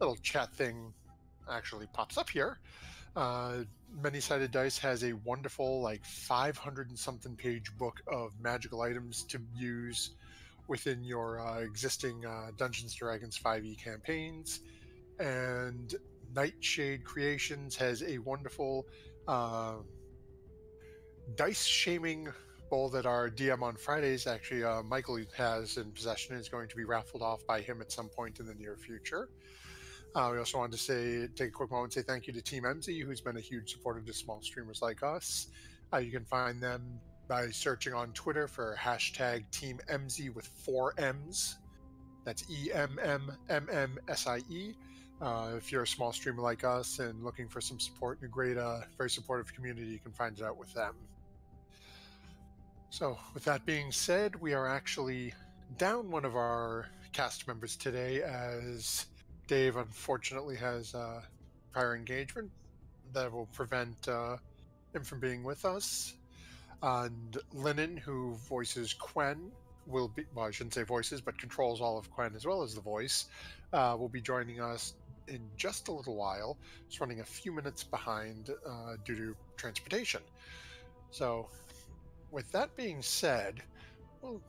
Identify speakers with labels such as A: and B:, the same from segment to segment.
A: little chat thing actually pops up here. Uh, Many Sided Dice has a wonderful, like 500 and something page book of magical items to use within your uh, existing uh, Dungeons Dragons 5e campaigns. And Nightshade Creations has a wonderful uh, dice shaming bowl that our DM on Fridays actually uh, Michael has in possession is going to be raffled off by him at some point in the near future. Uh, we also wanted to say, take a quick moment and say thank you to Team MZ, who's been a huge supporter to small streamers like us. Uh, you can find them by searching on Twitter for hashtag Team MZ with four M's. That's E M M M M S I E. Uh, if you're a small streamer like us and looking for some support in a great, uh, very supportive community, you can find it out with them. So, with that being said, we are actually down one of our cast members today as Dave unfortunately has uh, prior engagement that will prevent uh, him from being with us. And Lennon, who voices Quen, will be, well, I shouldn't say voices, but controls all of Quen as well as the voice, uh, will be joining us in just a little while. It's running a few minutes behind uh, due to transportation. So, with that being said, we'll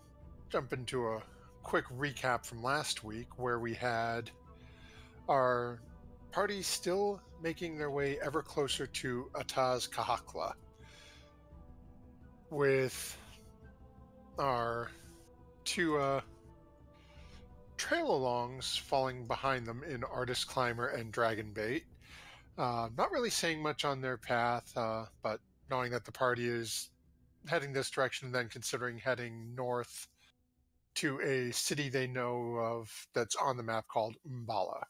A: jump into a quick recap from last week where we had our party still making their way ever closer to Ataaz Kahakla with our two uh, trail alongs falling behind them in Artus Cimber and Dragonbait. Uh, not really saying much on their path, uh, but knowing that the party is heading this direction and then considering heading north to a city they know of that's on the map called Mbala.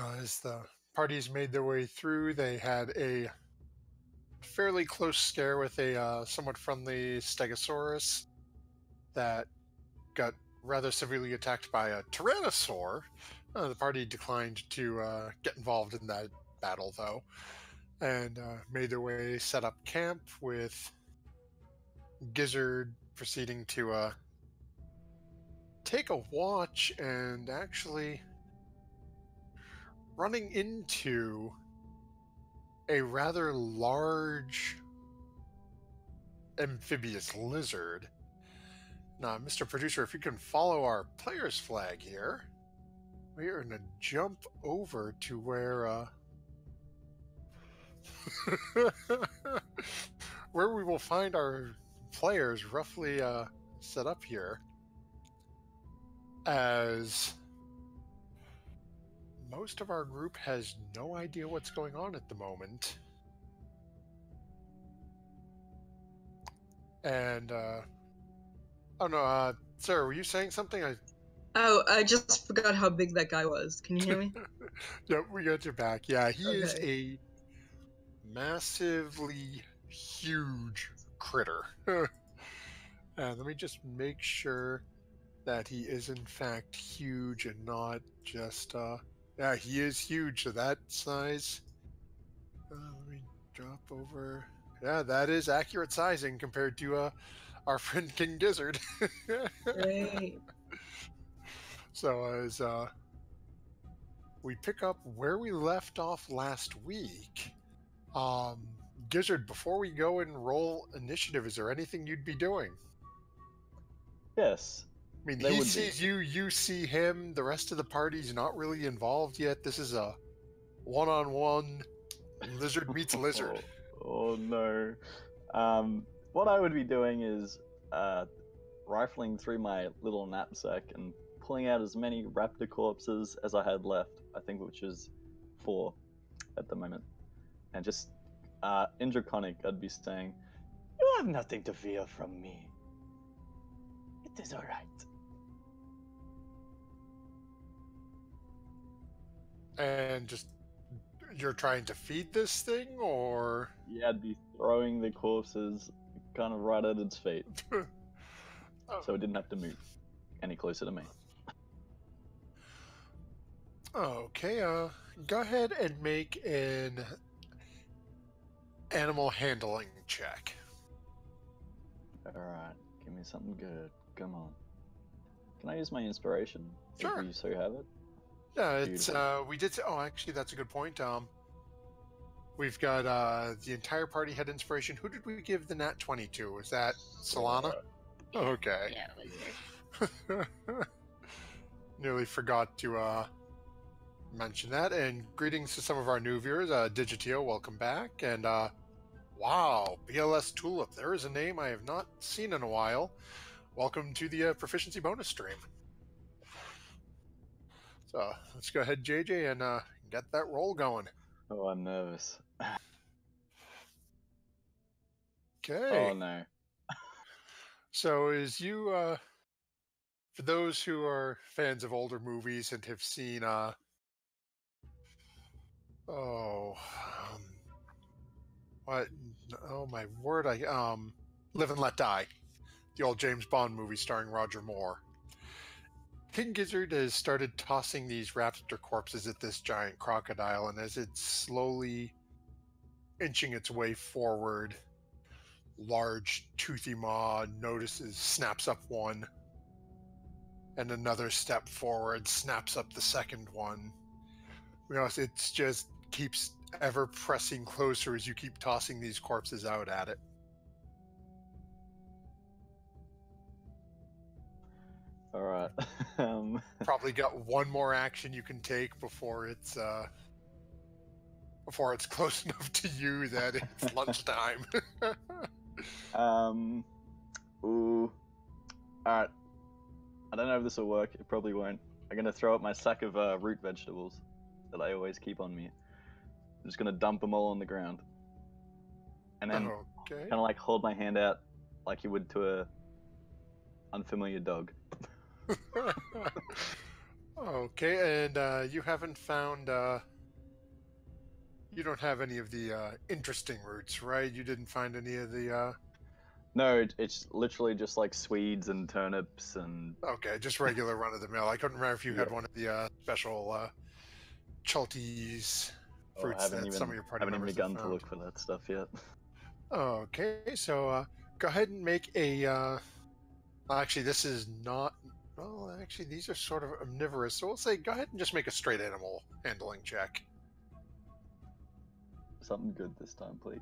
A: Uh, as the parties made their way through, they had a fairly close scare with a uh, somewhat friendly Stegosaurus that got rather severely attacked by a Tyrannosaur. Uh, the party declined to uh, get involved in that battle, though, and uh, made their way, set up camp with Gizzard proceeding to uh, take a watch and actually running into a rather large amphibious lizard. Now, Mr. Producer, if you can follow our player's flag here, we are going to jump over to where uh, where we will find our players roughly uh, set up here as most of our group has no idea what's going on at the moment. And, uh, oh no, uh, Sarah, were you saying something? I,
B: Oh, I just forgot how big that guy was. Can you hear me?
A: yeah, we got your back. Yeah, he is a massively huge critter. and let me just make sure that he is in fact huge and not just, uh, yeah, he is huge, so that size. Uh, let me drop over. Yeah, that is accurate sizing compared to uh, our friend King Gizzard.
B: Great.
A: so as uh, we pick up where we left off last week, um, Gizzard, before we go and roll initiative, is there anything you'd be doing?
C: Yes.
A: I mean,
C: There
A: he
C: would be.
A: sees you, you see him. The rest of the party's not really involved yet. This is a one-on-one lizard meets lizard.
C: Oh, oh, no. Um, what I would be doing is uh, rifling through my little knapsack and pulling out as many raptor corpses as I had left. I think which is four at the moment, and just uh, in draconic, I'd be saying, "You have nothing to fear from me. It is all right."
A: And just you're trying to feed this thing, or
C: Yeah, I'd be throwing the corpses kind of right at its feet, so it didn't have to move any closer to me.
A: okay. Uh, go ahead and make an animal handling check.
C: Alright, give me something good. Come on. Can I use my inspiration?
A: Sure.
C: If you so have it?
A: Yeah, it's uh we did s- oh actually that's a good point. Um we've got uh the entire party had inspiration. Who did we give the nat 20 to? Was that Solana? Okay.
D: Yeah, it was her.
A: Nearly forgot to uh mention that. And greetings to some of our new viewers. Uh Digitio, welcome back. And uh wow, BLS Tulip. There is a name I have not seen in a while. Welcome to the uh, proficiency bonus stream. So let's go ahead, JJ, and uh get that roll going.
C: Oh, I'm nervous.
A: Okay.
C: Oh no.
A: So, is you, uh, for those who are fans of older movies and have seen, uh, oh, um, what? Oh my word! I um, Live and Let Die, the old James Bond movie starring Roger Moore. King Gizzard has started tossing these raptor corpses at this giant crocodile, and as it's slowly inching its way forward, large toothy maw notices snaps up one and another step forward snaps up the second one. You know it's just keeps ever pressing closer as you keep tossing these corpses out at it
C: All right. um,
A: probably got one more action you can take before it's uh before it's close enough to you that it's lunchtime
C: um. Ooh. All right. I don't know if this will work. It probably won't. I'm gonna throw up my sack of uh, root vegetables that I always keep on me. I'm just gonna dump them all on the ground, and then
A: okay
C: kind of like hold my hand out like you would to a unfamiliar dog.
A: Okay, and uh, you haven't found. Uh, you don't have any of the uh, interesting roots, right? You didn't find any of the. Uh...
C: No, it, it's literally just like Swedes and turnips and
A: Okay, just regular run of the mill. I couldn't remember if you had
C: Yeah.
A: one of the uh, special uh, Chalties
C: oh, I
A: fruits
C: haven't
A: that
C: even,
A: some of your party
C: haven't even
A: members have
C: begun to look for that stuff yet.
A: Okay, so uh, go ahead and make a. Uh, actually, this is not. Well, actually, these are sort of omnivorous. So we'll say go ahead and just make a straight animal handling check.
C: Something good this time, please.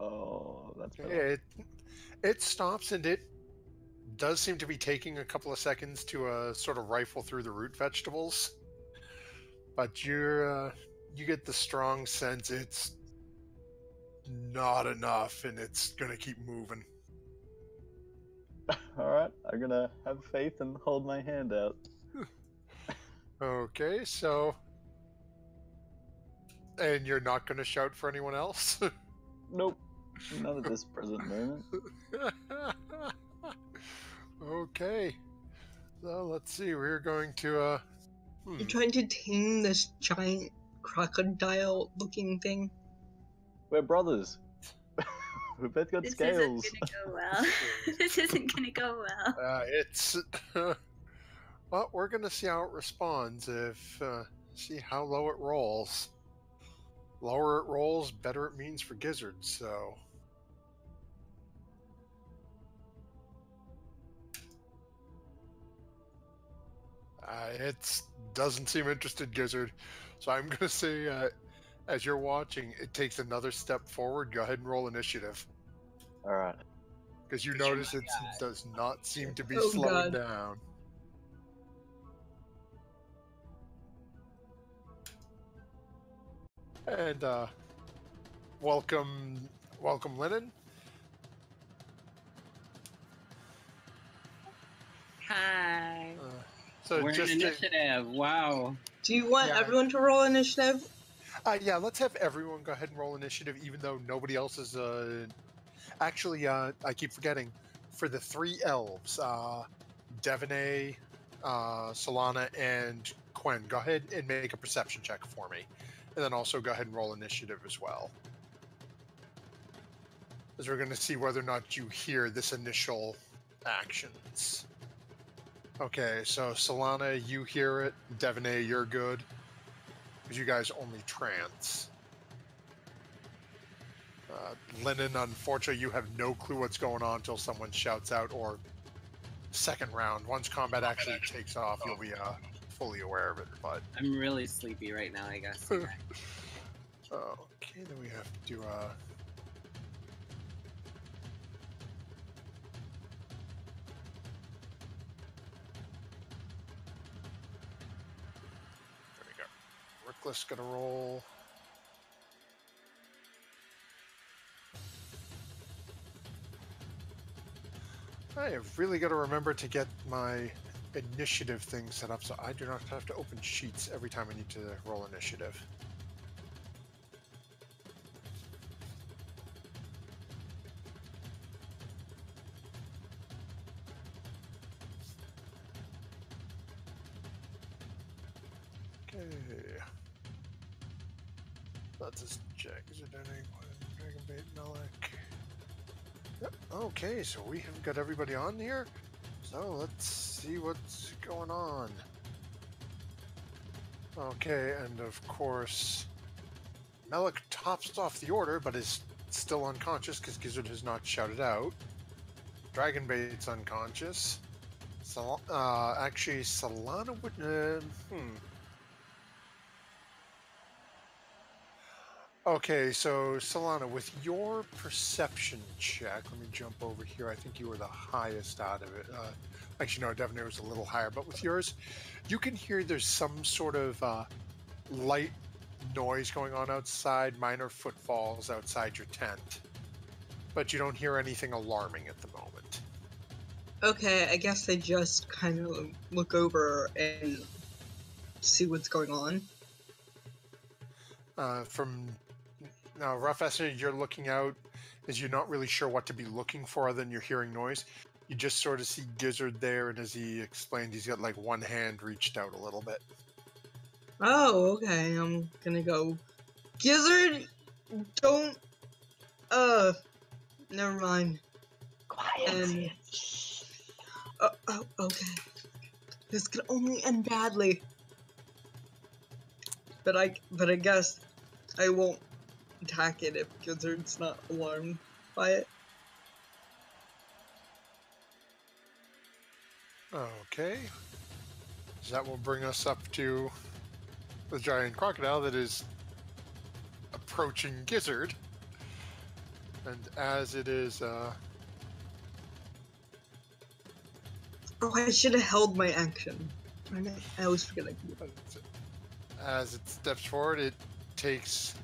C: Oh, that's better.
A: It it stops and it does seem to be taking a couple of seconds to uh, sort of rifle through the root vegetables, but you're uh, you get the strong sense it's not enough and it's gonna keep moving.
C: All right, I'm gonna have faith and hold my hand out.
A: Okay, so and you're not gonna shout for anyone else.
C: Nope, not at this present moment.
A: okay, so let's see. We're going to uh. hmm.
B: You're trying to tame this giant crocodile-looking thing.
C: We're brothers. We both got
D: This
C: scales.
D: isn't gonna go well. this isn't gonna go well.
A: Uh, it's well, we're gonna see how it responds. If uh, see how low it rolls. Lower it rolls, better it means for Gizzard. So. Uh, it doesn't seem interested, Gizzard. So I'm gonna say, uh, as you're watching, it takes another step forward. Go ahead and roll initiative
C: All right.
A: because you notice it does not seem to be
B: Oh,
A: slowing
B: God.
A: down. And uh, welcome, welcome, Lennon.
E: Hi.
A: Uh, so
E: We're in
A: just to-
E: initiative. Wow.
B: Do you want
A: Yeah.
B: everyone to roll initiative?
A: Uh, yeah, let's have everyone go ahead and roll initiative, even though nobody else is. Uh... Actually, uh, I keep forgetting. For the three elves, uh, uh, Solana, and Quen, go ahead and make a perception check for me. And then also go ahead and roll initiative as well. As we're going to see whether or not you hear this initial actions. Okay, so Solana, you hear it. Devaney, you're good because you guys only trance. Uh, Lennon, unfortunately, you have no clue what's going on until someone shouts out or second round. Once combat actually takes off, you'll be uh, fully aware of it. But
E: I'm really sleepy right now, I guess.
A: okay, then we have to do uh, go. Rickless gonna roll. I have really got to remember to get my initiative thing set up so I do not have to open sheets every time I need to roll initiative. So we have got everybody on here. So let's see what's going on. Okay, and of course, Melik tops off the order, but is still unconscious because Gizzard has not shouted out. Dragonbait's unconscious. Sal- uh, actually, Solana would. Uh, hmm. Okay, so Solana, with your perception check, let me jump over here. I think you were the highest out of it. Uh, actually, no, Devanir was a little higher, but with yours, you can hear there's some sort of uh, light noise going on outside, minor footfalls outside your tent, but you don't hear anything alarming at the moment.
B: Okay, I guess I just kind of look over and see what's going on.
A: Uh, from now, rough estimate, you're looking out as you're not really sure what to be looking for other than you're hearing noise. You just sort of see Gizzard there, and as he explained, he's got like one hand reached out a little bit.
B: Oh, okay. I'm gonna go. Gizzard, don't. Uh, never mind.
C: Quiet.
B: And. Oh, oh, okay. This could only end badly. But I, but I guess I won't attack it if Gizzard's not alarmed by it.
A: Okay. So that will bring us up to the giant crocodile that is approaching Gizzard. And as it is, uh,
B: Oh, I should have held my action. I always forget I can do that.
A: as it steps forward, it takes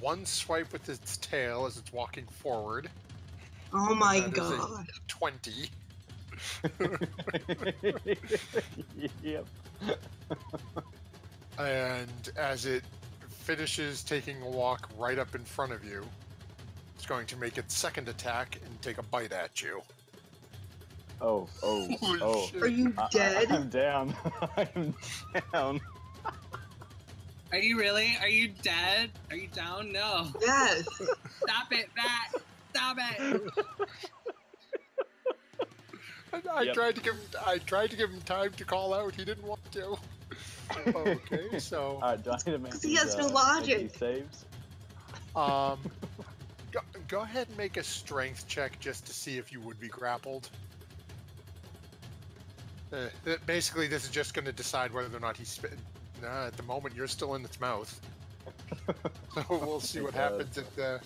A: one swipe with its tail as it's walking forward.
B: Oh my
A: That is a-
B: god.
A: 20.
C: yep.
A: And as it finishes taking a walk right up in front of you, it's going to make its second attack and take a bite at you.
C: Oh, oh, oh.
B: Are you
C: I- I-
B: dead?
C: I'm down. I'm down.
E: Are you really? Are you dead? Are you down? No.
B: Yes.
E: Stop it, Matt. Stop it.
A: And I
C: Yep.
A: tried to give him I tried to give him time to call out. He didn't want to. okay, so
C: Alright, do I need to make
B: 'Cause he has no
C: uh,
B: logic.
C: these saves?
A: um go, go ahead and make a strength check just to see if you would be grappled. Uh, basically, this is just going to decide whether or not he's spit. Nah, at the moment, you're still in its mouth. So we'll see what happens at the,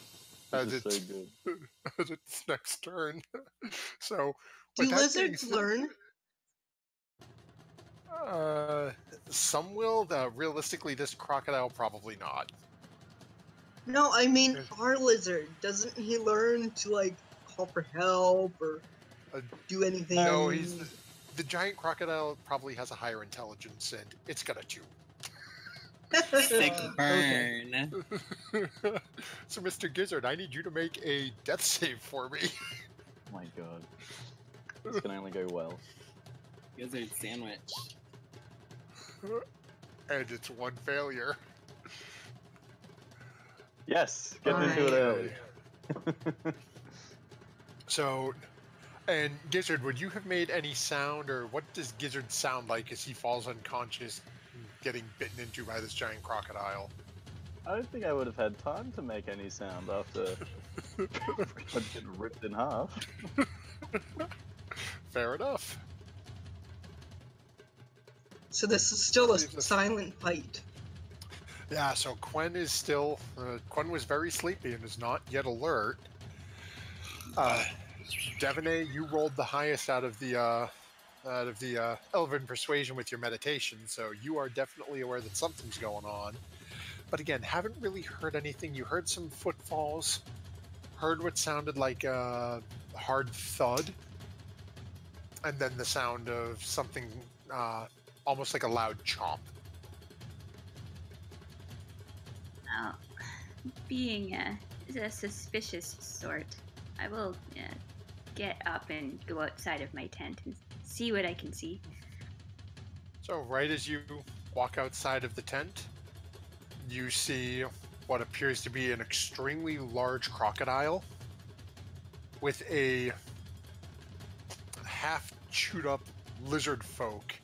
A: as
C: This is
A: its
C: so good.
A: as its next turn. so
B: Do
A: with being
B: lizards
A: said-
B: learn?
A: Uh, some will. Uh, realistically, this crocodile probably not.
B: No, I mean our lizard. Doesn't he learn to like call for help or
A: Uh,
B: do anything?
A: No, he's the, the giant crocodile probably has a higher intelligence, and it's got a two.
E: Sick burn.
A: so, Mr. Gizzard, I need you to make a death save for me.
C: Oh my god. This can only go well.
E: Gizzard sandwich.
A: and it's one failure.
C: Yes! Get into it
B: Fine.
C: early.
A: So, and Gizzard, would you have made any sound, or what does Gizzard sound like as he falls unconscious, getting bitten into by this giant crocodile?
C: I don't think I would have had time to make any sound after I'd get ripped in half.
A: Fair enough.
B: So this is still a
A: Leave
B: silent fight.
A: Yeah, so Quen is still. Uh, Quen was very sleepy and is not yet alert. Uh, Devaney, you rolled the highest out of the uh, out of the uh, Elven persuasion with your meditation, so you are definitely aware that something's going on. But again, haven't really heard anything. You heard some footfalls, heard what sounded like a hard thud, and then the sound of something uh, almost like a loud chomp.
F: Being a, a suspicious sort, I will uh, get up and go outside of my tent and see what I can see.
A: So, right as you walk outside of the tent, you see what appears to be an extremely large crocodile with a half chewed up lizard folk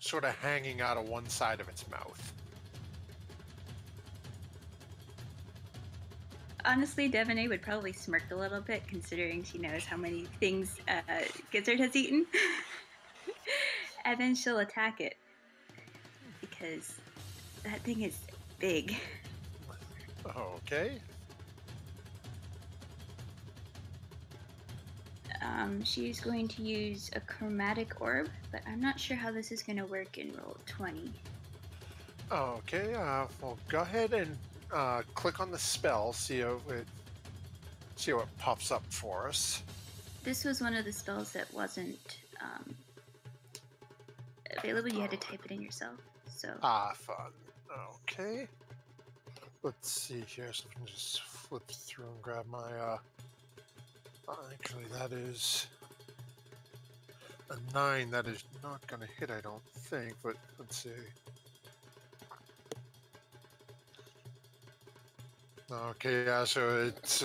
A: sort of hanging out of one side of its mouth.
F: Honestly, Devaney would probably smirk a little bit considering she knows how many things uh, Gizzard has eaten. and then she'll attack it. Because that thing is big.
A: Okay.
F: Um, she's going to use a chromatic orb, but I'm not sure how this is going to work in roll 20.
A: Okay, uh, well, go ahead and uh, click on the spell, see how it, see how it pops up for us.
F: This was one of the spells that wasn't um, available. You had to type it in yourself. So
A: Ah, fun. Okay. Let's see here. So I can just flip through and grab my. Uh, actually, that is a nine. That is not going to hit, I don't think. But let's see. Okay, yeah. So it's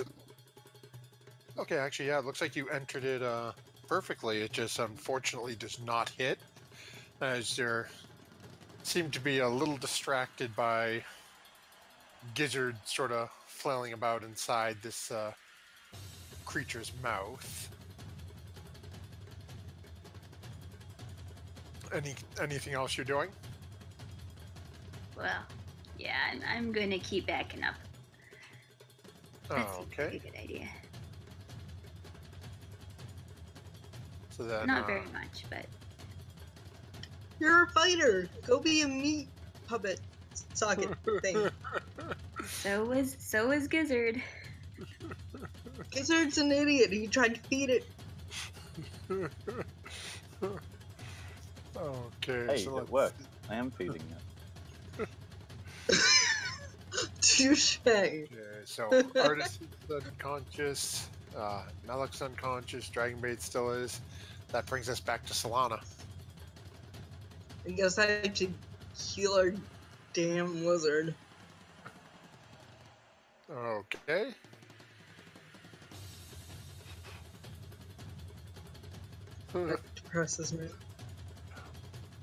A: okay. Actually, yeah. It looks like you entered it uh, perfectly. It just unfortunately does not hit, as you're seem to be a little distracted by Gizzard sort of flailing about inside this uh, creature's mouth. Any anything else you're doing?
F: well, yeah, I'm, I'm going to keep backing up. That
A: Oh,
F: seems like
A: okay.
F: a good idea.
A: So then,
F: Not
A: uh,
F: very much, but
B: You're a fighter. Go be a meat puppet socket thing.
F: so was so was Gizzard.
B: Gizzard's an idiot. He tried to feed it.
A: okay.
C: Hey,
A: so
C: it
A: let's-
C: worked. I am feeding it.
B: Touche.
A: Okay, so artist is unconscious, uh, Melek's unconscious, Dragonbait still is. That brings us back to Solana.
B: I guess I should heal our damn lizard.
A: Okay.
B: That depresses me.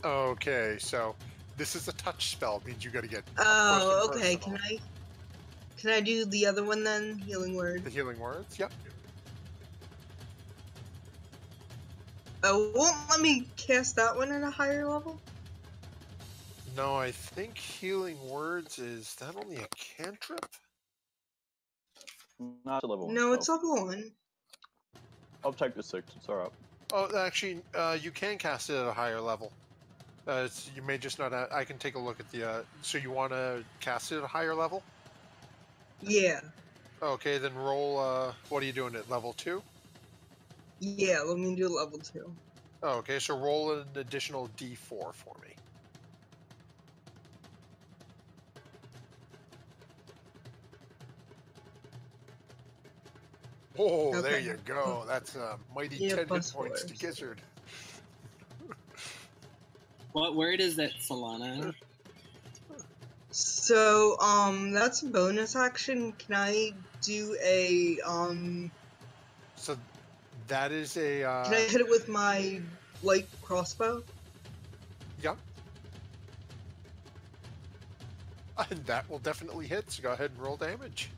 A: okay, so this is a touch spell. Means you got to get
B: Oh, okay.
A: personal.
B: Can I? Can I do the other one then? Healing word.
A: the healing words. Yep.
B: Oh, won't let me cast that one at a higher level.
A: No, I think healing words is that only a cantrip?
C: Not a level one
B: No, it's
C: spell.
B: level one.
C: I'll take the six. It's alright.
A: Oh, actually, uh, you can cast it at a higher level. Uh, it's, you may just not. Uh, I can take a look at the. Uh, so you want to cast it at a higher level?
B: Yeah.
A: Okay, then roll. Uh, what are you doing at level two?
B: Yeah. Let me do level two.
A: Oh, okay, so roll an additional d4 for me. Oh, there you go. That's a mighty
B: Yeah,
A: 10 hit
B: plus
A: points to
B: fours.
A: Gizzard.
E: What word is that, Solana?
B: So, um, that's a bonus action. Can I do a um?
A: So that is a. Uh,
B: Can I hit it with my light crossbow?
A: Yep. And that will definitely hit, so go ahead and roll damage.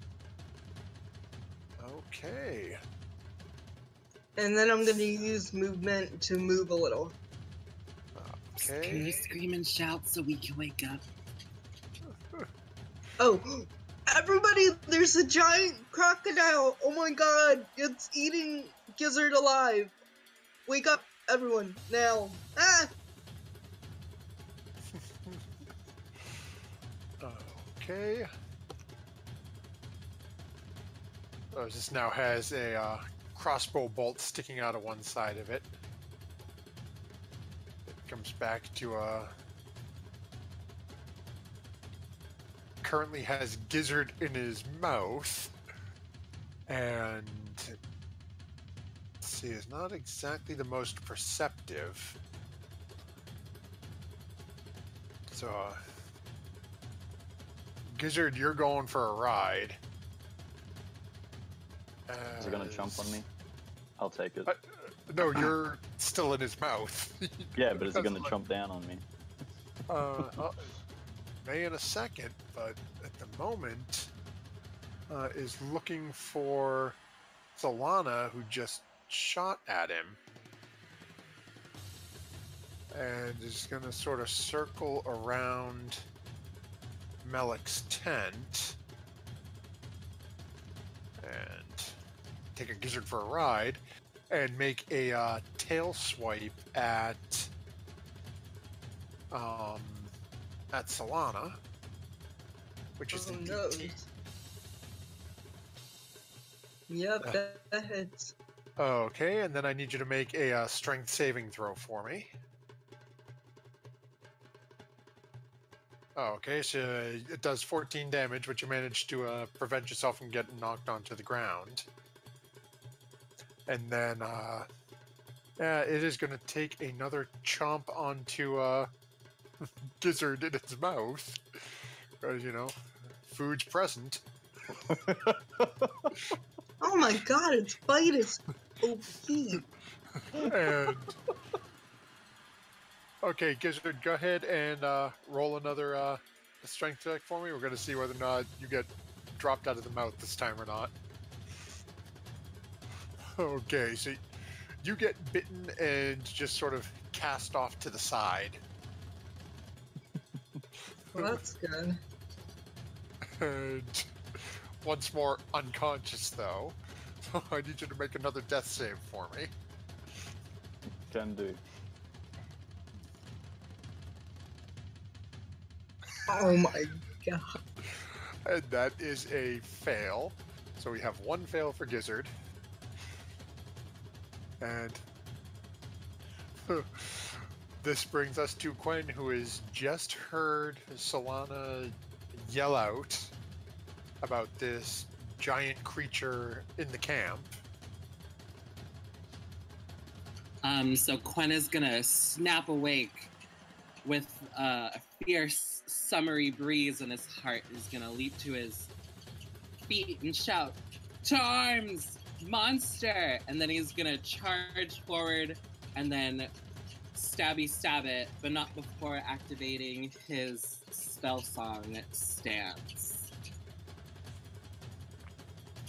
A: Okay.
B: And then I'm gonna use movement to move a little.
E: Can
A: Okay.
E: you scream and shout so we can wake up?
B: Oh, everybody! There's a giant crocodile! Oh my god! It's eating Gizzard alive! Wake up, everyone, now! Ah!
A: Okay. Oh, this now has a uh, crossbow bolt sticking out of one side of it. It comes back to uh currently has gizzard in his mouth and let's see is not exactly the most perceptive. So uh, Gizzard, you're going for a ride.
C: Is it gonna jump on me? I'll take it.
A: Uh, No, you're still in his mouth.
C: Yeah, but is it gonna
A: like-
C: jump down on me?
A: Uh, uh, may in a second, but at the moment, uh, is looking for Solana, who just shot at him, and is going to sort of circle around Melik's tent. And take a gizzard for a ride. And make a uh, tail swipe at um, at Solana, which is
B: Oh no.
A: 18.
B: Yep,
A: Uh.
B: that, hits.
A: Okay, and then I need you to make a uh, strength saving throw for me. Oh, okay, so it does 14 damage, but you managed to uh, prevent yourself from getting knocked onto the ground. And then, uh, yeah, it is going to take another chomp onto uh, Gizzard in its mouth. Because, you know, food's present.
B: Oh my god, its bite is OP.
A: and okay, Gizzard, go ahead and uh, roll another uh, strength check for me. We're going to see whether or not you get dropped out of the mouth this time or not. Okay, so you get bitten and just sort of cast off to the side.
B: Well, that's good.
A: and once more unconscious, though. So I need you to make another death save for me.
C: Can do.
B: Oh my god.
A: And that is a fail. So we have one fail for Gizzard. And this brings us to Quen, who has just heard Solana yell out about this giant creature in the camp.
E: Um, so Quen is gonna snap awake with uh, a fierce summery breeze in his heart. He's gonna leap to his feet and shout, "Charms, monster!" And then he's gonna charge forward and then stabby stab it, but not before activating his spell song stance.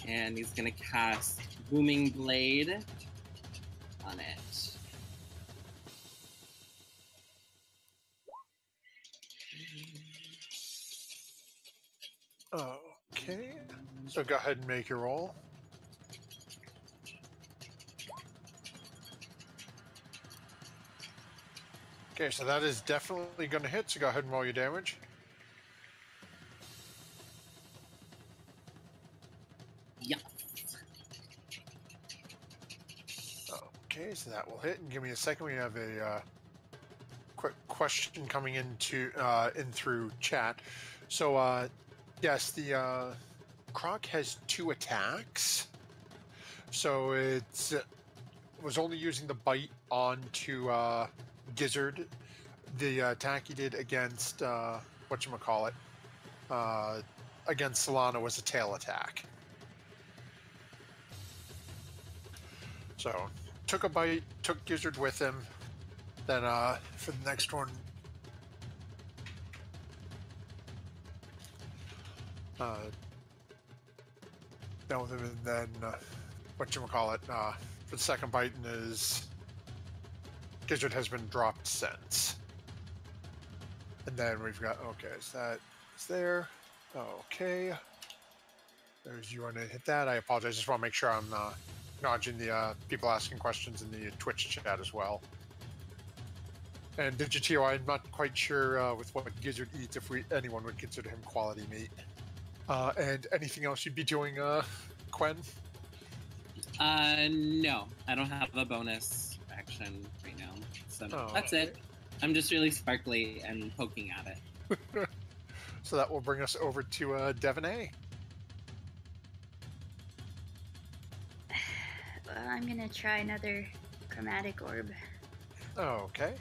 E: And he's gonna cast Booming Blade on it.
A: Okay. So go ahead and make your roll. Okay, so that is definitely going to hit, so go ahead and roll your damage.
E: Yeah.
A: Okay, so that will hit. And give me a second. We have a uh, quick question coming into uh, in through chat. So, uh, yes, the uh, Croc has two attacks. So it's uh, was only using the bite onto uh, Gizzard. The uh, attack he did against uh, what you call it uh, against Solana was a tail attack. So took a bite, took Gizzard with him. Then uh, for the next one, uh, with him, and then uh, what you call it, uh, for the second bite and is Gizzard has been dropped since. And then we've got okay, so that is there. Okay. There's you want to hit that. I apologize. Just want to make sure I'm uh, acknowledging the uh, people asking questions in the Twitch chat as well. And Digitio, I'm not quite sure uh, with what Gizzard eats if we anyone would consider him quality meat. Uh, and anything else you'd be doing, uh, Quen?
E: Uh, no, I don't have a bonus action right. So
A: Oh,
E: that's it. I'm just really sparkly and poking at it.
A: So that will bring us over to uh, Devon A.
D: Well, I'm gonna try another chromatic orb.
A: Okay.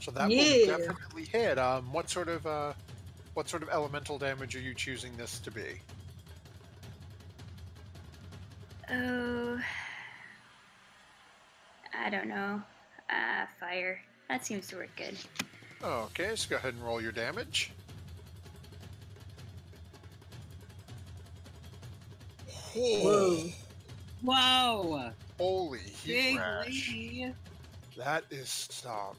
A: So that
B: Yeah.
A: will definitely hit. Um, what sort of uh, what sort of elemental damage are you choosing this to be?
D: Oh, I don't know. Uh, fire. That seems to work good.
A: Okay, so go ahead and roll your damage.
B: Whoa.
E: Whoa!
A: Holy heat
E: Big
A: rash.
E: lady.
A: That is um,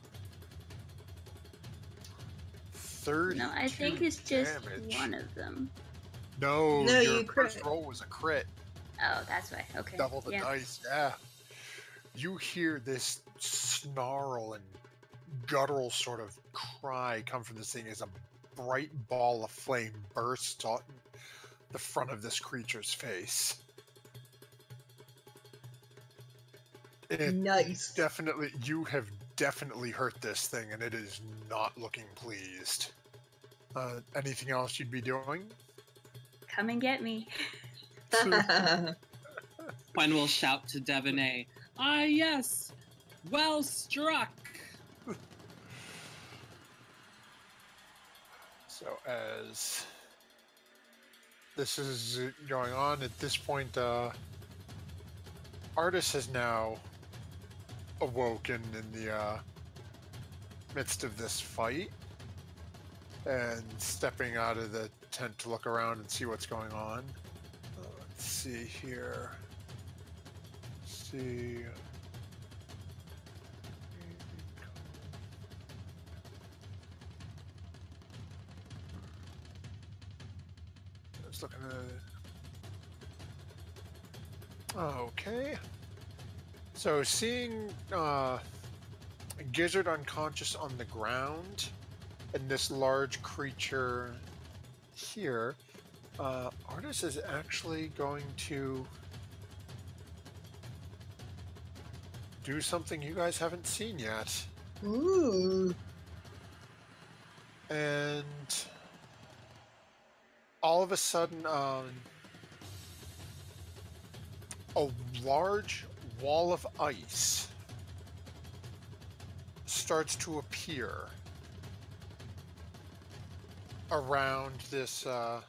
A: 30
D: No, I think it's just
A: damage.
D: one of them.
A: No,
B: No,
A: your
B: you
A: first
B: crit.
A: roll was a crit.
D: Oh, that's why. Okay.
A: Double the
D: yeah.
A: dice, yeah. You hear this snarl and guttural sort of cry come from this thing as a bright ball of flame bursts on the front of this creature's face. It
B: Nice.
A: definitely, you have definitely hurt this thing, and it is not looking pleased. Uh, anything else you'd be doing?
D: Come and get me.
E: Quen will shout to Devonay, Ah, yes! Well struck!
A: So as this is going on at this point, uh, Artis has now awoken in the uh, midst of this fight and stepping out of the tent to look around and see what's going on. Uh, let's see here. see. I was looking at. Okay. So seeing uh, Gizzard unconscious on the ground, and this large creature here, uh, Artis is actually going to do something you guys haven't seen yet.
B: Ooh.
A: and all of a sudden, um, a large wall of ice starts to appear around this uh,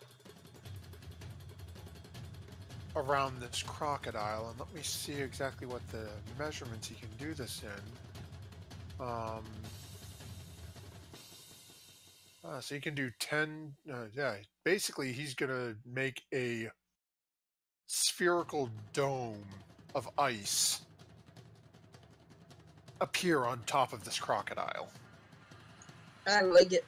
A: around this crocodile, and let me see exactly what the measurements he can do this in. Um, uh, so he can do 10. Uh, yeah, basically, he's going to make a spherical dome of ice appear on top of this crocodile.
B: I like it.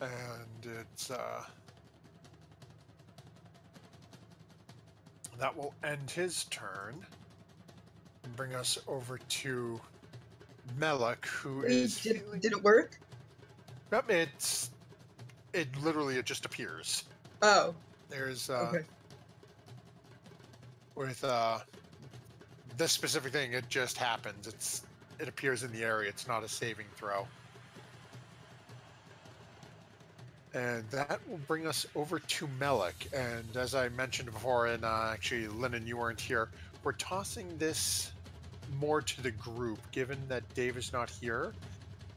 A: And it's. Uh, that will end his turn. And bring us over to Melek, who
B: Wait,
A: is.
B: did,
A: feeling-
B: did it work?
A: Yep, it's. It literally it just appears.
B: Oh,
A: There's uh,
B: okay.
A: with uh, this specific thing, it just happens. It's it appears in the area. It's not a saving throw. And that will bring us over to Melek. And as I mentioned before, and uh, actually, Lennon, you weren't here. We're tossing this more to the group, given that Dave is not here,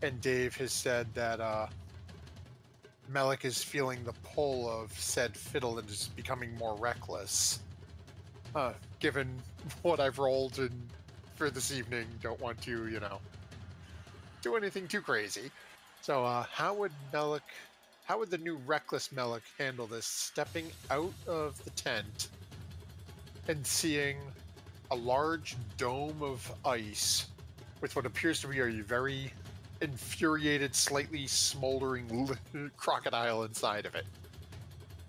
A: and Dave has said that uh, Melek is feeling the pull of said fiddle and is becoming more reckless. Uh, given what I've rolled and for this evening. Don't want to, you know, do anything too crazy. So, uh, how would Melik, how would the new Reckless Melik handle this? Stepping out of the tent and seeing a large dome of ice with what appears to be a very infuriated, slightly smoldering crocodile inside of it.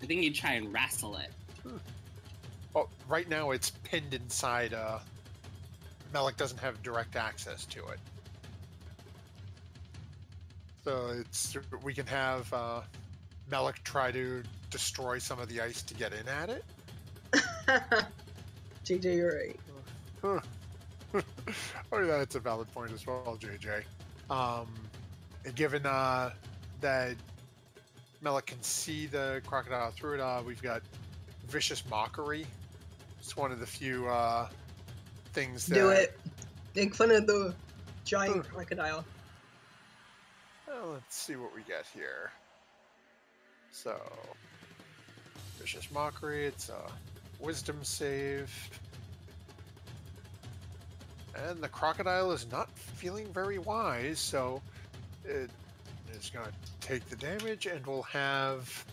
E: I think you try and wrestle it.
A: Oh, right now it's pinned inside. Uh, Melik doesn't have direct access to it, so it's we can have uh, Melik try to destroy some of the ice to get in at it.
B: JJ, you're right.
A: Huh. oh, yeah, that's a valid point as well, JJ. Um, given uh, that Melik can see the crocodile through it, uh, we've got vicious mockery. It's one of the few uh, things that.
B: Do it. Make fun of the giant crocodile.
A: Well, let's see what we get here. So, vicious mockery. It's a wisdom save. And the crocodile is not feeling very wise, so it is going to take the damage and will have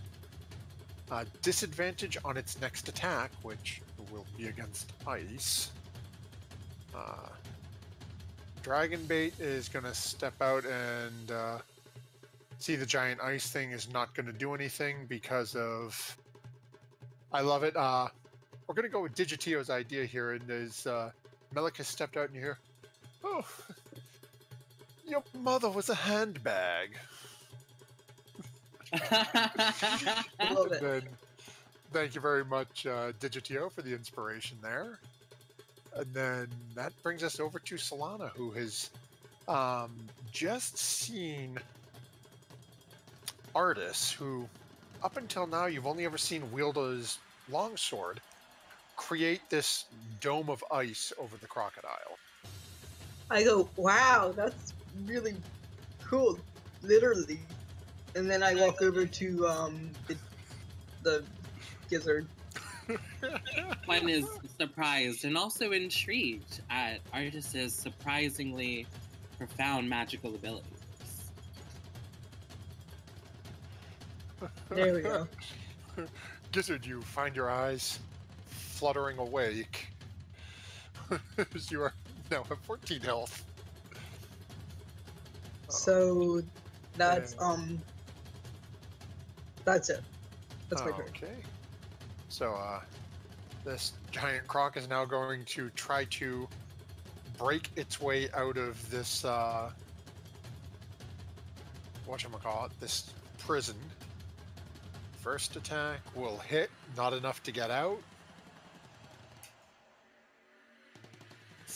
A: a disadvantage on its next attack, which will be against ice. Uh, Dragonbait is going to step out and uh, see the giant ice thing is not going to do anything because of. I love it. Uh, we're going to go with Digitio's idea here, and as uh, Melik has stepped out and you hear, Oh, your mother was a handbag.
B: Love it.
A: Then, thank you very much, uh, Digitio, for the inspiration there. And then that brings us over to Solana, who has um, just seen Artus who up until now you've only ever seen wield his longsword, create this dome of ice over the crocodile.
B: I go, wow, that's really cool, literally. And then I walk over to um the, the gizzard.
E: One is surprised and also intrigued at Artus's surprisingly profound magical abilities.
B: There we go.
A: Gizzard, you find your eyes fluttering awake. as you are now at 14 health.
B: So that's
A: Yeah.
B: um that's it. That's my turn.
A: Okay. So, uh, this giant croc is now going to try to break its way out of this, uh, whatchamacallit, this prison. First attack will hit, not enough to get out.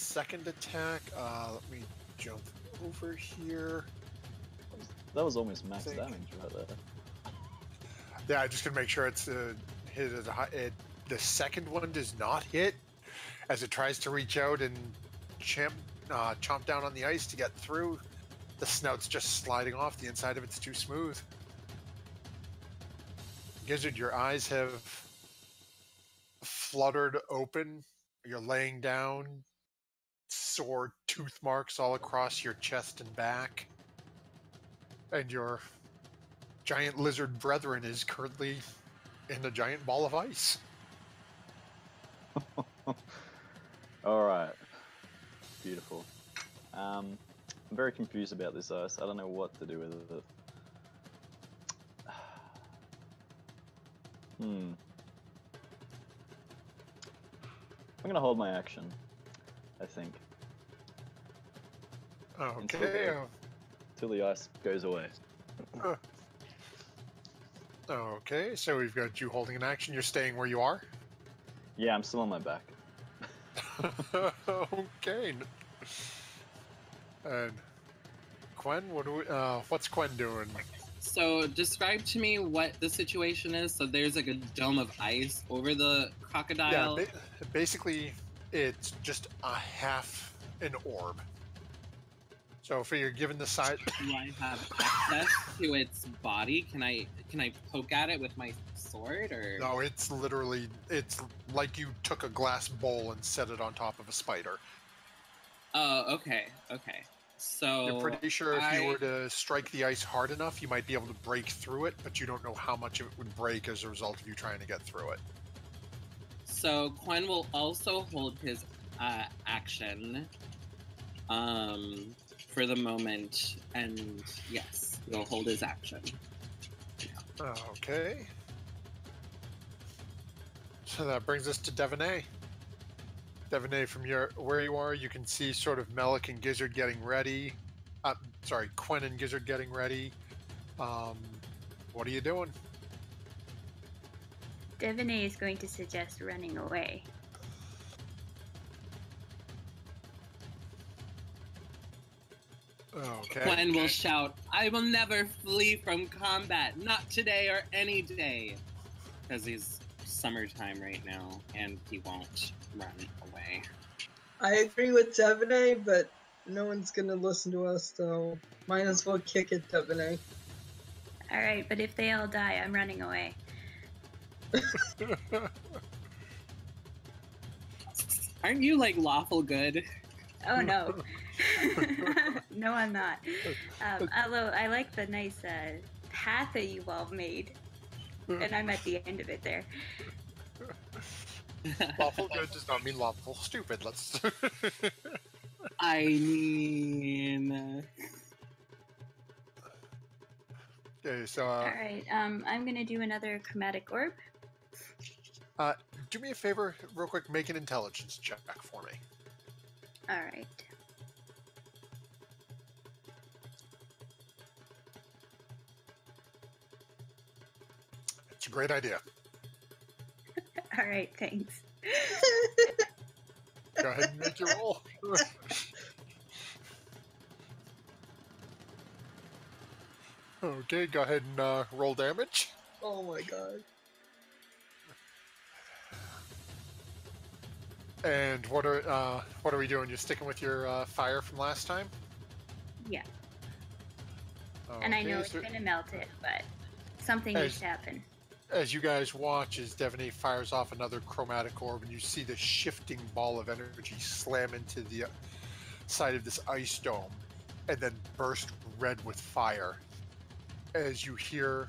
A: Second attack, uh, let me jump over here.
C: That was almost max damage right there.
A: Yeah, I just gonna make sure it's uh, hit at a high. It, the second one does not hit as it tries to reach out and champ, uh, chomp down on the ice to get through. The snout's just sliding off. The inside of it's too smooth. Gizzard, your eyes have fluttered open. You're laying down, sore tooth marks all across your chest and back. And your giant lizard brethren is currently in a giant ball of ice.
C: All right. Beautiful. Um, I'm very confused about this ice. I don't know what to do with it. Hmm. I'm gonna hold my action. I think
A: Okay. uh,
C: till the ice goes away.
A: Okay, so we've got you holding an action. You're staying where you are.
C: Yeah, I'm still on my back.
A: okay. And Quen, what do we, uh, what's Quen doing?
E: So, describe to me what the situation is. So, there's like a dome of ice over the
A: Yeah,
E: crocodile.
A: ba- basically, it's just a half an orb. So if you're given the size,
E: Do I have access to its body? Can I can I poke at it with my sword or?
A: no, it's literally it's like you took a glass bowl and set it on top of a spider.
E: Oh, okay, okay. So
A: You're pretty sure if you were to strike the ice hard enough, you might be able to break through it, but you don't know how much it would break as a result of you trying to get through it.
E: So Quinn will also hold his uh, action um, for the moment, and yes, he'll hold his action.
A: Okay. So that brings us to Devonay. Devonay, from your where you are, you can see sort of Melik and Gizzard getting ready. Uh, sorry, Quinn and Gizzard getting ready. Um, what are you doing?
D: Devonay is going to suggest running away.
A: Okay.
E: Quen will shout, "I will never flee from combat, not today or any day," because he's summertime right now, and he won't run away.
B: I agree with Devonay, but no one's gonna listen to us, so might as well kick it, Devonay.
D: All right, but if they all die, I'm running away.
E: Aren't you like lawful good?
D: Oh no. no, I'm not. Um, although I like the nice uh, path that you all made, and I'm at the end of it there.
A: lawful good does not mean lawful stupid. Let's.
E: I mean,
A: okay, so
D: All
A: uh,
D: right, um, I'm gonna do another chromatic orb.
A: Do me a favor, real quick. Make an intelligence check for me.
D: All right.
A: It's a great idea.
D: All right, thanks.
A: Go ahead and make your roll. okay, go ahead and uh, roll damage.
B: Oh my god.
A: And what are uh, what are we doing? You're sticking with your uh, fire from last time?
D: Yeah. And I know it's gonna melt it, but something
A: Hey.
D: needs to happen.
A: as you guys watch, as Devonay fires off another chromatic orb, and you see the shifting ball of energy slam into the uh, side of this ice dome, and then burst red with fire. As you hear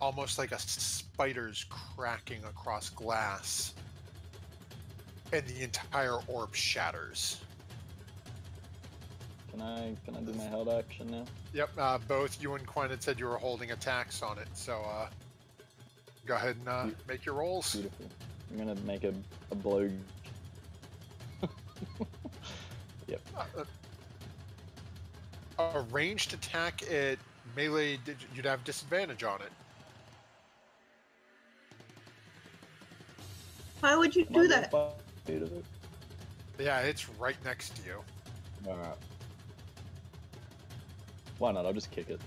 A: almost like a spider's cracking across glass, and the entire orb shatters.
C: Can I can I do my held action now?
A: Yep, uh, both you and Quen had said you were holding attacks on it, so uh, go ahead and uh, make your rolls.
C: Beautiful. I'm gonna make a, a blow.
A: Uh, a ranged attack at melee, you'd have disadvantage on it.
B: Why would you do that?
C: Within five of it?
A: Yeah, it's right next to you.
C: Alright. Why not? I'll just kick it.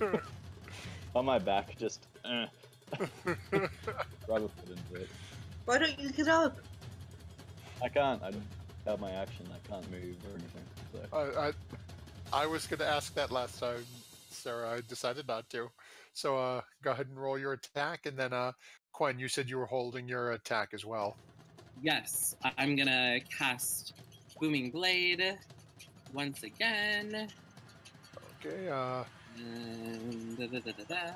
C: On my back, just eh, rub a foot into it.
B: Why don't you get up?
C: I can't. I don't have my action. I can't move or anything. So
A: I, I, I was going to ask that last time, Sarah. I decided not to. So uh, go ahead and roll your attack, and then uh, Quen, you said you were holding your attack as well.
E: Yes, I- I'm gonna cast Booming Blade once again.
A: Okay. Uh,
E: And da, da, da, da, da.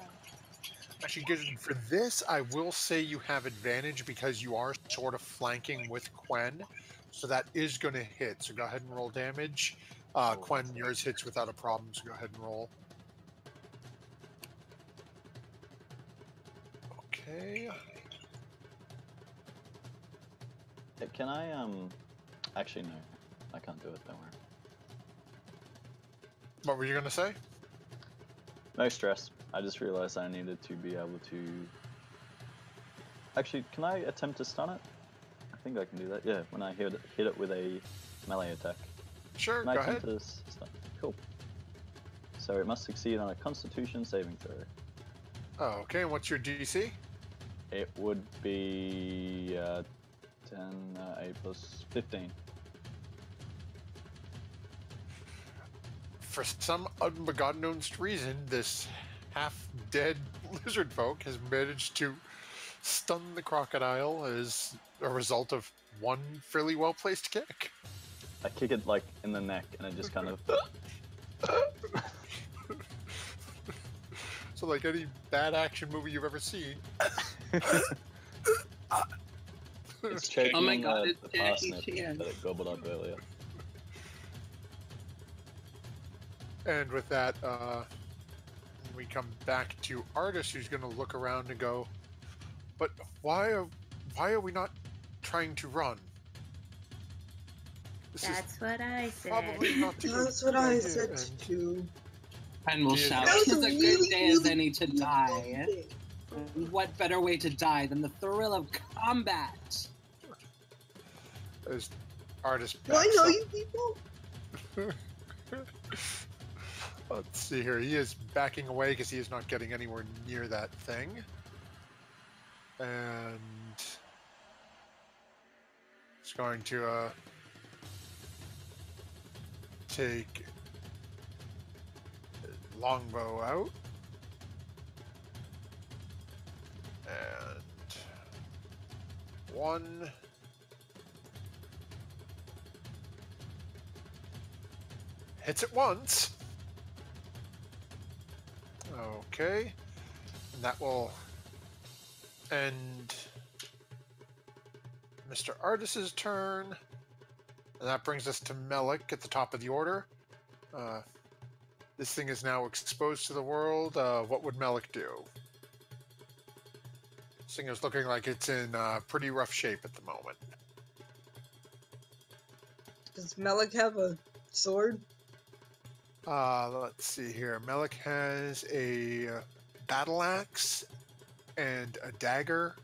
A: actually, good for this, I will say you have advantage because you are sort of flanking with Quen, so that is going to hit. So go ahead and roll damage. Uh, Quen, yours hits without a problem, so go ahead and roll. Okay.
C: Can I um? Actually, no. I can't do it. Don't worry.
A: What were you going to say?
C: No stress. I just realized I needed to be able to. Actually, can I attempt to stun it? I think I can do that. Yeah, when I hit it, hit it with a melee attack.
A: Sure,
C: Can I
A: go
C: attempt
A: ahead.
C: to stun? Cool. So it must succeed on a Constitution saving throw.
A: Oh, okay, what's your DC?
C: It would be uh, 10, uh, 8 plus 15.
A: For some unbegotten reason, this half-dead lizard folk has managed to stun the crocodile as a result of one fairly well-placed kick.
C: I kick it like in the neck, and it just kind of.
A: So, like any bad action movie you've ever seen,
C: it's choking
E: Oh my
C: on
E: God,
C: the,
E: it's
C: the
E: Jackie
C: parsnip
E: Chan.
C: that it gobbled up earlier.
A: and with that, uh, we come back to Artus, who's going to look around and go, "But why are why are we not trying to run? This is
D: That's what I said.
A: probably not the
B: That's what I said too.
E: And we'll
A: Yeah.
E: shout,
B: That was a
E: a
B: really,
E: good day as any to die."
B: good thing.
E: And What better way to die than the thrill of combat?
A: as Artus.
B: Do I know
A: up.
B: you people?
A: Let's see here. He is backing away because he is not getting anywhere near that thing. And he's going to uh, take longbow out. And one. Hits it once. Okay. And that will end Mr. Artus's turn. And that brings us to Melik at the top of the order. Uh, this thing is now exposed to the world. Uh, what would Melik do? This thing is looking like it's in uh, pretty rough shape at the moment.
B: Does Melik have a sword?
A: Uh, let's see here. Melik has a uh, battle axe and a dagger.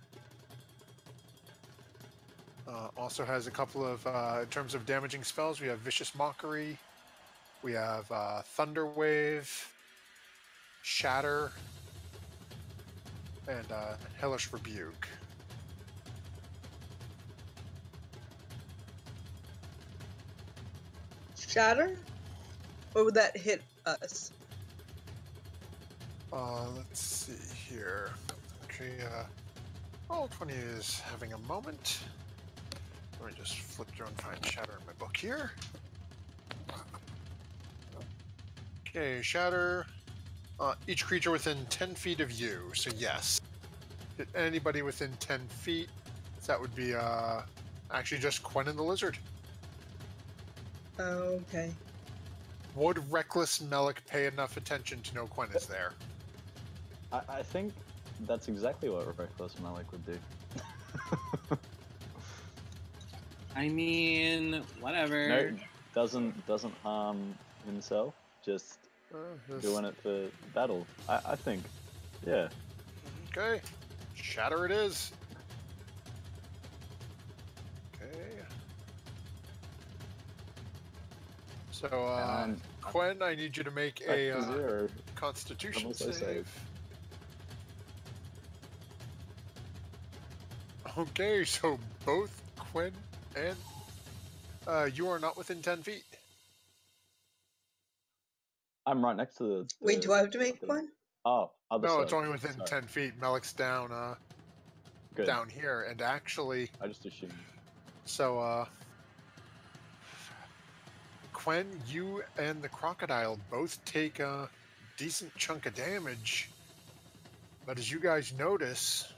A: Uh, also has a couple of, uh, in terms of damaging spells, we have Vicious Mockery, we have uh, Thunder Wave, Shatter, and uh, Hellish Rebuke.
B: Shatter? Or would that hit us?
A: Uh, let's see here. Okay, uh, Roll20 is having a moment. Let me just flip through and find Shatter in my book here. Okay, Shatter. Uh, each creature within 10 feet of you, so yes. Anybody within 10 feet. That would be, uh, actually just Quen and the Lizard.
B: Oh, okay.
A: Would Reckless Melik pay enough attention to know Quen is there?
C: I, I think that's exactly what Reckless Malik would do.
E: I mean, whatever.
C: no, doesn't doesn't harm himself. Just
A: Uh,
C: doing it for battle. I, I think. Yeah.
A: Okay. Shatter it is. Okay. So, uh,
C: Um,
A: Quen, I need you to make a uh. Constitution save.
C: save.
A: Okay, so both Quinn and uh, you are not within ten feet.
C: I'm right next to the.
B: Wait,
C: the-
B: do I have to make
C: the-
B: one?
C: Oh, other
A: No,
C: side.
A: it's only within
C: Sorry.
A: ten feet. Melik's down, uh,
C: Good.
A: down here, and actually,
C: I just assumed.
A: So, uh, Quen, you and the crocodile both take a decent chunk of damage. But as you guys notice,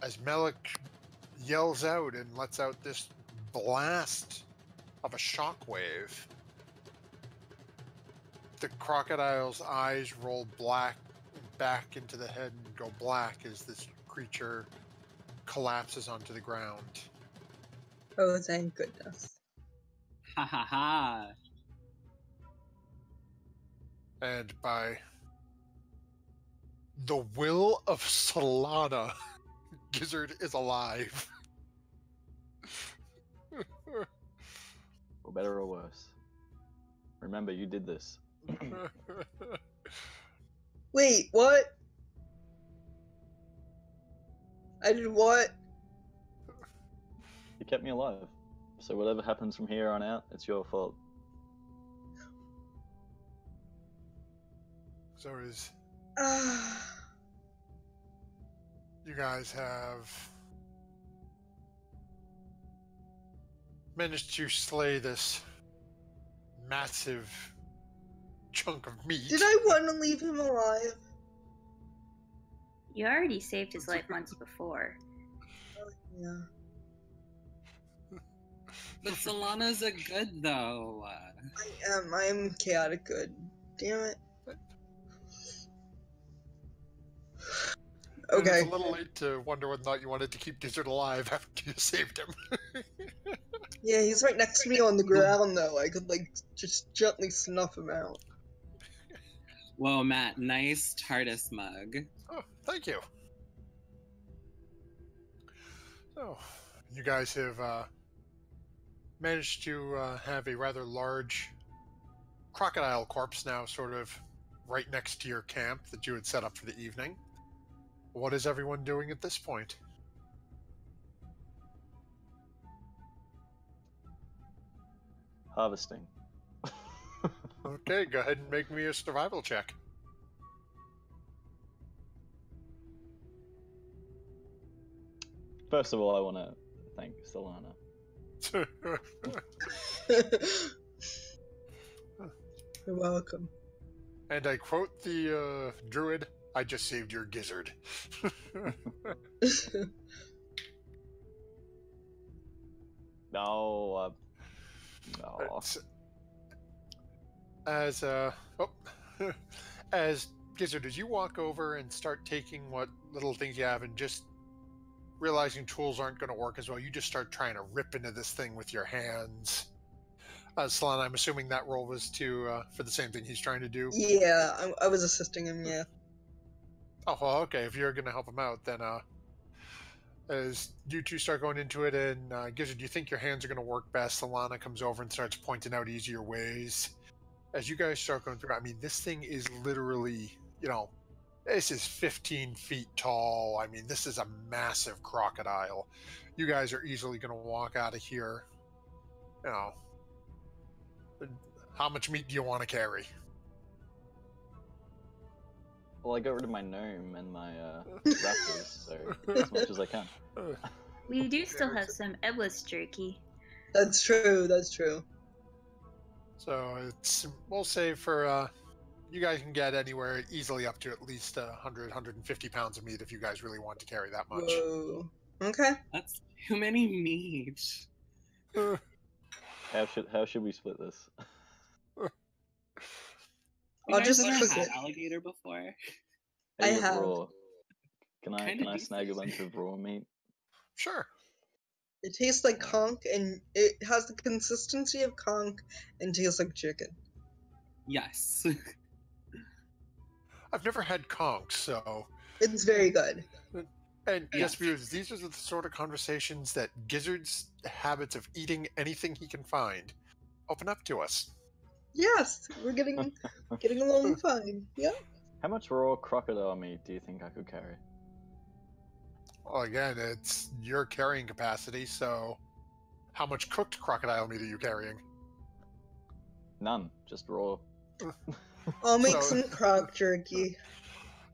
A: as Melik yells out and lets out this blast of a shockwave, the crocodile's eyes roll black back into the head and go black as this creature collapses onto the ground.
B: Oh, thank goodness.
E: Ha ha ha.
A: and by the will of Solana, Gizzard is alive.
C: For better or worse. Remember, you did this.
B: Wait, what? I did what?
C: You kept me alive. So whatever happens from here on out, it's your fault.
A: so is you guys have managed to slay this massive chunk of meat.
B: Did I want to leave him alive?
D: You already saved his life once before.
B: Yeah.
E: But Solana's a good though.
B: I am. I am chaotic good. Damn it. Okay.
A: It's a little late to wonder whether or not you wanted to keep Gizzard alive after you saved him.
B: Yeah, he's right next to me on the ground though. I could like just gently snuff him out.
E: Whoa, Matt, nice TARDIS mug.
A: oh, thank you. So, you guys have uh, managed to uh, have a rather large crocodile corpse now, sort of right next to your camp that you had set up for the evening. What is everyone doing at this point?
C: Harvesting.
A: Okay, go ahead and make me a survival check.
C: First of all, I want to thank Solana.
B: You're welcome.
A: and I quote the uh, druid I just saved your gizzard.
C: No, uh, no.
A: As uh oh, as Gizzard, as you walk over and start taking what little things you have and just realizing tools aren't going to work as well, you just start trying to rip into this thing with your hands. Uh, Solana, I'm assuming that role was to uh, for the same thing he's trying to do.
B: yeah, I, I was assisting him. Yeah.
A: Oh, well, okay. If you're going to help him out, then uh, as you two start going into it, and uh, Gizzard, you think your hands are going to work best. Solana comes over and starts pointing out easier ways. As you guys start going through, I mean, this thing is literally, you know, this is 15 feet tall. I mean, this is a massive crocodile. You guys are easily going to walk out of here. You know, how much meat do you want to carry?
C: Well, I got rid of my gnome and my uh, raptors, so as much as I can.
D: We do still have some Eblis jerky.
B: That's true. That's true.
A: So it's we'll say for uh, you guys can get anywhere easily up to at least uh, 100, 150 pounds of meat if you guys really want to carry that much.
B: Whoa. Okay.
E: That's too many meat.
C: How should how should we split this?
B: I'll
E: guys
B: just
E: ever
B: cook
E: had alligator before?
B: I have.
C: Raw. Can I
E: Kinda
C: can I snag a bunch of raw meat?
A: Sure.
B: It tastes like conch, and it has the consistency of conch and tastes like chicken.
E: Yes.
A: I've never had conch, so
B: It's very good.
A: and
E: Yeah.
A: yes, viewers, these are the sort of conversations that Gizzard's habits of eating anything he can find open up to us.
B: Yes, we're getting getting along fine. Yep.
C: How much raw crocodile meat do you think I could carry?
A: Well, again, it's your carrying capacity, so how much cooked crocodile meat are you carrying?
C: None, just raw.
B: I'll make
A: So-
B: some croc jerky.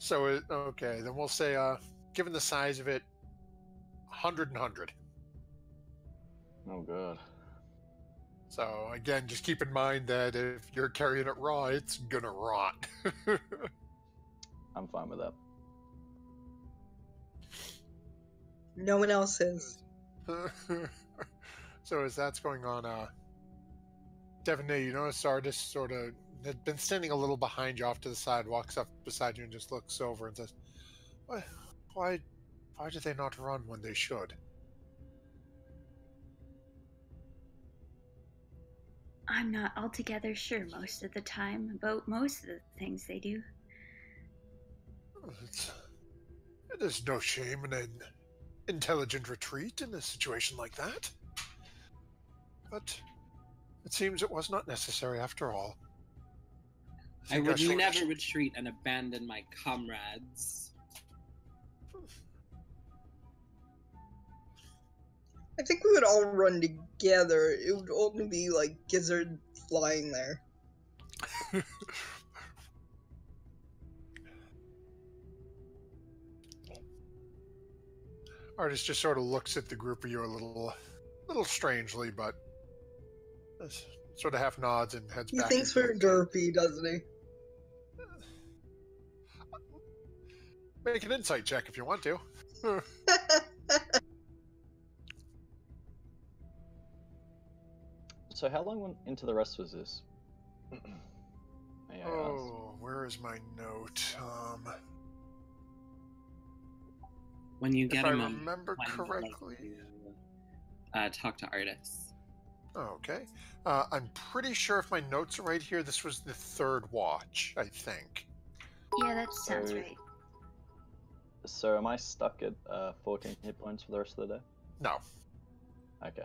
A: So it, okay, then we'll say, uh, given the size of it, 100 and 100.
C: Oh god.
A: So again, just keep in mind that if you're carrying it raw, it's gonna rot.
C: I'm fine with that.
B: No one else is.
A: so as that's going on, uh, Devonay, you notice Sardis sort of had been standing a little behind you off to the side, walks up beside you and just looks over and says, "Why, why, why do they not run when they should?"
D: I'm not altogether sure most of the time about most of the things they do.
A: It's, it is no shame in an intelligent retreat in a situation like that. But it seems it was not necessary after all.
E: I
A: Think
E: would
A: should-
E: never retreat and abandon my comrades.
B: I think we would all run together. It would only be like Gizzard flying there.
A: Artus just sort of looks at the group of you a little, little strangely, but Sort of half nods and heads
B: He
A: back.
B: thinks we're derpy, doesn't he?
A: Make an insight check if you want to.
C: So how long went into the rest was this? May I ask?
A: Oh, where is my note? Um,
E: When you
A: if
E: get
A: I
E: a moment,
A: remember
E: Quen will let
A: correctly.
E: you, uh, talk to Artus.
A: Okay. Uh, I'm pretty sure if my notes are right here, this was the third watch, I think.
D: Yeah, that sounds
C: So-
D: right.
C: So am I stuck at uh, 14 hit points for the rest of the day?
A: No.
C: Okay.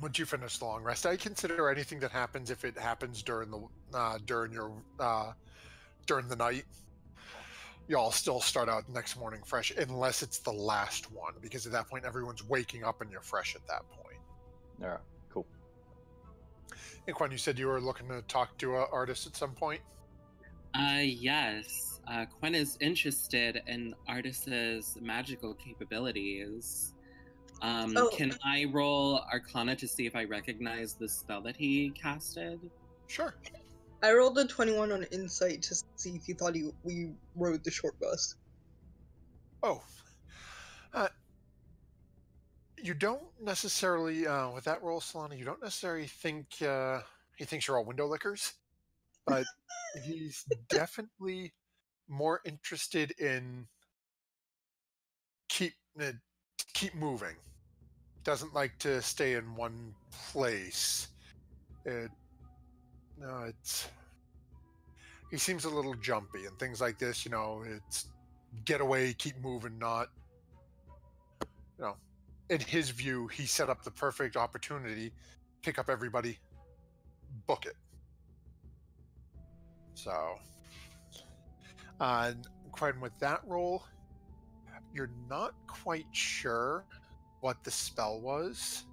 A: Once you finish the long rest, I consider anything that happens if it happens during the uh, during your uh, during the night. Y'all still start out next morning fresh, unless it's the last one, because at that point everyone's waking up and you're fresh at that point.
C: Alright, cool.
A: And Quan, you said you were looking to talk to an artist at some point.
E: Uh, yes. Uh, Quen is interested in Artus's magical capabilities. Um,
B: Oh.
E: Can I roll Arcana to see if I recognize the spell that he casted?
A: Sure.
B: I rolled a 21 on insight to see if he thought he, we rode the short bus.
A: Oh. Uh, you don't necessarily, uh, with that roll, Solana, you don't necessarily think uh, he thinks you're all window lickers, but he's definitely more interested in keep uh, keep moving. Doesn't like to stay in one place. It, no, it's he seems a little jumpy and things like this. You know, it's get away, keep moving, not you know. In his view, he set up the perfect opportunity, pick up everybody, book it. So, uh, quite with that roll, you're not quite sure what the spell was,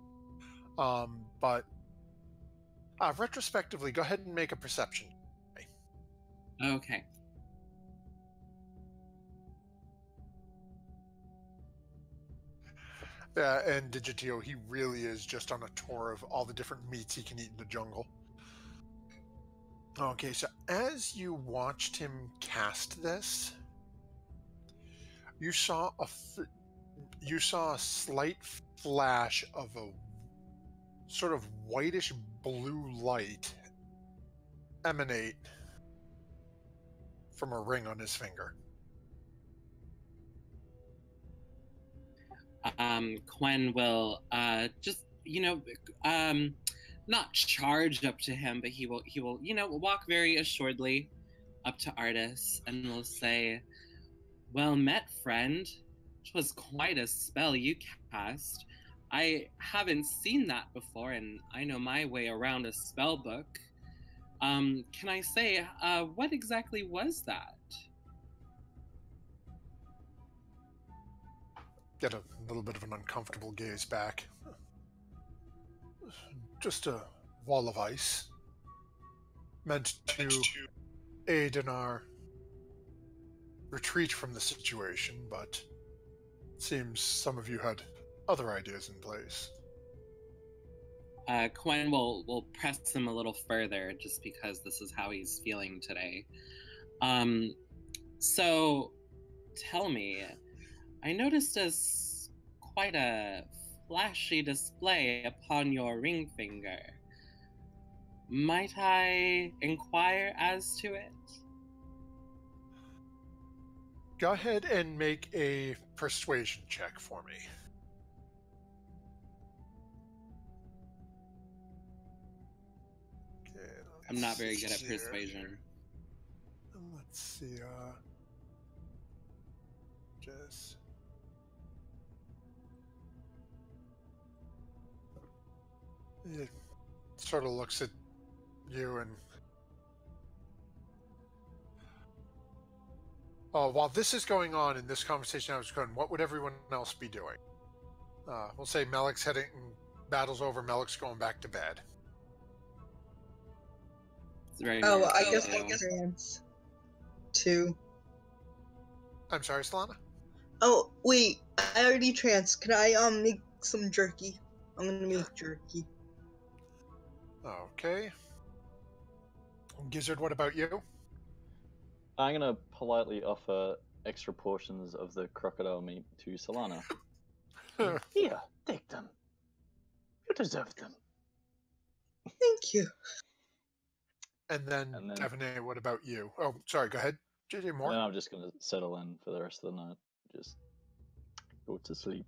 A: um, but uh, retrospectively, go ahead and make a perception.
E: Okay.
A: Uh, and Digitio, he really is just on a tour of all the different meats he can eat in the jungle. Okay, so as you watched him cast this, you saw a you saw a slight flash of a sort of whitish blue light emanate from a ring on his finger.
E: um, Quen will uh, just you know um, not charge up to him, but he will he will you know walk very assuredly up to Artus and will say, "Well met, friend. Twas quite a spell you cast. I haven't seen that before, and I know my way around a spell book. Um, can I say, uh, what exactly was that?"
A: get a little bit of an uncomfortable gaze back. Just a wall of ice. Meant to aid in our retreat from the situation, but seems some of you had other ideas in place.
E: uh, Quen will will press him a little further just because this is how he's feeling today. Um, so, tell me, I noticed a s- quite a flashy display upon your ring finger. Might I inquire as to it?
A: Go ahead and make a persuasion check for me.
E: I'm not very good at
A: here.
E: persuasion.
A: Let's see, uh. Just. It sort of looks at you and. Oh, while this is going on in this conversation I was going, what would everyone else be doing? Uh, we'll say Melik's heading, battle's over, Melik's going back to bed.
E: It's very
B: Oh,
E: normal
B: I guess. I guess trance. Two.
A: I'm sorry, Solana?
B: Oh wait, I already trans. Can I um make some jerky? I'm gonna make jerky.
A: Okay. Gizzard, what about you?
C: I'm gonna politely offer extra portions of the crocodile meat to Solana. Here, take them. You deserve them.
B: Thank you.
A: And then,
C: And then-
A: Devaney, what about you? Oh, sorry, go ahead. JJ Moore.
C: then I'm just gonna settle in for the rest of the night. Just go to sleep.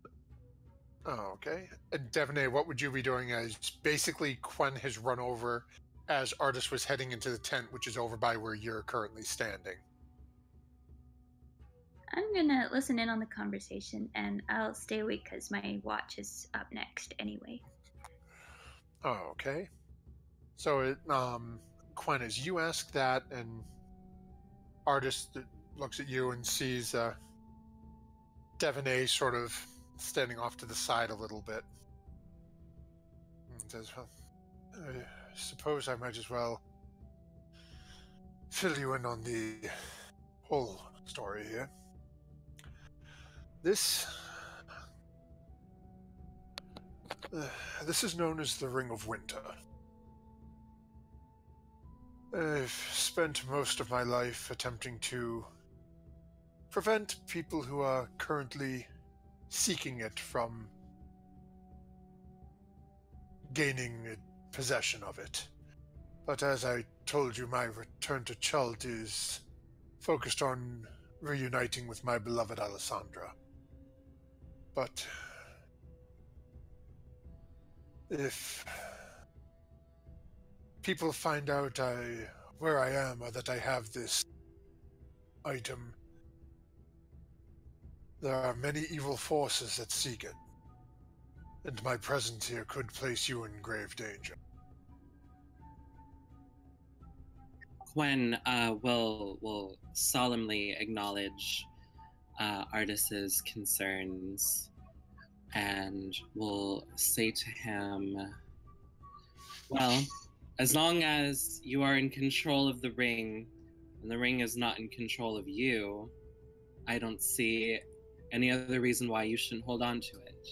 A: Oh, okay. And Devaney, what would you be doing as basically Quen has run over as Artus was heading into the tent, which is over by where you're currently standing?
D: I'm gonna listen in on the conversation and I'll stay awake because my watch is up next anyway.
A: Oh, okay. So it um Quen, as you ask that and Artus looks at you and sees uh sort of standing off to the side a little bit. And says, well, I suppose I might as well fill you in on the whole story here. This uh, this is known as the Ring of Winter. I've spent most of my life attempting to prevent people who are currently seeking it from gaining possession of it. But as I told you, my return to Chult is focused on reuniting with my beloved Alessandra. But if people find out I where I am or that I have this item, there are many evil forces that seek it, and my presence here could place you in grave danger.
E: Gwen uh, will will solemnly acknowledge uh, Artus's concerns and will say to him, "Well, as long as you are in control of the ring, and the ring is not in control of you, I don't see any other reason why you shouldn't hold on to it.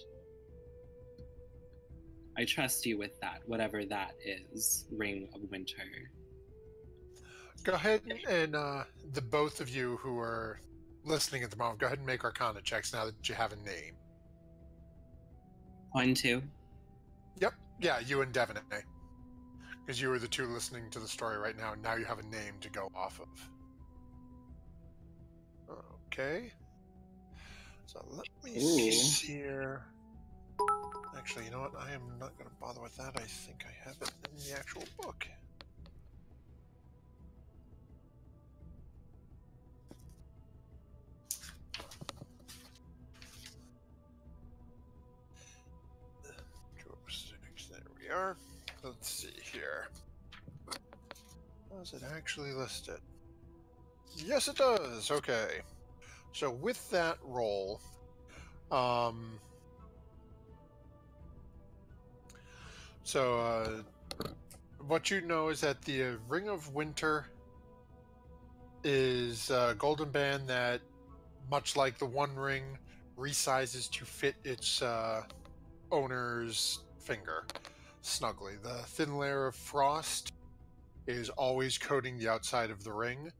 E: I trust you with that, whatever that is, Ring of Winter."
A: Go ahead and uh, the both of you who are listening at the moment, go ahead and make Arcana checks now that you have a name.
E: One, two.
A: Yep. Yeah, you and Devon, because you are the two listening to the story right now. and Now you have a name to go off of. Okay. So let me
E: Ooh.
A: see here. Actually, you know what? I am not going to bother with that. I think I have it in the actual book. There we are. Let's see here. Does it actually list it? Yes, it does. Okay. So with that roll, um, so uh, what you know is that the uh, Ring of Winter is a golden band that, much like the One Ring, resizes to fit its uh, owner's finger snugly. The thin layer of frost is always coating the outside of the ring,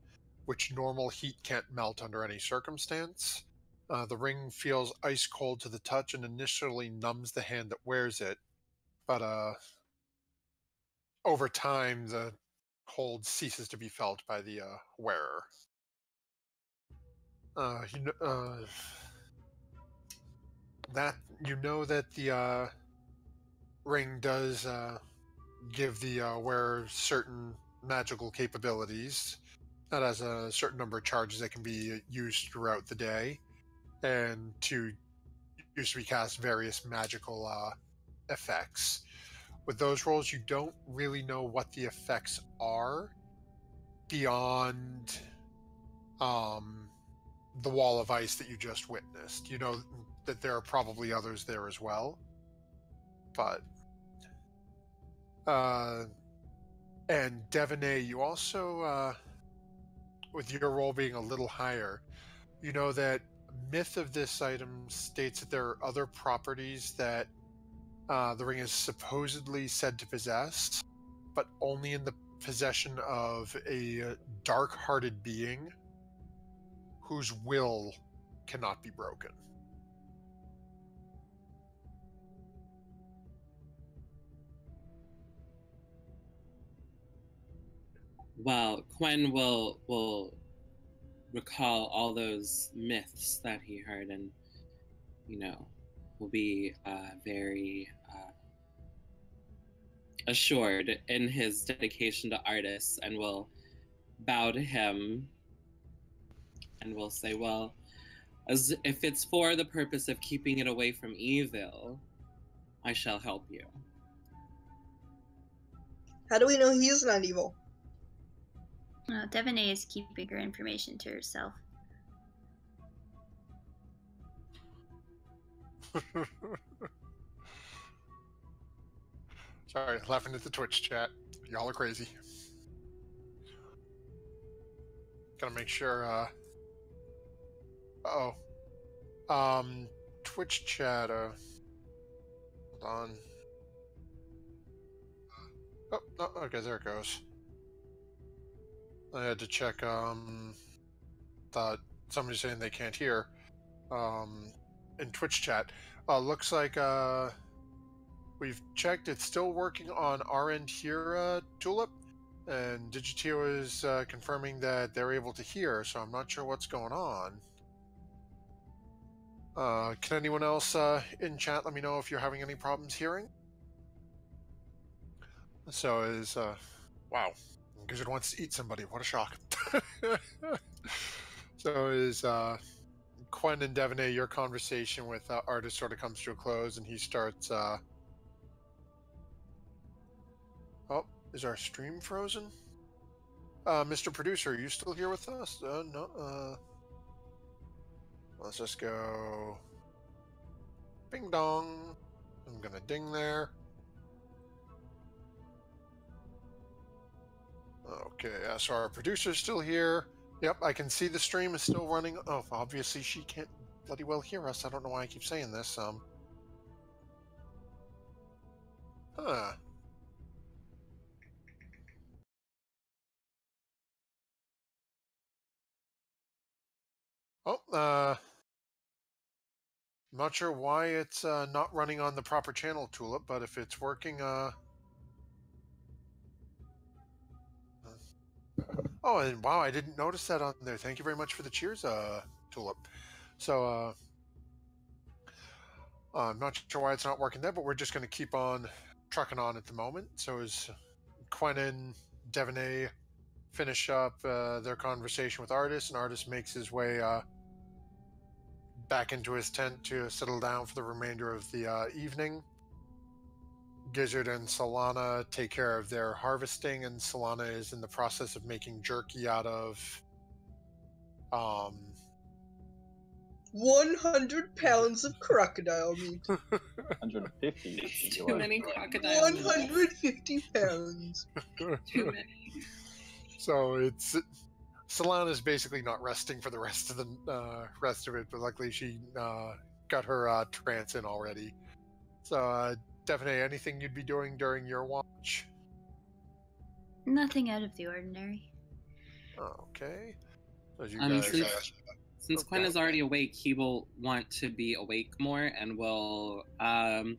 A: which normal heat can't melt under any circumstance. Uh, the ring feels ice cold to the touch and initially numbs the hand that wears it, but uh, over time the cold ceases to be felt by the uh, wearer. Uh, you know, uh, that you know that the uh, ring does uh, give the uh, wearer certain magical capabilities. That has a certain number of charges that can be used throughout the day, and to use to be cast various magical uh, effects. With those rolls, you don't really know what the effects are beyond um, the wall of ice that you just witnessed. You know that there are probably others there as well, but uh, and Devonay, you also, uh, with your roll being a little higher, you know that myth of this item states that there are other properties that uh, the ring is supposedly said to possess, but only in the possession of a dark-hearted being whose will cannot be broken.
E: Well, Quen will will recall all those myths that he heard, and you know, will be uh, very uh, assured in his dedication to Artus, and will bow to him, and will say, "Well, as if it's for the purpose of keeping it away from evil, I shall help you."
B: How do we know he's not evil?
D: Uh, Devaney is keeping her information to herself.
A: Sorry, laughing at the Twitch chat. Y'all are crazy. Gotta make sure, uh. Oh. Um, Twitch chat, uh. Hold on. Oh, no, okay, there it goes. I had to check, um. Thought somebody's saying they can't hear. Um, in Twitch chat. Uh, looks like, uh. We've checked. It's still working on our end here, uh, Tulip. And Digitio is uh, confirming that they're able to hear, so I'm not sure what's going on. Uh, can anyone else uh, in chat let me know if you're having any problems hearing? So is uh, wow, Gizzard wants to eat somebody. What a shock! so is uh, Quen and Devaney, your conversation with uh, Artus sort of comes to a close, and he starts. Uh, oh, is our stream frozen? Uh, Mr. Producer, are you still here with us? Uh, no. Uh, let's just go. Bing dong. I'm gonna ding there. Okay, uh, so our producer's still here. Yep, I can see the stream is still running. Oh, obviously she can't bloody well hear us. I don't know why I keep saying this. Um. Huh. Oh, uh. I'm not sure why it's uh, not running on the proper channel, Tulip, but if it's working, uh. Oh, and wow, I didn't notice that on there. Thank you very much for the cheers, uh, Tulip. So, uh, I'm not sure why it's not working there, but we're just going to keep on trucking on at the moment. So, as Quen and finish up uh, their conversation with Artus, and Artus makes his way uh, back into his tent to settle down for the remainder of the uh, evening. Gizzard and Solana take care of their harvesting, and Solana is in the process of making jerky out of um
B: 100 pounds of crocodile meat.
C: 150.
E: Too many crocodiles.
B: 150 pounds.
E: Too many.
A: so it's Solana's basically not resting for the rest of the uh, rest of it, but luckily she uh, got her uh, trance in already. So definitely anything you'd be doing during your watch.
D: Nothing out of the ordinary.
A: Okay. So as you
E: Um,
A: guys,
E: since-
A: uh,
E: Since Quen is already awake, he will want to be awake more and will um,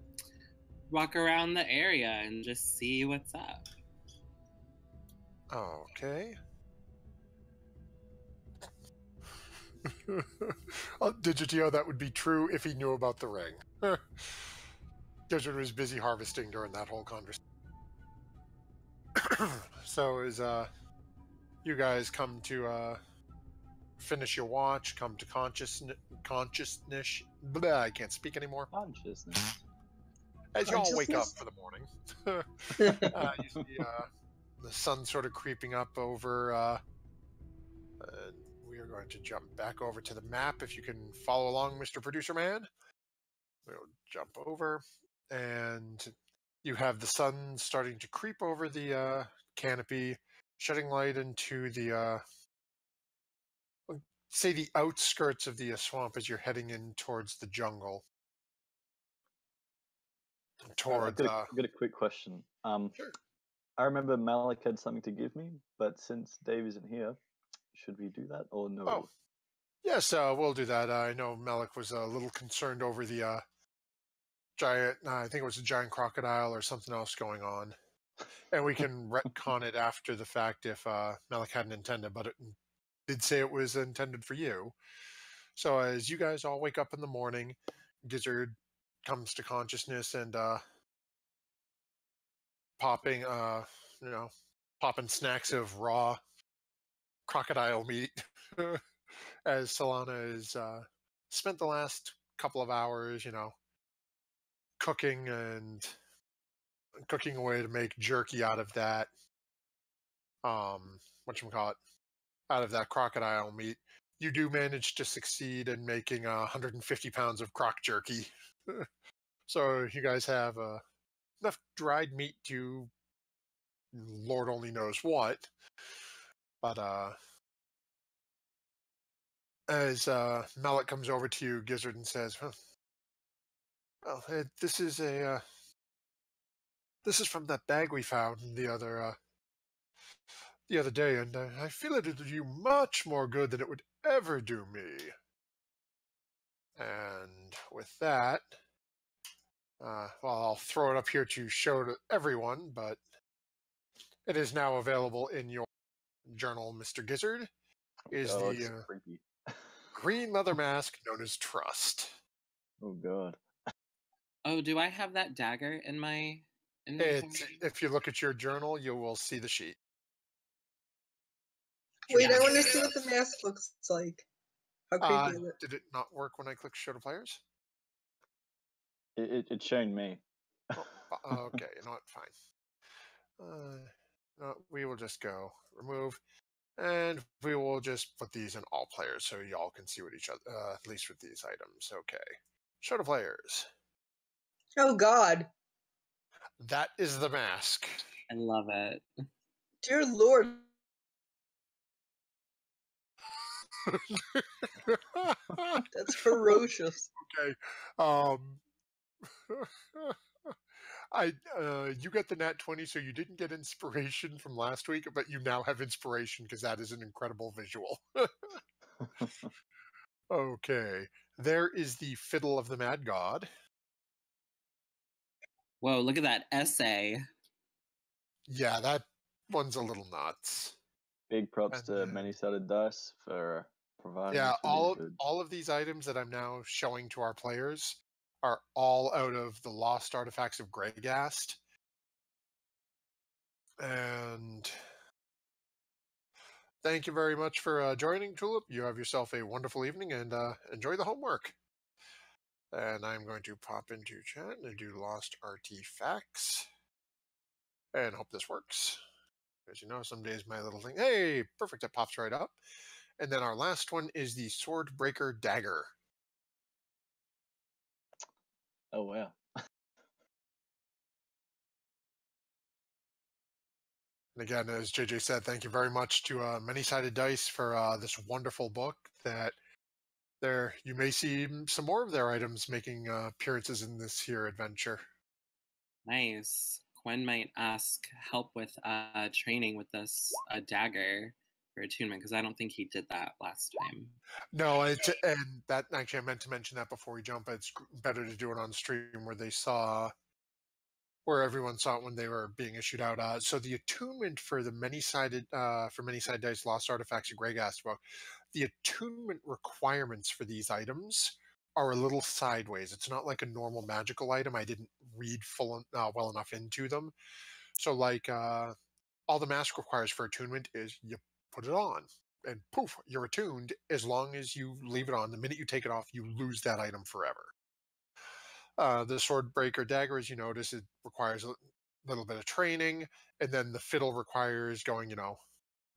E: walk around the area and just see what's up.
A: Okay. oh, Digitio, that would be true if he knew about the ring. Gizzard was busy harvesting during that whole conversation. so as uh, you guys come to uh, finish your watch, come to consciousness, consciousness. Blah, I can't speak anymore.
C: Consciousness.
A: As y'all wake up for the morning, uh, you see uh, the sun sort of creeping up over. Uh, and we are going to jump back over to the map. If you can follow along, Mr. Producer Man, we'll jump over, and you have the sun starting to creep over the uh, canopy, shedding light into the. Uh, say the outskirts of the uh, swamp as you're heading in towards the jungle.
C: Uh, I've
A: Towards
C: got, a, I've got a quick question. Um,
A: Sure.
C: I remember Malik had something to give me, but since Dave isn't here, should we do that or no?
A: Oh, yes, uh, we'll do that. I know Malik was a little concerned over the uh, giant. Uh, I think it was a giant crocodile or something else going on, and we can retcon it after the fact if uh, Malik hadn't intended, but it did say it was intended for you. So as you guys all wake up in the morning, Gizzard comes to consciousness and uh, popping, uh, you know, popping snacks of raw crocodile meat as Solana has uh, spent the last couple of hours, you know, cooking and cooking away to make jerky out of that. Um, what you call it? Out of that crocodile meat, you do manage to succeed in making uh, 150 pounds of croc jerky. so you guys have uh, enough dried meat to Lord only knows what. But uh, as uh, Mallet comes over to you, Gizzard, and says, huh, "Well, eh, this is a uh, this is from that bag we found the other uh, the other day, and uh, I feel it would do you much more good than it would ever do me." And with that, uh, well, I'll throw it up here to show to everyone, but it is now available in your journal, Mr. Gizzard. Is
C: oh,
A: the uh, green leather mask known as Trust.
C: Oh god.
E: Oh, do I have that dagger in my
A: It,
E: inventory?
A: if you look at your journal, you will see the sheet.
B: Wait, I
E: Yeah.
B: want to see what the mask looks like. How creepy
A: Uh,
B: is it?
A: did it not work when I clicked show to players?
C: It, it, it's shown me.
A: Uh, okay, you know what? Fine. Uh, no, we will just go remove, and we will just put these in all players so y'all can see what each other, uh, at least with these items. Okay. Show to players.
B: Oh God,
A: That is the mask.
E: I love it.
B: dear Lord, that's ferocious.
A: okay. Um, I uh, you got the nat twenty, so you didn't get inspiration from last week, but you now have inspiration because that is an incredible visual. okay, there is the fiddle of the mad god.
E: Whoa, look at that essay.
A: Yeah, that one's a little nuts.
C: Big props
A: And,
C: to Many Sided Dice for providing.
A: Yeah, all
C: good-
A: all of these items that I'm now showing to our players are all out of the lost artifacts of Greygast. And thank you very much for uh, joining, Tulip. You have yourself a wonderful evening and uh, enjoy the homework. And I'm going to pop into chat and do lost artifacts. And hope this works. As you know, some days my little thing, hey, perfect, it pops right up. And then our last one is the Sword Breaker Dagger.
C: Oh wow.
A: And again, as JJ said, thank you very much to uh, Many Sided Dice for uh, this wonderful book. That there, you may see some more of their items making uh, appearances in this here adventure.
E: Nice. Gwen might ask help with uh training with this uh, dagger for attunement because I don't think he did that last time.
A: No, it's and that actually I meant to mention that before we jump. It's better to do it on stream where they saw, where everyone saw it when they were being issued out. Uh, so the attunement for the many sided, uh, for many sided dice lost artifacts of Greygast book, the attunement requirements for these items are a little sideways. It's not like a normal magical item. I didn't read full uh, well enough into them. So like uh, all the mask requires for attunement is you put it on and poof, you're attuned as long as you leave it on. The minute you take it off, you lose that item forever. Uh, the sword breaker dagger, as you notice, it requires a little bit of training, and then the fiddle requires going, you know,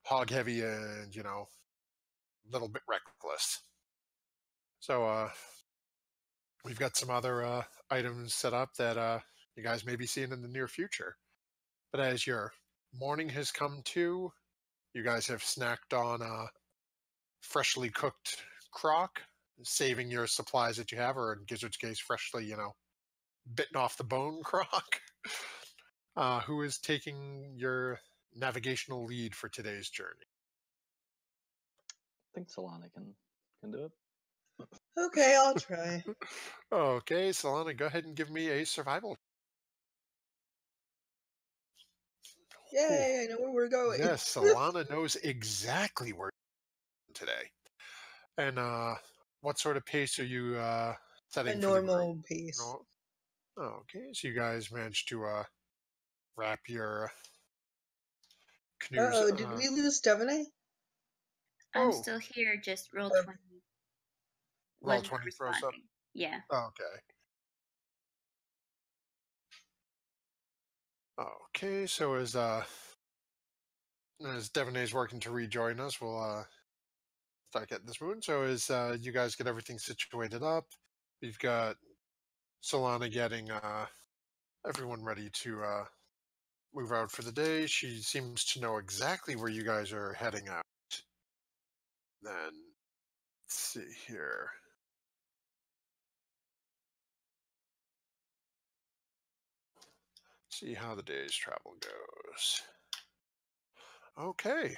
A: hog heavy and you know, little bit reckless. So uh, we've got some other uh, items set up that uh, you guys may be seeing in the near future. But as your morning has come to, you guys have snacked on a freshly cooked crock, saving your supplies that you have, or in Gizzard's case, freshly, you know, bitten off the bone crock. uh, who is taking your navigational lead for today's journey?
C: I think Solana can can do it.
B: Okay, I'll try.
A: Okay, Solana, go ahead and give me a survival.
B: Yay, I know where we're going.
A: Yes, Solana knows exactly where you're today. And uh, what sort of pace are you uh, setting?
B: A
A: for
B: normal pace.
A: No- Oh, okay, so you guys managed to uh, wrap your
B: Uh
A: canoes.
B: oh, did
A: uh,
B: we lose Stephanie?
D: I'm
A: Oh.
D: still here. Just roll
B: Oh.
D: twenty.
A: Roll 20 throws up?
D: Yeah.
A: Oh, Okay. Okay, so as uh as Devonay's working to rejoin us, we'll uh start getting this moving. So as uh you guys get everything situated up, we've got Solana getting uh everyone ready to uh move out for the day. She seems to know exactly where you guys are heading out. Then let's see here. see how the day's travel goes. Okay.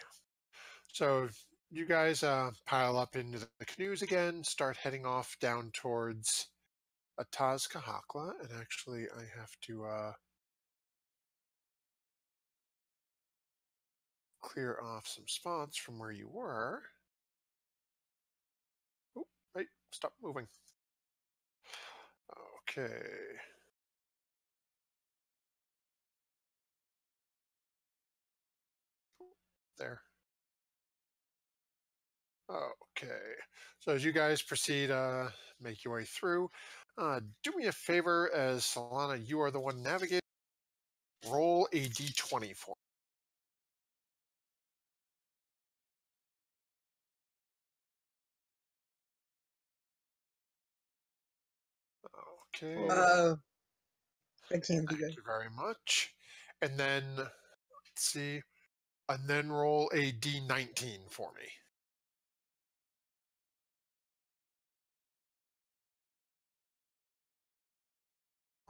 A: So you guys uh, pile up into the canoes again, start heading off down towards Ataaz Kahakla. And actually, I have to uh, clear off some spots from where you were. Stop moving. Okay. there. Okay. So as you guys proceed, uh, make your way through, uh, do me a favor as Solana, you are the one navigating. Roll a d20 for Okay.
B: Uh, I can't do
A: Thank
B: that.
A: you very much. And then, let's see, and then roll a d19 for me.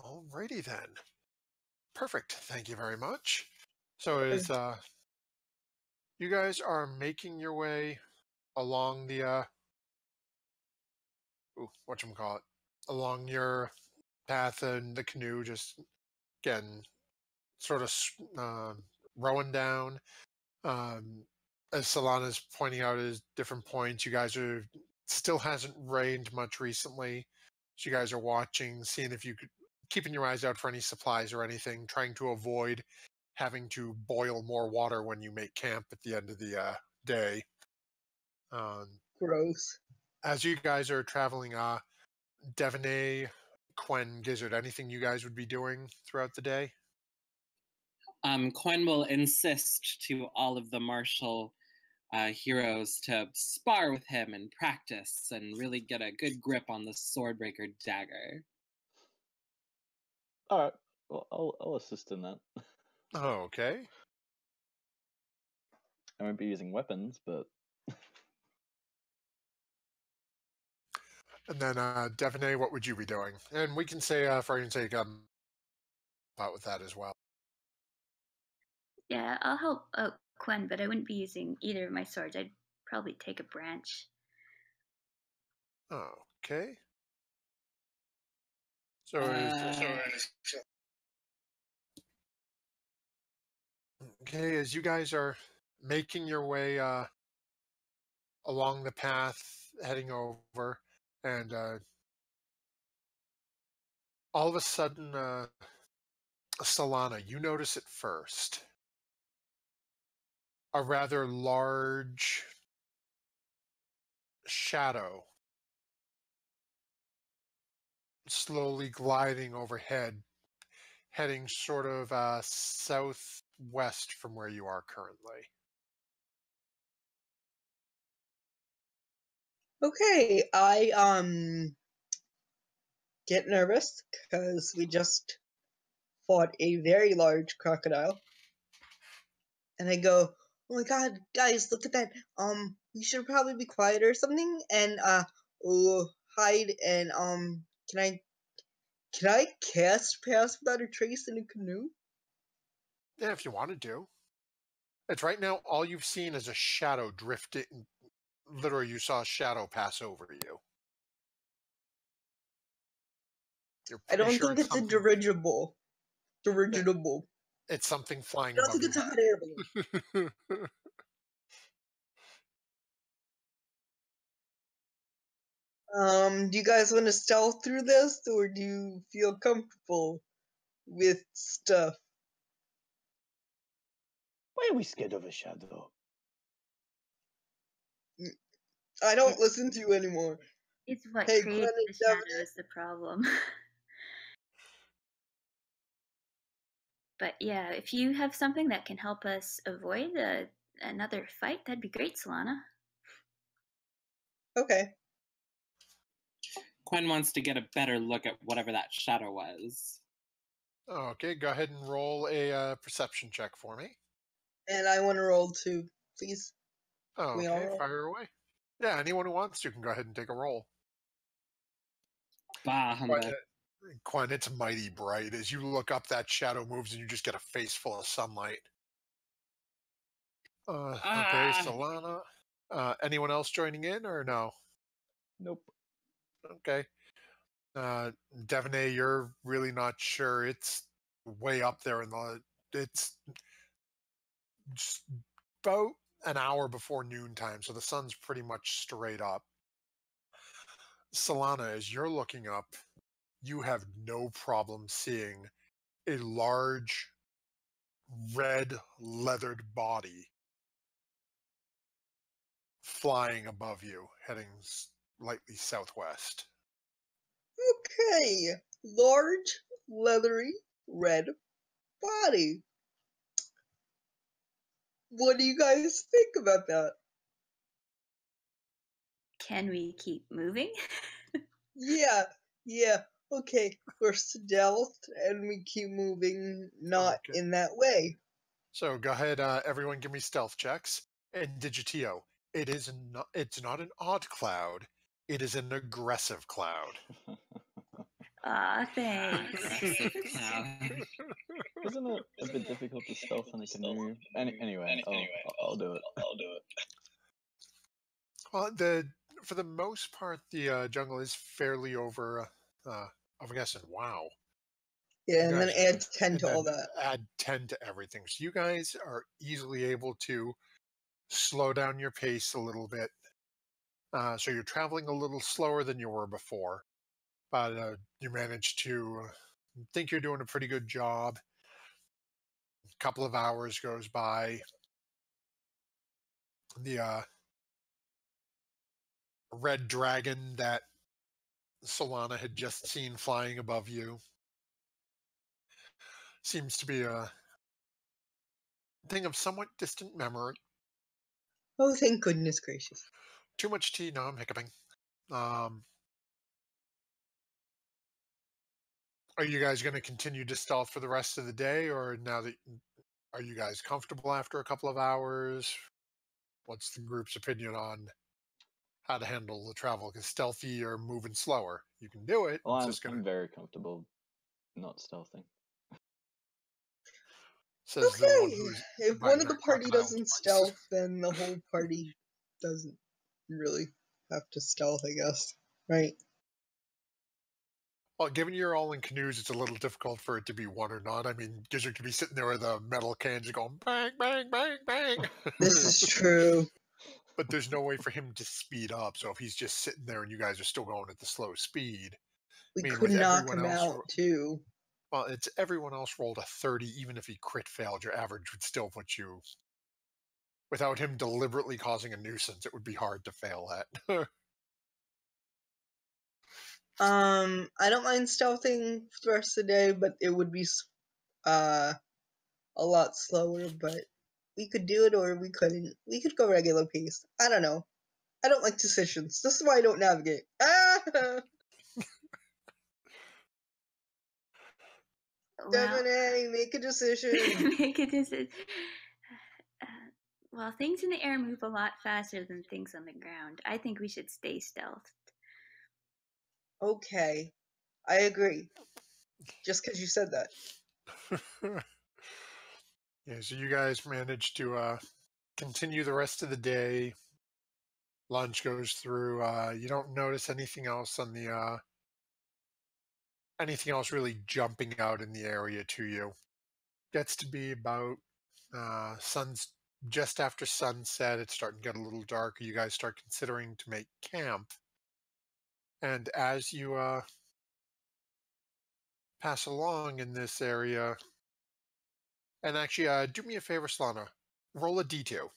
A: Alrighty then. Perfect. Thank you very much. So as uh, you guys are making your way along the uh, ooh, what call it, along your path and the canoe, just again, sort of uh, rowing down. Um, as Solana's pointing out at different points, you guys are still hasn't rained much recently. So you guys are watching, seeing if you could keeping your eyes out for any supplies or anything, trying to avoid having to boil more water when you make camp at the end of the uh, day. Um,
B: Gross.
A: as you guys are traveling, uh, Devonay, Quen, Gizzard, anything you guys would be doing throughout the day?
E: Um, Quen will insist to all of the martial uh, heroes to spar with him and practice and really get a good grip on the Swordbreaker dagger.
C: All right. Well, I'll I'll assist in that.
A: Okay.
C: I won't be using weapons, but
A: And then uh, Devonay, what would you be doing? And we can say, uh, for argument's sake, um, out with that as well.
D: Yeah, I'll help out Quen, but I wouldn't be using either of my swords. I'd probably take a branch.
A: Okay. So, is-
E: Uh,
A: okay, as you guys are making your way uh, along the path, heading over, and uh, all of a sudden, uh, Solana, you notice it first. A rather large shadow slowly gliding overhead, heading sort of uh, southwest from where you are currently.
B: Okay, I um get nervous because we just fought a very large crocodile, and I go, "Oh my god, guys, look at that! Um, you should probably be quiet or something." And uh, hide and um, can I can I cast pass without a trace in a canoe?
A: Yeah, if you wanted to. Do. It's right now. All you've seen is a shadow drifting. Literally, you saw a shadow pass over you.
B: I don't
A: sure
B: think it's a dirigible. Dirigible.
A: It's something flying
B: I don't think it's a hot air balloon.
A: you.
B: Um, do you guys want to stealth through this, or do you feel comfortable with stuff?
C: Why are we scared of a shadow?
B: I don't listen to you anymore.
D: It's what
B: Hey,
D: creates
B: Glenn
D: the shadow is the problem. but yeah, if you have something that can help us avoid a, another fight, that'd be great, Solana.
B: Okay.
E: Quinn wants to get a better look at whatever that shadow was.
A: okay, go ahead and roll a uh, perception check for me.
B: And I want to roll too, please.
A: Oh, okay, fire away. Yeah, anyone who wants to can go ahead and take a roll.
E: Bah,
A: But,
E: humbug.
A: uh, Quen, it's mighty bright. As you look up, that shadow moves, and you just get a face full of sunlight. Uh, okay,
E: Ah.
A: Solana. Uh, anyone else joining in or no?
C: Nope.
A: Okay. Uh, Devonay, you're really not sure. It's way up there in the. It's just about an hour before noontime, so the sun's pretty much straight up. Solana, as you're looking up, you have no problem seeing a large red leathered body flying above you, heading slightly southwest.
B: Okay. Large, leathery, red body. What do you guys think about that?
D: Can we keep moving?
B: Yeah, yeah. Okay, we're stealth and we keep moving not
A: Okay.
B: in that way.
A: So go ahead, uh, everyone, give me stealth checks. And Digitio, it is not. It's not an odd cloud. It is an aggressive cloud.
D: Aw, thanks.
E: Aggressive.
C: Isn't it a bit difficult to stealth in a canoe? Any, anyway, I'll, I'll, I'll do it. I'll do it.
A: Well, the for the most part, the uh, jungle is fairly over. Uh, I guess in WoW.
B: Yeah, and then add 10 to all that.
A: Add ten to everything, so you guys are easily able to slow down your pace a little bit. Uh, so you're traveling a little slower than you were before, but uh, you manage to uh, think you're doing a pretty good job. A couple of hours goes by. The uh, red dragon that Solana had just seen flying above you seems to be a thing of somewhat distant memory.
B: Oh, thank goodness gracious.
A: Too much tea. No, I'm hiccuping. Um, are you guys going to continue to stealth for the rest of the day, or now that are you guys comfortable after a couple of hours? What's the group's opinion on how to handle the travel? Because stealthy or moving slower, you can do it.
C: Well,
A: it's
C: I'm,
A: just gonna
C: I'm very comfortable not stealthing.
A: says the one
B: Okay, if one of
A: the
B: the party doesn't
A: twice.
B: stealth, then the whole party doesn't really have to stealth, I guess. Right?
A: Well, given you're all in canoes, it's a little difficult for it to be one or not. I mean, Gizzard could be sitting there with a metal can just going bang, bang, bang, bang.
B: Oh, this is true.
A: but there's no way for him to speed up. So if he's just sitting there and you guys are still going at the slow speed,
B: We
A: mean,
B: could knock him
A: else
B: out too.
A: well, it's everyone else rolled a 30. Even if he crit failed, your average would still put you. Without him deliberately causing a nuisance, it would be hard to fail at.
B: Um, I don't mind stealthing for the rest of the day, but it would be uh a lot slower. But we could do it, or we couldn't. We could go regular pace. I don't know. I don't like decisions. This is why I don't navigate. Ah,
D: Well,
B: Devin, make a decision.
D: make a decision. Uh, well, things in the air move a lot faster than things on the ground. I think we should stay stealth.
B: Okay, I agree. Just because you said that.
A: Yeah, so you guys managed to uh, continue the rest of the day. Lunch goes through. Uh, you don't notice anything else on the uh, anything else really jumping out in the area to you. Gets to be about uh, sun's just after sunset. It's starting to get a little darker. You guys start considering to make camp, and as you uh, pass along in this area, and actually, uh, do me a favor, Solana. Roll a d2.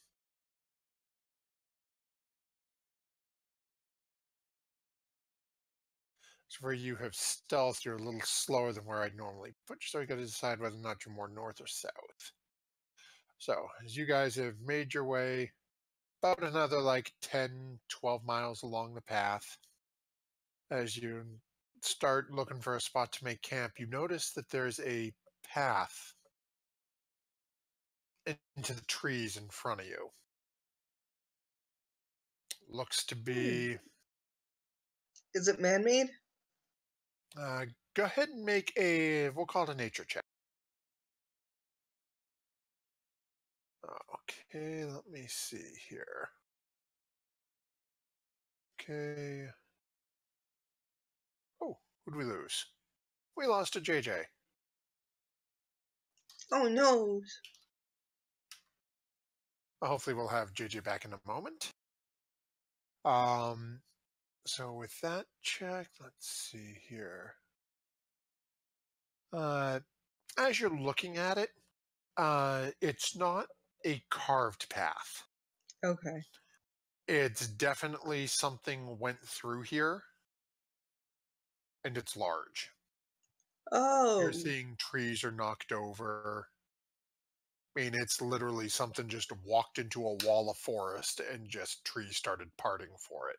A: So where you have stealth, you're a little slower than where I'd normally put you, so you got to decide whether or not you're more north or south. So as you guys have made your way about another like 10, 12 miles along the path, as you start looking for a spot to make camp, you notice that there's a path into the trees in front of you. Looks to be.
B: Is it man made?
A: Uh, go ahead and make a. We'll call it a nature check. Okay, let me see here. Okay. Who'd we lose? We lost to JJ.
B: Oh no.
A: Hopefully we'll have JJ back in a moment. Um, so with that check, let's see here. Uh, as you're looking at it, uh, it's not a carved path.
B: Okay.
A: It's definitely something went through here, and it's large.
B: Oh.
A: You're seeing trees are knocked over. I mean, it's literally something just walked into a wall of forest and just trees started parting for it.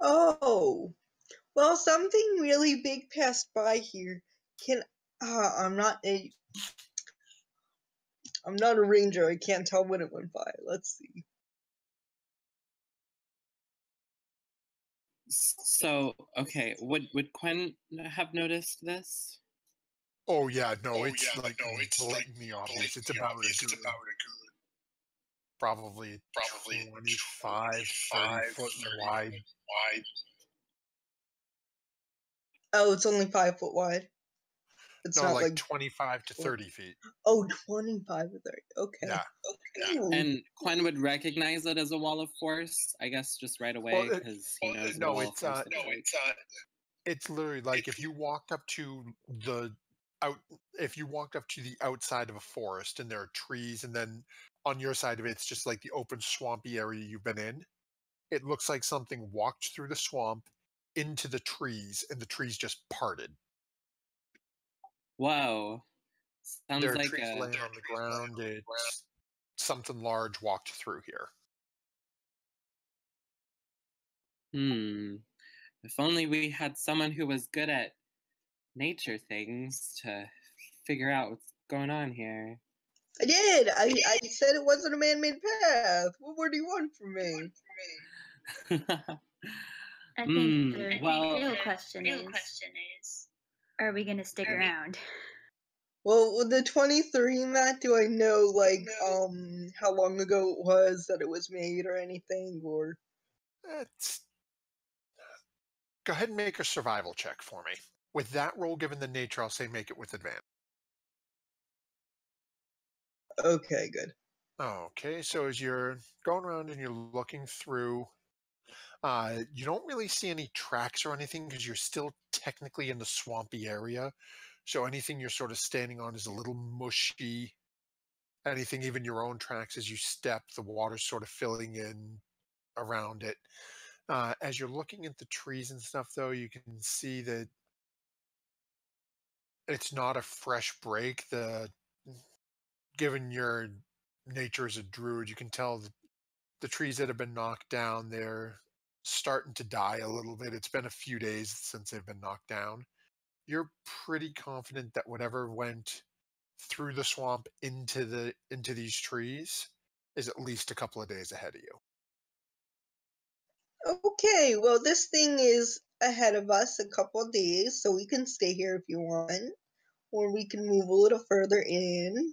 B: Oh. Well, something really big passed by here. Can uh, I'm not a I'm not a ranger. I can't tell when it went by. Let's see.
E: So, okay, would would Quen have noticed this?
A: Oh yeah, no,
F: Oh,
A: it's
F: yeah,
A: like
F: no, it's like
A: blatantly obvious. It's about
F: obvious.
A: a
F: It's
A: good,
F: about a good
A: probably
F: probably
A: 25, 30 foot
F: 30
A: wide.
F: wide.
B: Oh, it's only five foot wide. It's
A: No,
B: not
A: like,
B: like,
A: 25 to 30 feet.
B: oh 25 or 30. Okay.
A: Yeah.
B: Okay. Ooh.
E: And Quen would recognize it as a wall of force, I guess, just right away
A: Well, it-
E: because he
F: well,
E: knows
A: no,
E: wall
A: it's,
E: of force
A: uh,
F: No, it's uh,
A: It's literally like
F: If
A: if you walked up to the out if you walked up to the outside of a forest and there are trees and then on your side of it it's just like the open swampy area you've been in. It looks like something walked through the swamp into the trees and the trees just parted.
E: Whoa. Sounds
A: there are
E: like
A: trees
E: a
A: laying on the ground. It's something large walked through here.
E: hmm. If only we had someone who was good at nature things to figure out what's going on here.
B: I did. I, I said it wasn't a man made path. What more do you want from me?
D: I think
E: Mm,
D: the
E: well-
D: real question
F: real
D: is,
F: question is,
D: are we going to stick
F: Are we-
D: around?
B: Well, with the 23 in that, do I know, like, um, how long ago it was that it was made or anything? Or.
A: It's go ahead and make a survival check for me. With that roll given the nature, I'll say make it with advantage.
B: Okay, good.
A: Okay, so as you're going around and you're looking through, uh, you don't really see any tracks or anything because you're still technically in the swampy area. So anything you're sort of standing on is a little mushy. Anything, even your own tracks as you step, the water's sort of filling in around it. Uh, as you're looking at the trees and stuff, though, you can see that it's not a fresh break. The given your nature as a druid, you can tell that the trees that have been knocked down, they're starting to die a little bit. It's been a few days since they've been knocked down. You're pretty confident that whatever went through the swamp into the into these trees is at least a couple of days ahead of you.
B: Okay, well, this thing is ahead of us a couple of days, so we can stay here if you want, or we can move a little further in.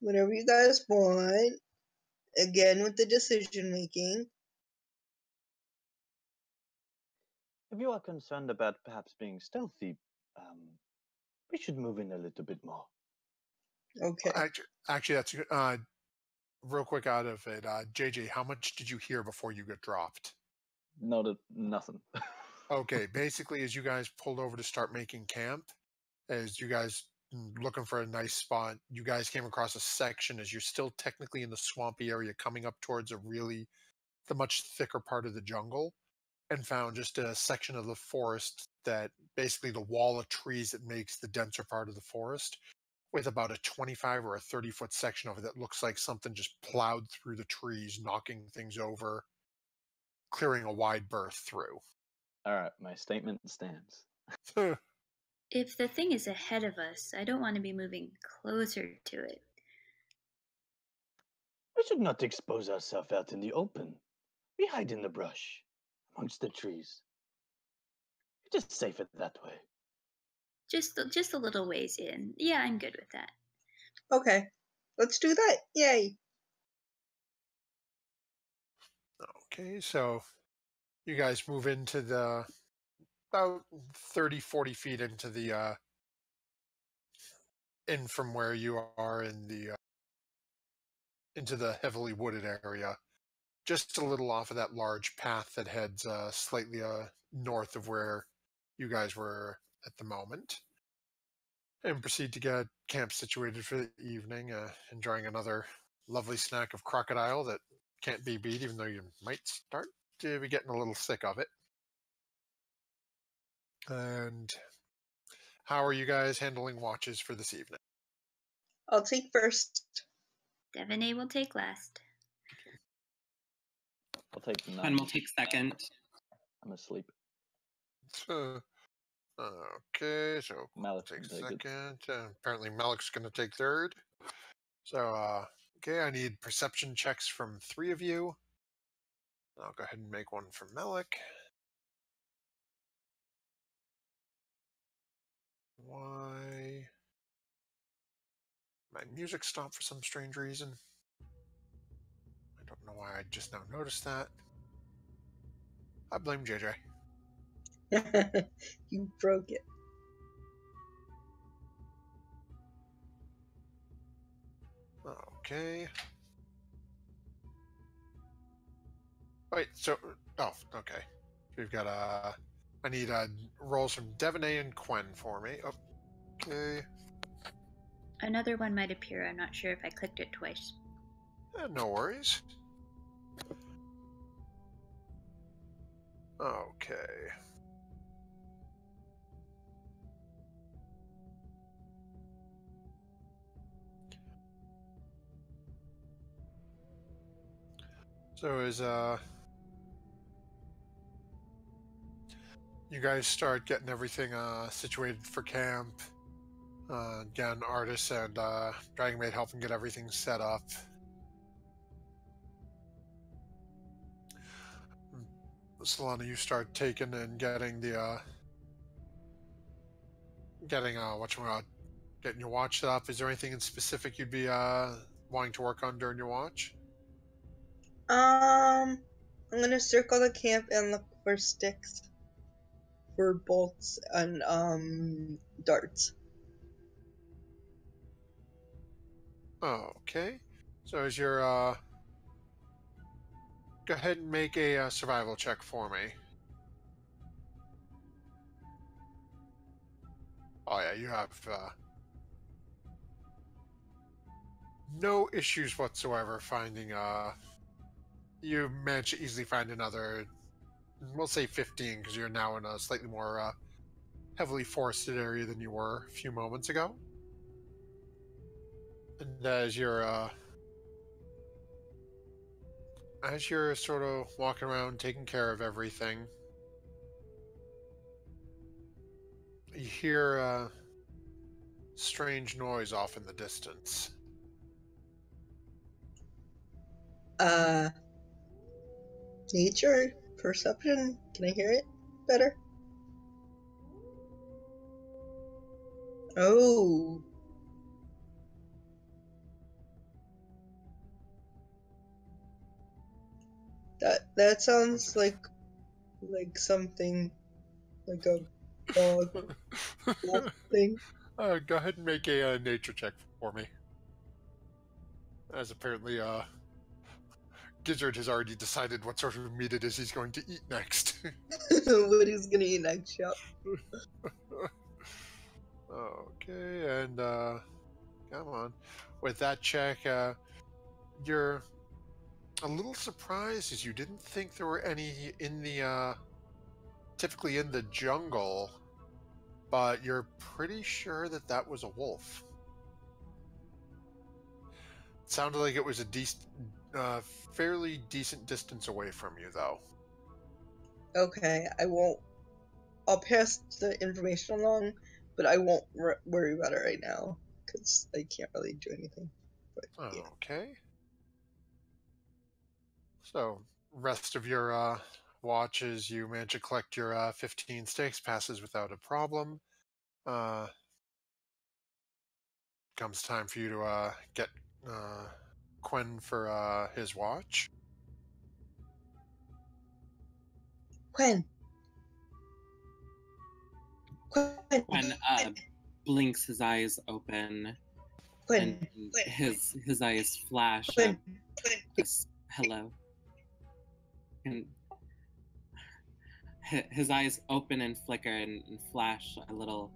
B: Whatever you guys want. Again, with the decision making.
C: If you are concerned about perhaps being stealthy, um, we should move in a little bit more.
B: Okay.
A: Actually, actually that's uh, real quick out of it. Uh, JJ, how much did you hear before you got dropped?
C: Not a, nothing.
A: Okay, basically, as you guys pulled over to start making camp, as you guys looking for a nice spot, you guys came across a section as you're still technically in the swampy area, coming up towards a really the much thicker part of the jungle, and found just a section of the forest that basically the wall of trees that makes the denser part of the forest with about a 25 or a 30 foot section of it that looks like something just plowed through the trees, knocking things over, clearing a wide berth through.
C: All right, my statement stands.
D: If the thing is ahead of us, I don't want to be moving closer to it.
C: We should not expose ourselves out in the open. We hide in the brush, amongst the trees. It is safer that way.
D: Just just a little ways in. Yeah, I'm good with that.
B: Okay. Let's do that. Yay.
A: Okay, so you guys move into the about 30, 40 feet into the uh in from where you are in the uh, into the heavily wooded area. Just a little off of that large path that heads uh slightly uh north of where you guys were at the moment. And proceed to get camp situated for the evening, uh, enjoying another lovely snack of crocodile that can't be beat, even though you might start to be getting a little sick of it. And how are you guys handling watches for this evening?
B: I'll take first.
D: Devaney will take last.
C: I'll take nine.
E: And we'll take second.
C: I'm asleep.
A: So, okay, so
C: Malik
A: takes
C: can take it.
A: second. Uh, apparently, Malik's going to take third. So, uh, okay, I need perception checks from three of you. I'll go ahead and make one for Malik. Why? My music stopped for some strange reason. I don't know why I just now noticed that. I blame JJ.
B: you broke it.
A: Okay. Wait, so oh, okay. We've got uh I need uh rolls from Devaney and Quen for me. Okay.
D: Another one might appear. I'm not sure if I clicked it twice.
A: Eh, no worries. Okay. So is uh you guys start getting everything uh situated for camp. Uh again, Artus and uh Dragonbait helping get everything set up. Solana, you start taking and getting the uh getting uh what you getting your watch set up. Is there anything in specific you'd be uh wanting to work on during your watch?
B: Um, I'm gonna circle the camp and look for sticks, for bolts and um darts.
A: Okay. So is your uh go ahead and make a uh, survival check for me. Oh yeah, you have uh no issues whatsoever finding uh you managed to easily find another we'll say 15 because you're now in a slightly more uh, heavily forested area than you were a few moments ago. And as you're uh as you're sort of walking around taking care of everything you hear a strange noise off in the distance.
B: Uh, nature perception? Can I hear it better? Oh. That that sounds like like something like a dog thing.
A: Uh, go ahead and make a uh, nature check for me. As apparently, uh, Gizzard has already decided what sort of meat it is he's going to eat next.
B: what he's gonna eat next, yep.
A: okay, and uh, come on. With that check, uh, you're a little surprised as you didn't think there were any in the uh, typically in the jungle, but you're pretty sure that that was a wolf. It sounded like it was a decent, uh, fairly decent distance away from you, though.
B: Okay, I won't. I'll pass the information along, but I won't r- worry about it right now because I can't really do anything. But yeah.
A: Okay. So, rest of your uh, watches, you manage to collect your uh, 15 stakes passes without a problem. Uh, comes time for you to uh, get uh, Quinn for uh, his watch.
B: Quinn. Quinn.
E: When uh, blinks his eyes open
B: Quinn.
E: and his his eyes flash.
B: Quinn.
E: up. Yes, hello. And hi- his eyes open and flicker and, and flash a little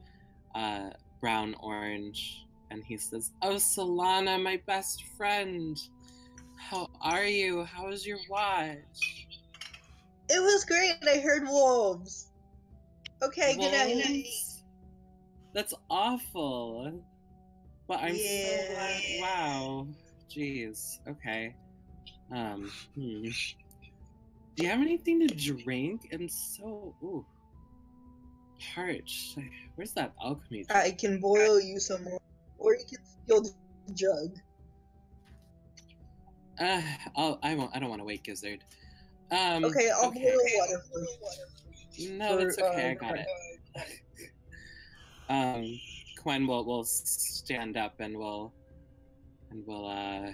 E: uh, brown orange, and he says, "Oh, Solana, my best friend, how are you? How is your watch?"
B: It was great. I heard wolves. Okay, good night.
E: That's awful. But I'm so glad. Wow. Jeez. Okay. Um. Hmm. Do you have anything to drink? I'm so ooh parched. Where's that alchemy? drink?
B: I can boil you some more, or you can steal the jug.
E: Uh, I'll, I won't. I don't want to wait, Gizzard. Um.
B: Okay, I'll
E: okay.
B: boil water first.
E: No, that's
B: for,
E: okay. I
B: uh,
E: got it. um, Quen will will stand up and will and will uh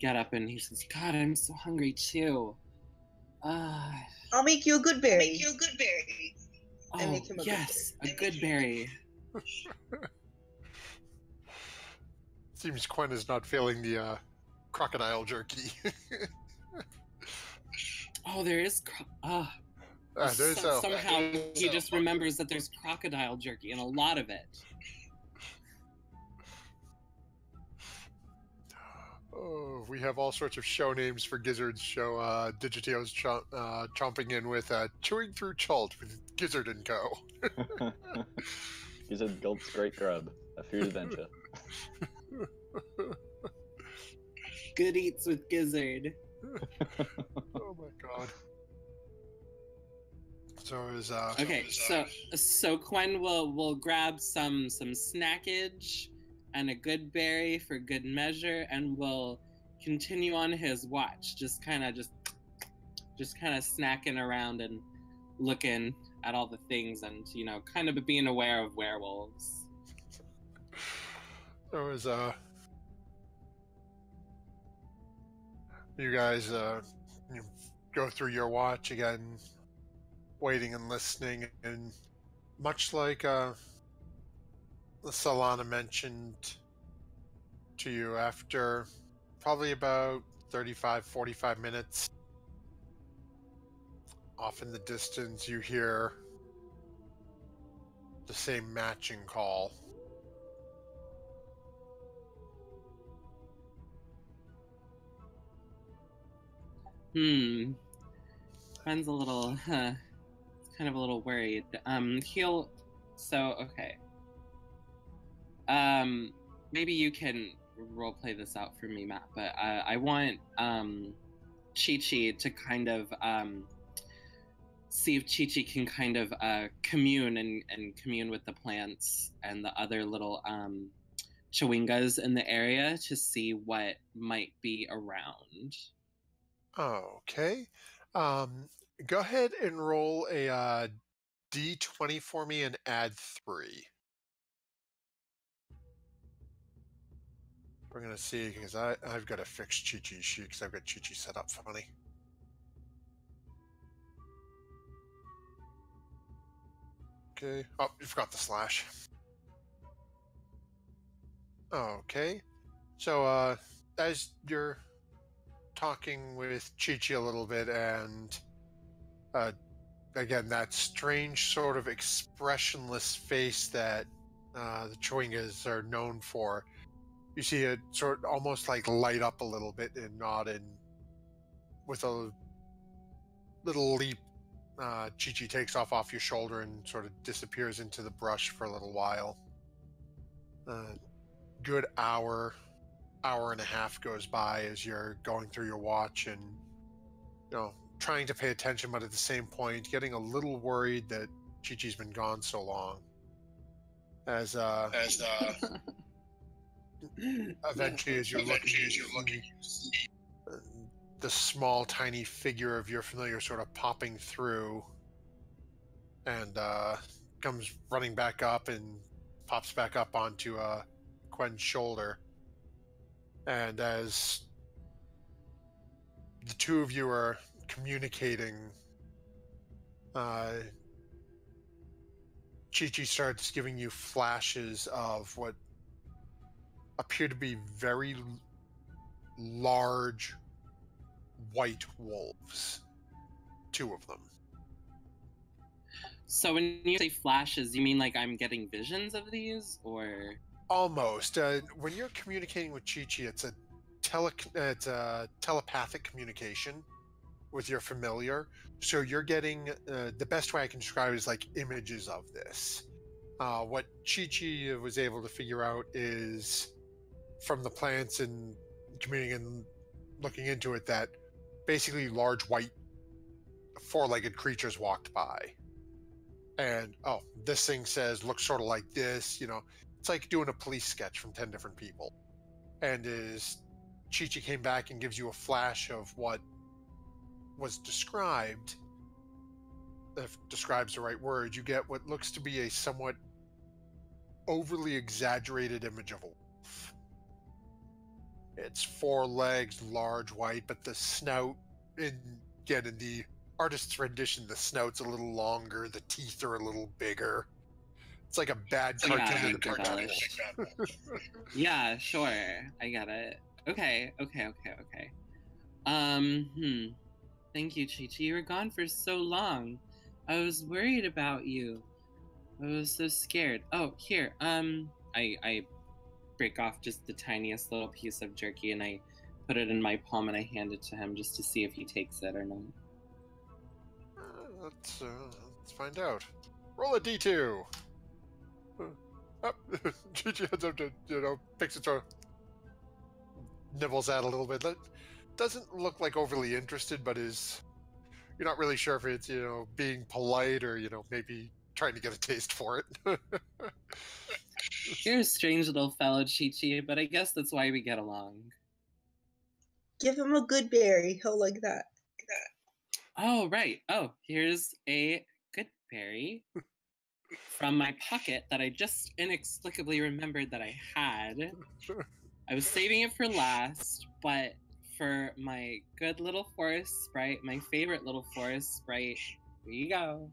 E: get up and he says, "God, I'm so hungry too." Uh,
B: I'll make you a good berry.
F: Make you a good berry.
E: oh
B: I make him a good
E: yes,
F: berry.
E: a good berry.
A: Seems Quinn is not feeling the uh, crocodile jerky.
E: Oh, there is. Cro- ah,
A: uh, there's
E: so-
A: a,
E: somehow he
A: so-
E: just remembers that there's crocodile jerky and a lot of it.
A: Oh, we have all sorts of show names for Gizzard's show. Uh, Digiteo's chom- uh, chomping in with uh, Chewing Through Chult with Gizzard and Co.
C: He's a Gulp's Great Grub, a food adventure.
E: Good eats with Gizzard.
A: oh my god. So is uh
E: Okay, so so Quen will will grab some some snackage and a good berry for good measure, and will continue on his watch. Just kind of just just kind of snacking around and looking at all the things, and you know, kind of being aware of werewolves.
A: So is uh you guys uh you go through your watch again waiting and listening and much like uh Solana mentioned to you after probably about 35 45 minutes off in the distance you hear the same matching call
E: Hmm. Ben's a little, kind of a little worried. Um, he'll. So okay. Um, maybe you can role play this out for me, Matt. But uh, I want um, Chi Chi to kind of um, see if Chi Chi can kind of uh, commune and, and commune with the plants and the other little um, chwingas in the area to see what might be around.
A: Okay. Um, go ahead and roll a uh, d20 for me and add three. We're gonna see because I I've got to fix Chi Chi because I've got Chi Chi set up funny. Okay. Oh, you forgot the slash. Okay. So uh as you're talking with Chi Chi a little bit and uh again that strange sort of expressionless face that uh the Chwingas are known for you see it sort of almost like light up a little bit and nod and with a little leap uh, Chi Chi takes off off your shoulder and sort of disappears into the brush for a little while. Uh, good hour, hour and a half goes by as you're going through your watch and, you know, trying to pay attention, but at the same point, getting a little worried that Chi Chi's been gone so long. As, uh,
F: As uh,
A: eventually, as you're looking,
F: as
A: you
F: you're looking,
A: the small, tiny figure of your familiar sort of popping through and uh, comes running back up and pops back up onto uh, Quen's shoulder. And as the two of you are communicating, uh, Chi Chi starts giving you flashes of what appear to be very large white wolves. Two of them.
E: So when you say flashes, you mean like I'm getting visions of these, or
A: Almost. Uh, when you're communicating with Chi Chi, it's a tele it's a telepathic communication with your familiar. So you're getting uh, the best way I can describe it is like images of this. Uh, what Chi Chi was able to figure out is from the plants and communicating and looking into it that basically large white four-legged creatures walked by and oh this thing says looks sort of like this you know it's like doing a police sketch from 10 different people. And is chi chi came back and gives you a flash of what was described. If describes the right word you get what looks to be a somewhat overly exaggerated image of a wolf. It's four legs large white but the snout in again in the artist's rendition the snout's a little longer the teeth are a little bigger it's like a bad
E: Yeah,
A: cartoon of the
E: I
A: big
E: get
A: wolf.
E: yeah, sure, I get it. Okay, okay, okay, okay. Um, hmm. Thank you, Chi Chi. You were gone for so long. I was worried about you. I was so scared. Oh, here. Um, I I break off just the tiniest little piece of jerky and I put it in my palm and I hand it to him just to see if he takes it or not.
A: Uh, let's, uh, let's find out. Roll a d2. Uh, oh, Gigi heads up to, you know, picks it sort of nibbles at a little bit. That doesn't look like overly interested, but is. You're not really sure if it's, you know, being polite or, you know, maybe trying to get a taste for it.
E: You're a strange little fellow, Chi Chi, but I guess that's why we get along.
B: Give him a good berry. He'll like that.
E: Oh, right. Oh, here's a good berry from my pocket that I just inexplicably remembered that I had. I was saving it for last, but for my good little forest sprite, my favorite little forest sprite, here you go.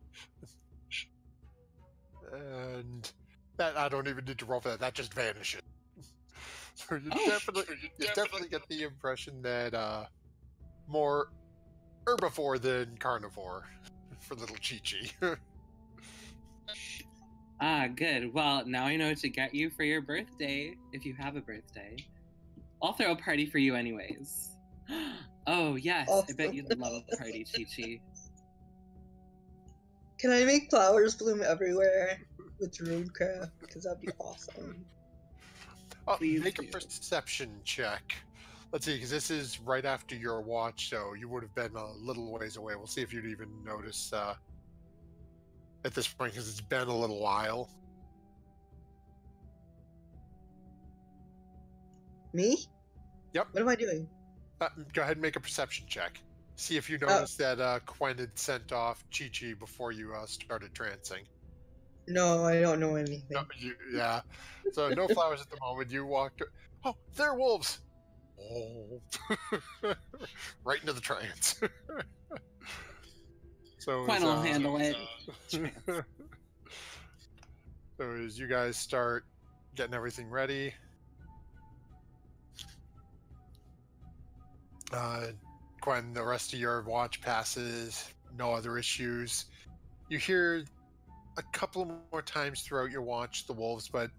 A: and that I don't even need to roll for that. That just vanishes. So you
E: Oh.
A: definitely, you definitely get the impression that uh, more herbivore than carnivore for little Chi Chi.
E: Ah, good. Well, now I know what to get you for your birthday, if you have a birthday. I'll throw a party for you, anyways. Oh, yes. I bet you'd love a party, Chi Chi.
B: Can I make flowers bloom everywhere with runecraft? Because that'd be awesome.
A: oh,
E: Please
A: make a perception check. Let's see, because this is right after your watch, so you would have been a little ways away. We'll see if you'd even notice uh, at this point, because it's been a little while.
B: Me?
A: Yep.
B: What am I doing?
A: Uh, go ahead and make a perception check. See if you
B: Oh.
A: that uh, Quen had sent off Chi Chi before you uh, started trancing.
B: No, I don't know anything.
A: No, you, yeah. So no flowers at the moment. You walked. Oh, they're wolves. Oh, right into the trance. so
E: Quen
A: as,
E: will
A: uh,
E: handle it.
A: so as you guys start getting everything ready, uh, Gwen, the rest of your watch passes, no other issues. You hear a couple more times throughout your watch the wolves, but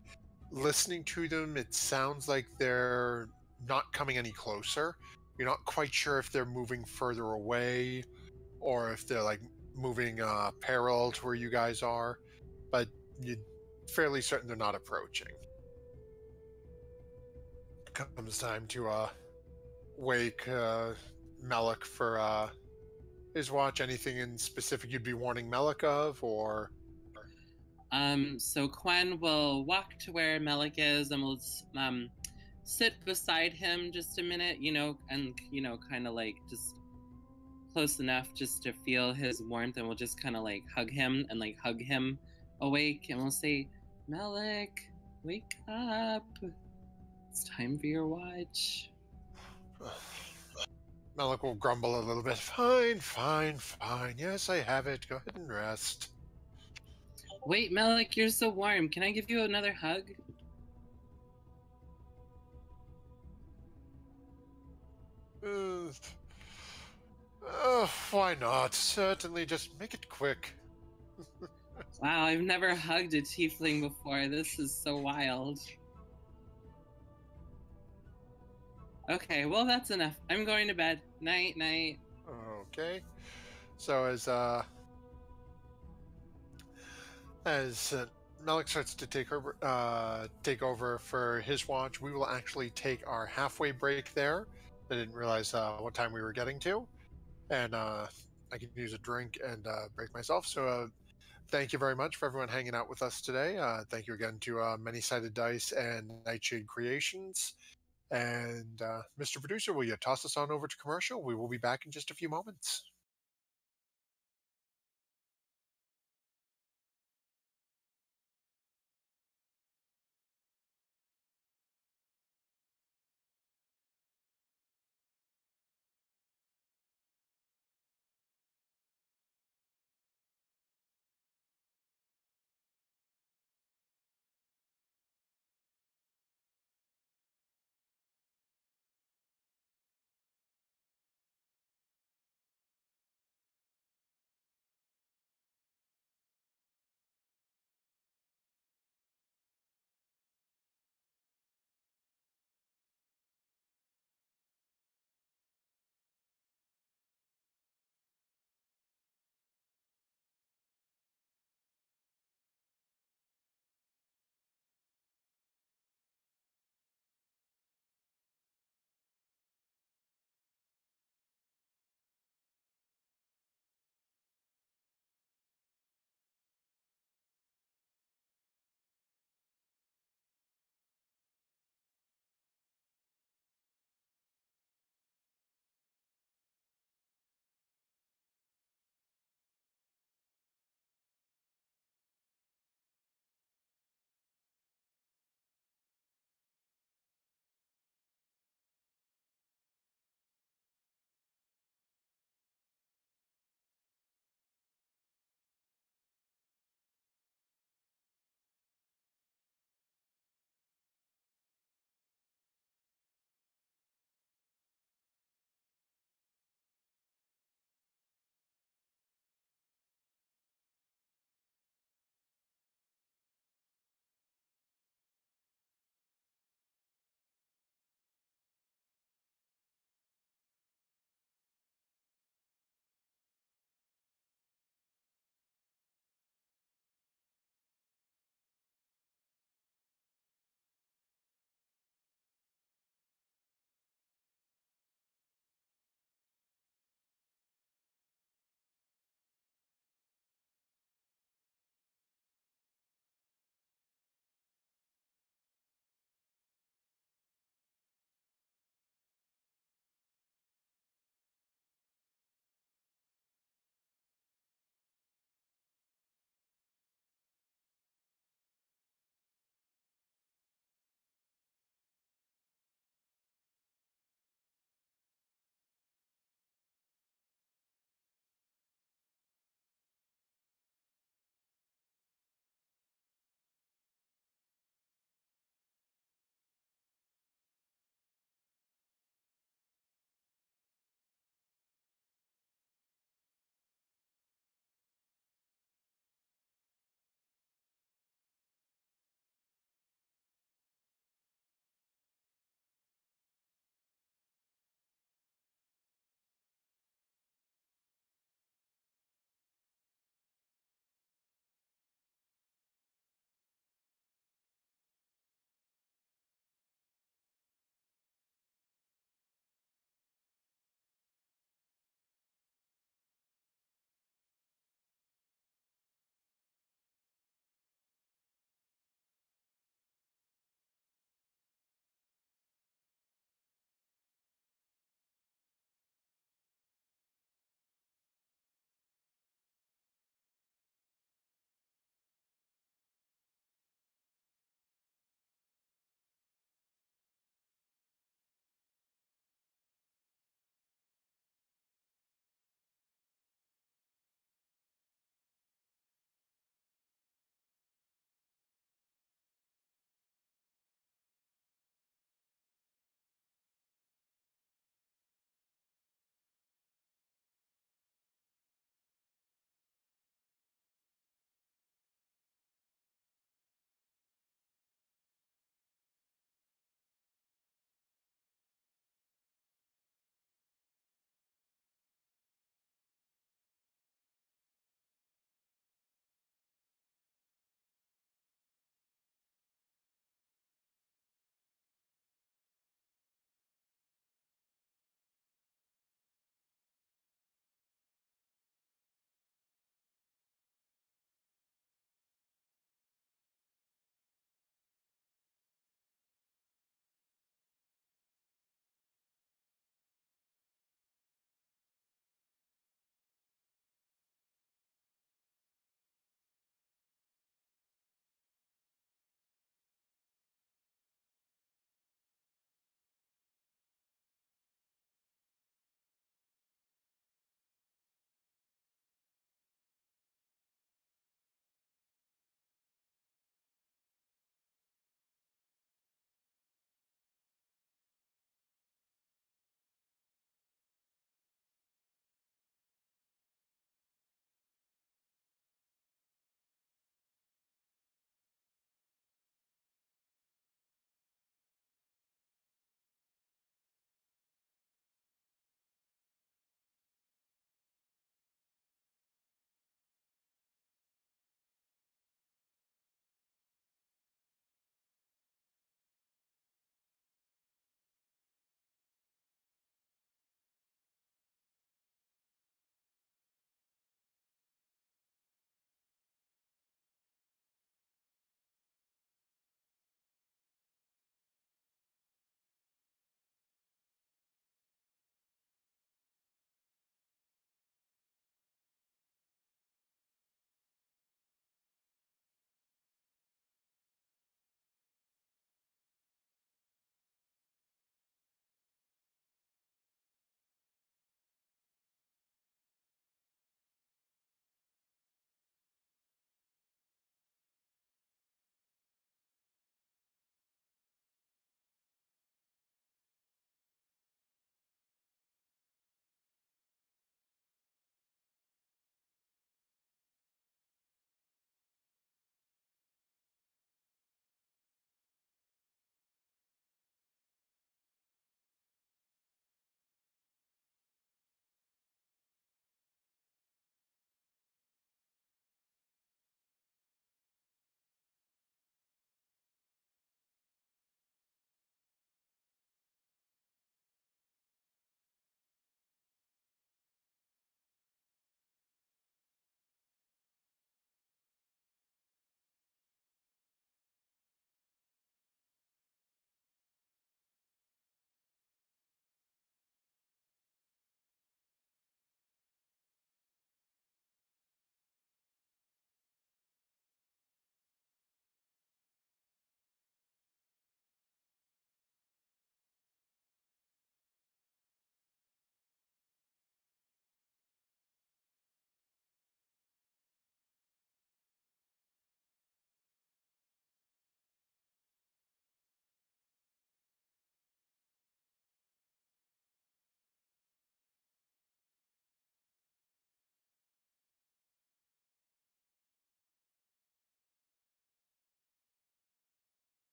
A: listening to them, it sounds like they're not coming any closer. You're not quite sure if they're moving further away or if they're like moving uh, parallel to where you guys are, but you're fairly certain they're not approaching. Comes time to uh, wake uh, Melik for uh, his watch. Anything in specific you'd be warning Melik of, or
E: Um, so Quen will walk to where Melik is and will um, sit beside him just a minute, you know, and, you know, kind of like just close enough just to feel his warmth and we'll just kind of like hug him and like hug him awake and we'll say, Melik, wake up. It's time for your watch.
A: Melik will grumble a little bit. Fine, fine, fine. Yes, I have it. Go ahead and rest.
E: Wait, Melik, you're so warm. Can I give you another hug?
A: Uh, why not? Certainly, just make it quick.
E: Wow, I've never hugged a tiefling before. This is so wild. Okay, well that's enough. I'm going to bed. Night, night.
A: Okay. So as uh as uh, Melik starts to take over uh take over for his watch, we will actually take our halfway break there. I didn't realize uh, what time we were getting to, and uh, I can use a drink and uh, break myself. So uh, thank you very much for everyone hanging out with us today. Uh, thank you again to uh, Many Sided Dice and Nightshade Creations. And uh, Mr. Producer, will you toss us on over to commercial? We will be back in just a few moments.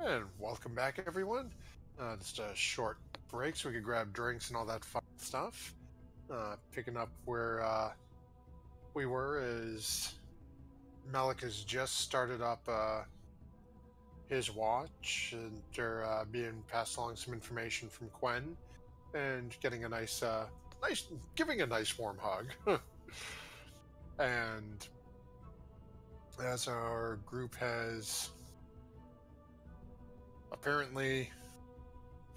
A: And welcome back, everyone. Uh, just a short break so we could grab drinks and all that fun stuff. Uh, picking up where uh, we were is Malik has just started up uh, his watch and they're uh, being passed along some information from Quen and getting a nice, uh, nice, giving a nice warm hug. and as our group has apparently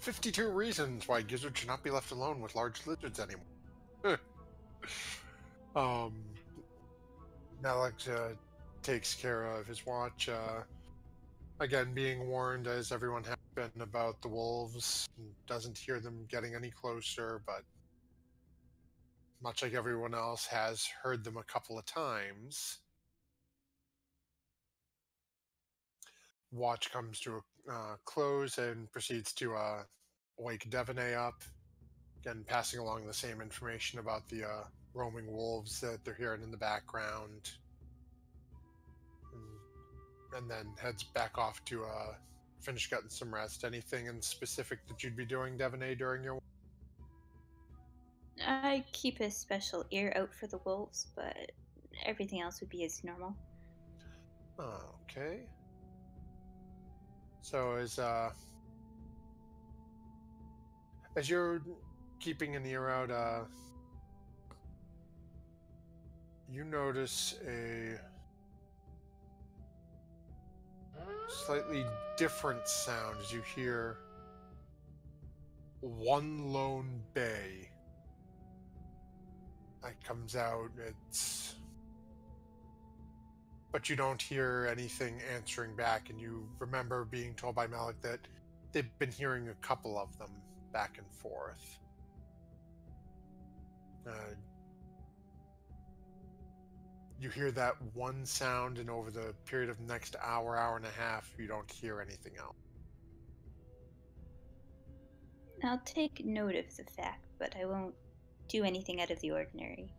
A: 52 reasons why gizzards should not be left alone with large lizards anymore. um, Malik uh, takes care of his watch. Uh, again, being warned, as everyone has been, about the wolves. Doesn't hear them getting any closer, but much like everyone else, has heard them a couple of times. Watch comes to a uh, close and proceeds to uh, wake Devaney up. Again, passing along the same information about the uh, roaming wolves that they're hearing in the background. And, and then heads back off to uh, finish getting some rest. Anything in specific that you'd be doing, Devaney, during your
D: I keep a special ear out for the wolves, but everything else would be as normal.
A: Okay. So as uh as you're keeping an ear out, uh you notice a slightly different sound as you hear one lone bay that comes out. It's but you don't hear anything answering back, and you remember being told by Malik that they've been hearing a couple of them back and forth. Uh, you hear that one sound, and over the period of the next hour, hour and a half, you don't hear anything else.
D: I'll take note of the fact, but I won't do anything out of the ordinary.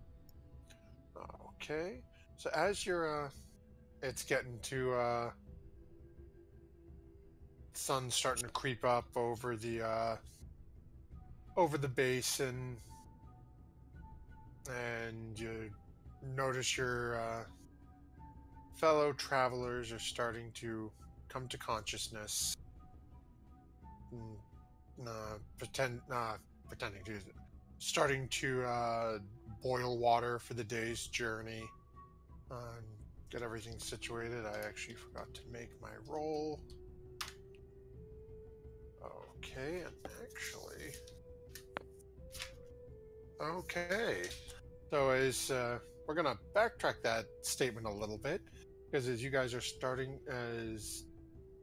A: Okay. So as you're uh it's getting to uh sun's starting to creep up over the uh over the basin. And you notice your uh fellow travelers are starting to come to consciousness. Mm, uh, pretend uh, pretending to starting to uh, boil water for the day's journey. And get everything situated. I actually forgot to make my roll. Okay, and actually. Okay. So, as uh, we're going to backtrack that statement a little bit, because as you guys are starting, as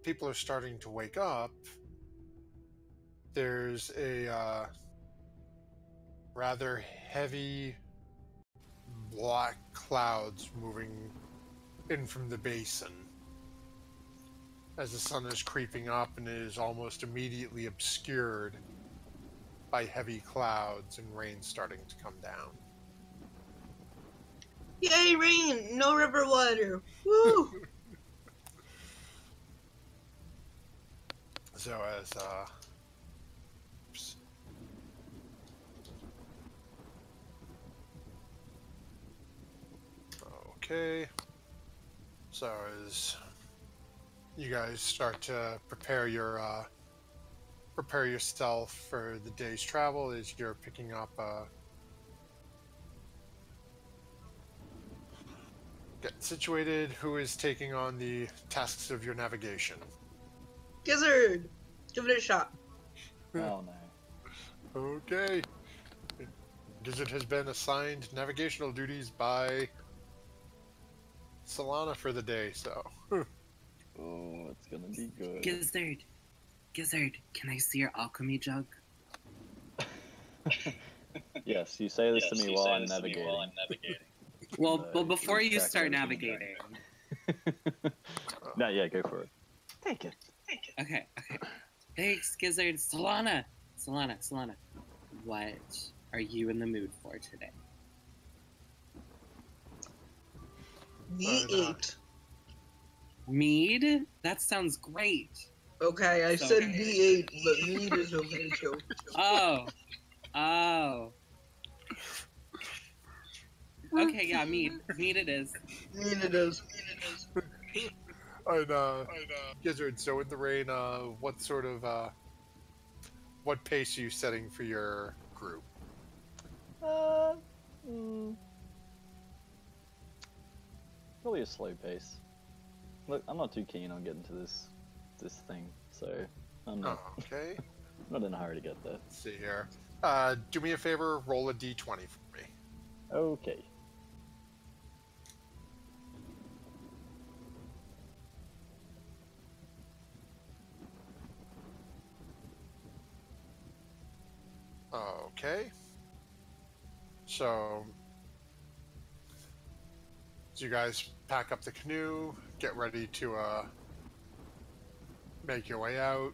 A: people are starting to wake up, there's a uh, rather heavy black clouds moving in from the basin as the sun is creeping up and is almost immediately obscured by heavy clouds and rain starting to come down.
B: Yay, rain! No river water! Woo!
A: So as uh oops. Okay. So as you guys start to prepare your uh prepare yourself for the day's travel as you're picking up uh get situated who is taking on the tasks of your navigation
B: Gizzard! Give it a shot.
C: Oh no.
A: Okay. Gizzard has been assigned navigational duties by Solana for the day, so.
C: Oh, it's gonna be good.
E: Gizzard, Gizzard, can I see your alchemy jug?
C: yes, you say this
F: Yes,
C: to me while
F: say
C: I'm
F: to me
C: navigating.
F: while I'm navigating.
E: Well,
C: Uh,
E: well, before you start
C: what you mean,
E: navigating.
C: no, yeah, go for it. Take it.
E: Okay, okay. Thanks, Gizzard. Solana, Solana, Solana. What are you in the mood for today?
B: We
A: Oh, no.
B: ate.
E: Mead? That sounds great.
B: Okay, I
E: So-
B: said D8, but mead is okay too.
E: Oh. Oh. Okay, yeah, mead. Mead it is.
B: Mead it is.
A: And uh, Gizzard, so in the rain, uh, what sort of uh, what pace are you setting for your group?
C: Uh, mm, probably a slow pace. Look, I'm not too keen on getting to this this thing, so I'm not
A: Oh, okay.
C: not in a hurry to get there.
A: Let's see here. Uh, do me a favor, roll a d20 for me.
C: Okay.
A: Okay. So, so you guys pack up the canoe, get ready to uh, make your way out.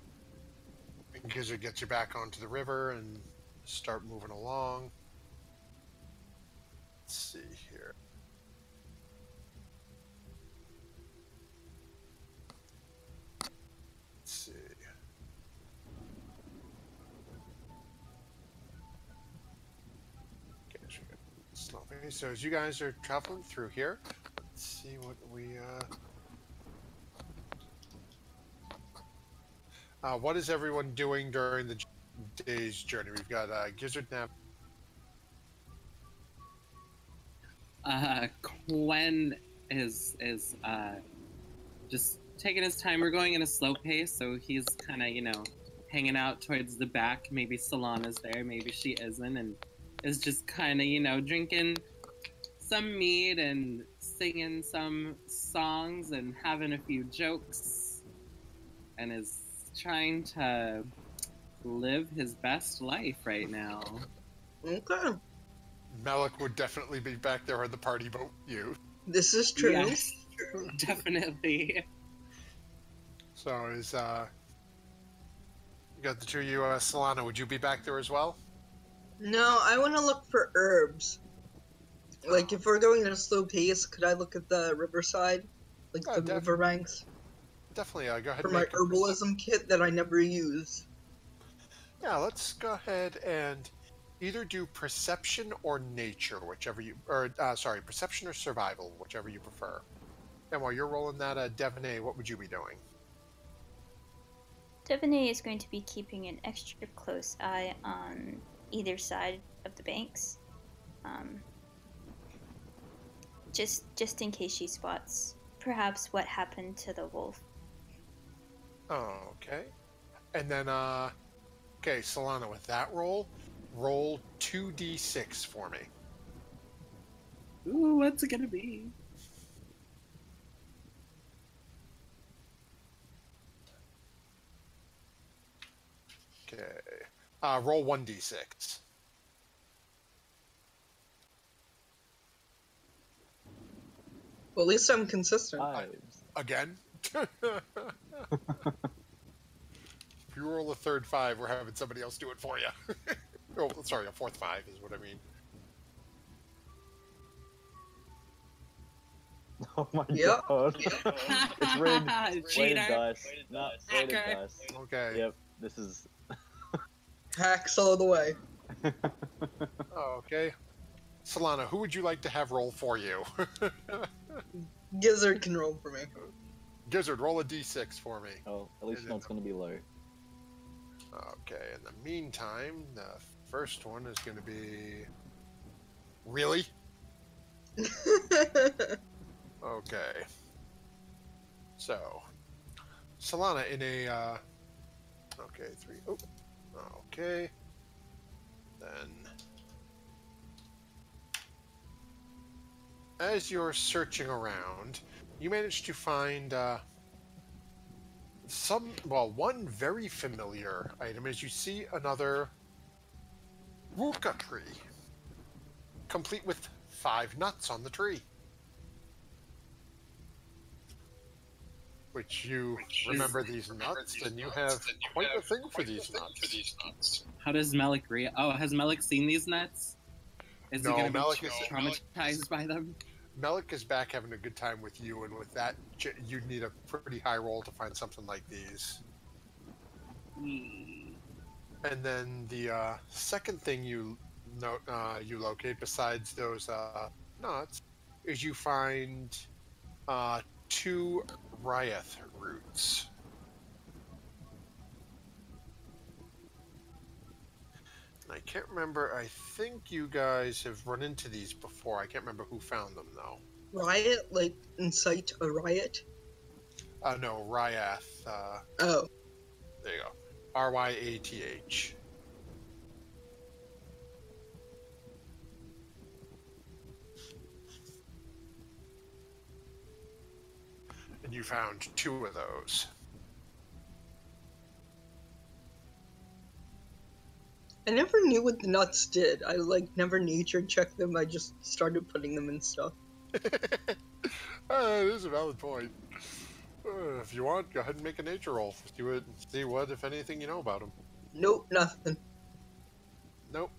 A: And Gizzard gets you back onto the river and start moving along. Let's see here. Let's see. Okay. So as you guys are traveling through here, let's see what we uh Uh, what is everyone doing during the day's journey? We've got uh, Gizzard Nap.
E: Uh, Quen is is uh, just taking his time. We're going in a slow pace, so he's kind of you know hanging out towards the back. Maybe Solana's there, maybe she isn't, and is just kind of you know drinking some mead and singing some songs and having a few jokes, and is trying to live his best life right now.
B: Okay.
A: Malik would definitely be back there on the party boat. You.
B: This is true.
E: Yes, definitely.
A: So is uh, you got the two of you, uh, Solana. Would you be back there as well?
B: No, I want to look for herbs. Like, if we're going at a slow pace, could I look at the riverside? Like
A: Oh,
B: the
A: def-
B: river banks?
A: Definitely. Uh, go ahead.
B: For my
A: make a-
B: herbalism kit that I never use.
A: Yeah, let's go ahead and either do perception or nature, whichever you, or uh, sorry, perception or survival, whichever you prefer. And while you're rolling that, uh, Devonay, what would you be doing?
F: Devonay is going to be keeping an extra close eye on either side of the banks, um, just just in case she spots perhaps what happened to the wolf.
A: Oh, okay. And then, uh, okay, Solana, with that roll, roll 2d6 for me.
E: Ooh, what's it gonna be?
A: Okay. Uh, roll 1d6.
B: Well, at least I'm consistent.
C: Fives.
A: Again? if you roll a third five, we're having somebody else do it for you. oh, sorry, a fourth five is what I mean.
C: Oh my
B: Yep.
C: god. it's rigged. Weighted
E: Cheater.
C: dice. No, weighted
E: Hacker.
C: dice.
A: Okay.
C: Yep, this is.
B: Hacks all the way.
A: Oh, okay. Solana, who would you like to have roll for you?
B: Gizzard can roll for me.
A: Gizzard, roll a d6 for me.
C: oh, at least
A: And
C: not going to be low.
A: Okay, in the meantime, the first one is going to be. Really? Okay. So, Solana in a. Uh, okay, three. Oh, okay. Then. As you're searching around, you manage to find uh, some. Well, one very familiar item as you see another Wukka tree, complete with five nuts on the tree. Which you remember these nuts, and you have quite a thing for these nuts.
E: How does Melik re? Oh, has Melik seen these nuts? Is
A: No,
E: he gonna
A: Melik
E: be
A: is-
E: traumatized by them?
A: Melik is back having a good time with you, and with that, you'd need a pretty high roll to find something like these.
E: see.
A: And then the uh, second thing you note uh, you locate besides those uh, nuts is you find uh, two Ryath roots. I can't remember. I think you guys have run into these before. I can't remember who found them though.
B: Riot, like incite a riot.
A: Uh, no, Ryath. Uh,
B: Oh,
A: there you go. R Y A T H. And you found two of those.
B: I never knew what the nuts did. I like never nature checked them. I just started putting them in stuff.
A: uh, it is a valid point. Uh, if you want, go ahead and make a nature roll. See what, see what, if anything, you know about them.
B: Nope, nothing.
A: Nope.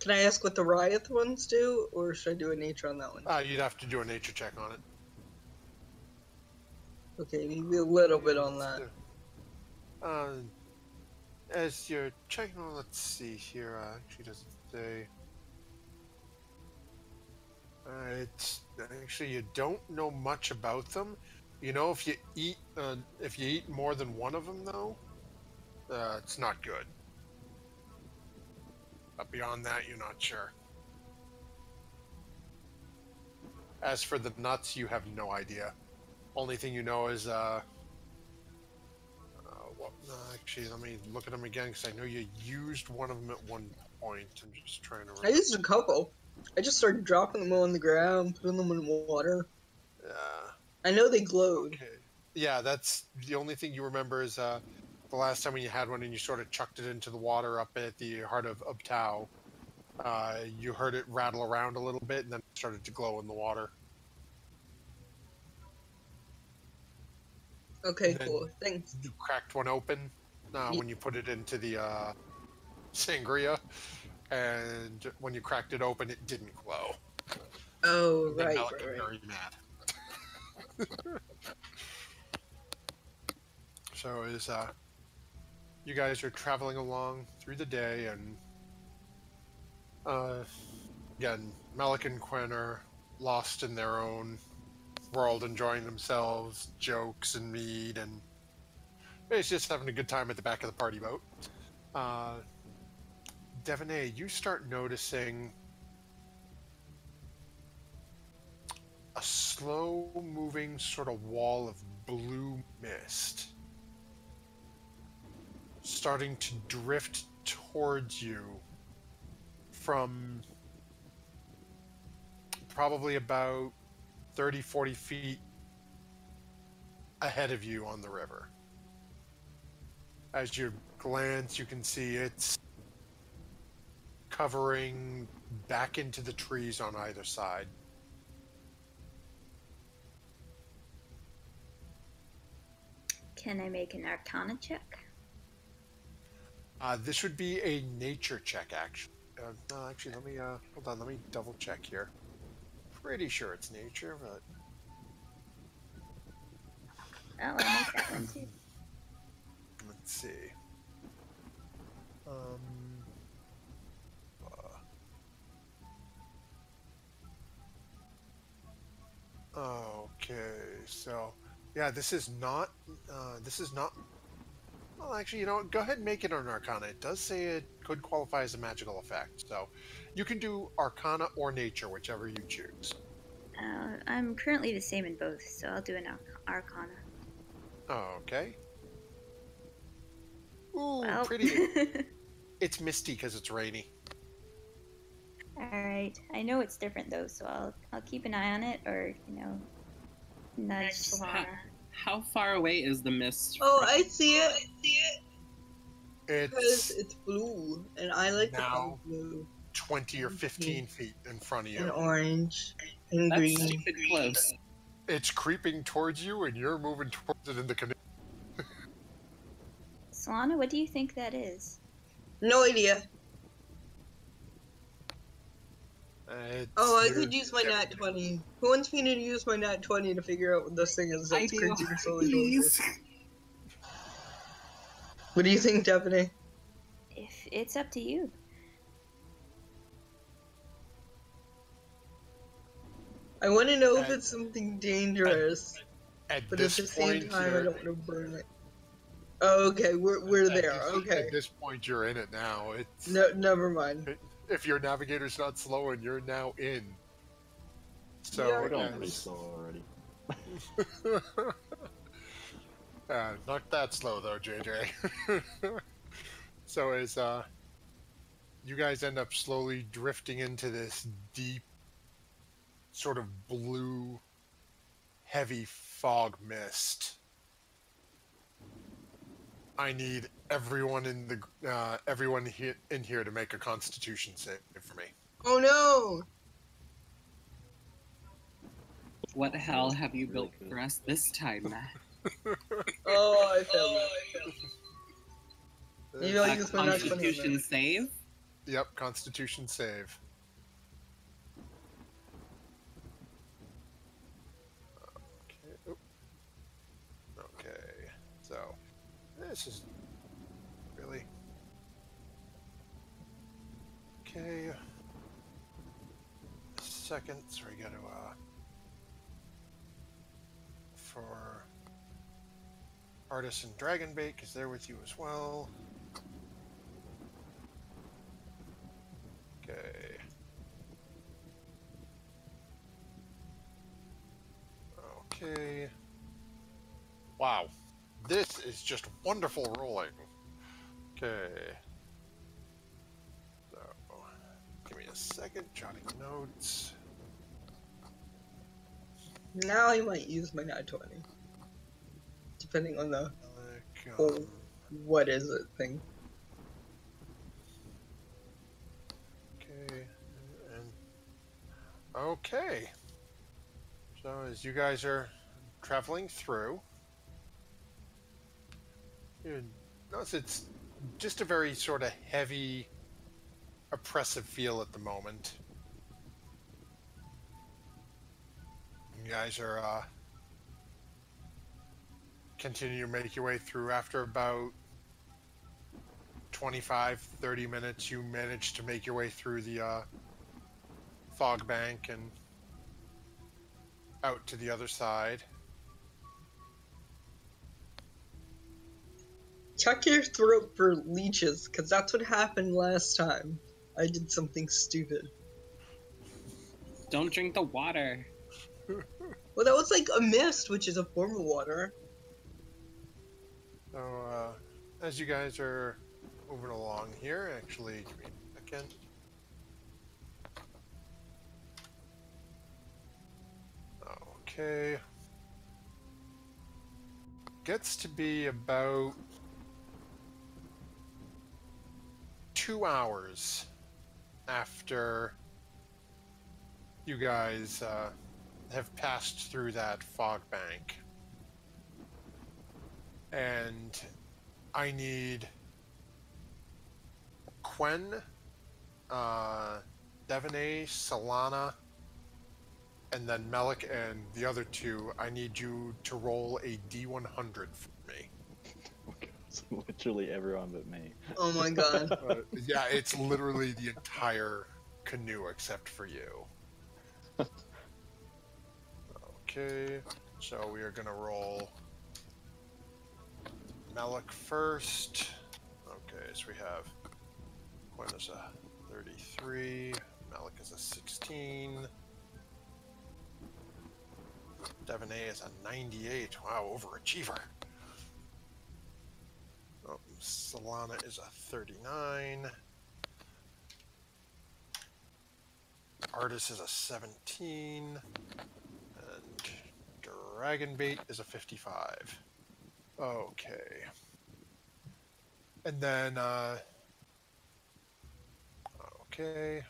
B: Can I ask what the riot ones do, or should I do a nature on that one?
A: Uh, you'd have to do a nature check on it.
B: Okay, maybe a little bit on that.
A: Uh, as you're checking let's see here. Uh, actually, doesn't say. Uh, it's actually you don't know much about them. You know, if you eat, uh, if you eat more than one of them, though, uh, it's not good. But beyond that, you're not sure. As for the nuts, you have no idea. Only thing you know is, uh, actually, let me look at them again because I know you used one of them at one point. I'm just trying to
B: I used a couple. I just started dropping them on the ground, putting them in water.
A: Uh,
B: I know they glowed.
A: okay. Yeah, that's the only thing you remember is uh, the last time when you had one and you sort of chucked it into the water up at the heart of Ubtao. Uh, you heard it rattle around a little bit and then it started to glow in the water.
B: Okay,
A: then-
B: cool. Thanks.
A: You cracked one open uh,
B: Ye-
A: when you put it into the uh, sangria, and when you cracked it open, it didn't glow.
B: Oh,
A: And
B: right,
A: Malik
B: right, right.
A: very mad. so is uh, you guys are traveling along through the day, and uh, again, Malik and Quinn are lost in their own world, enjoying themselves, jokes and mead, and it's just having a good time at the back of the party boat. Uh, you start noticing a slow moving sort of wall of blue mist starting to drift towards you from probably about 30 40 feet ahead of you on the river as you glance you can see it's covering back into the trees on either side
F: Can I make an Arcana check?
A: Uh, this would be a nature check, actually. Uh, no, actually, let me uh, hold on. Let me double check here. Pretty sure it's nature, but
F: Oh, I'll that one too.
A: let's see. Um. uh, okay, so yeah, this is not. Uh, this is not. Well, actually, you know, what, go ahead and make it an Arcana. It does say it could qualify as a magical effect, so you can do Arcana or Nature, whichever you choose.
F: Uh, I'm currently the same in both, so I'll do an Arc- Arcana.
A: Okay. Ooh,
F: Well.
A: pretty. It's misty because it's rainy.
F: All right. I know it's different though, so I'll I'll keep an eye on it, or you know, nudge Solana.
E: How far away is the mist?
B: Oh,
E: from-
B: I see it. I see it. Because
A: It's
B: it's blue, and I like the
A: Now-
B: color blue
A: 20 or 15 feet in front of
B: and
A: you.
B: orange and
E: That's
B: green.
E: stupid close.
A: It's creeping towards you, and you're moving towards it in the canoe.
F: Solana, what do you think that is?
B: No idea.
A: It's-
B: Oh, I could use my nat 20. Who wants me to use my nat 20 to figure out what this thing is
E: I
B: that's
E: do.
B: creeping slowly towards
E: Please.
B: What do you think, Stephanie?
F: If it's up to you.
B: I want to know if
A: Uh,
B: it's something dangerous,
A: At
B: but at
A: this
B: the same time, I don't want to burn it. Oh, okay, we're, we're
A: at
B: there.
A: this-
B: Okay.
A: At this point, you're in it now. It's
B: No, never mind.
A: If your navigator's not slow and you're now in. So
B: Yeah,
C: We're going pretty
A: as-
C: slow already.
A: uh, not that slow though, JJ. so as uh, you guys end up slowly drifting into this deep, sort of blue, heavy fog mist. I need everyone in the uh, everyone he- in here to make a Constitution save for me.
B: Oh no!
E: What the hell have you built for us this time, Matt?
B: Oh, I failed it. Maybe I'll use my nat 20 on
E: Constitution
B: that.
E: save?
A: Yep, Constitution save. Okay. oop. Okay. So this is really okay. Second, so we got to uh for Artus and dragonbait because they're with you as well. Okay. Okay. Wow. This is just wonderful rolling. Okay. A second, jotting notes.
B: Now I might use my nat 20. Depending on the
A: um,
B: what is it thing.
A: Okay. And okay. So as you guys are traveling through, you notice it's just a very sort of heavy, oppressive feel at the moment. You guys are uh, continue to make your way through after about 25 30 minutes you manage to make your way through the uh, fog bank and out to the other side
B: Check your throat for leeches, because that's what happened last time. I did something stupid.
E: Don't drink the water.
B: Well, that was like a mist, which is a form of water.
A: so uh, as you guys are moving along here actually give me a second okay gets to be about two hours after you guys uh, have passed through that fog bank. And I need Quen, uh, Devaney, Solana, and then Melik and the other two. I need you to roll a D100 for.
C: It's literally everyone but me.
B: Oh my god.
A: Uh, yeah, it's literally the entire canoe except for you. Okay, so we are gonna roll Melik first. Okay, so we have Gwen is a 33, Melik is a 16, Devaney is a 98. Wow, overachiever. Solana is a 39. Artus is a 17. And Dragonbait is a 55. Okay. And then, uh. Okay.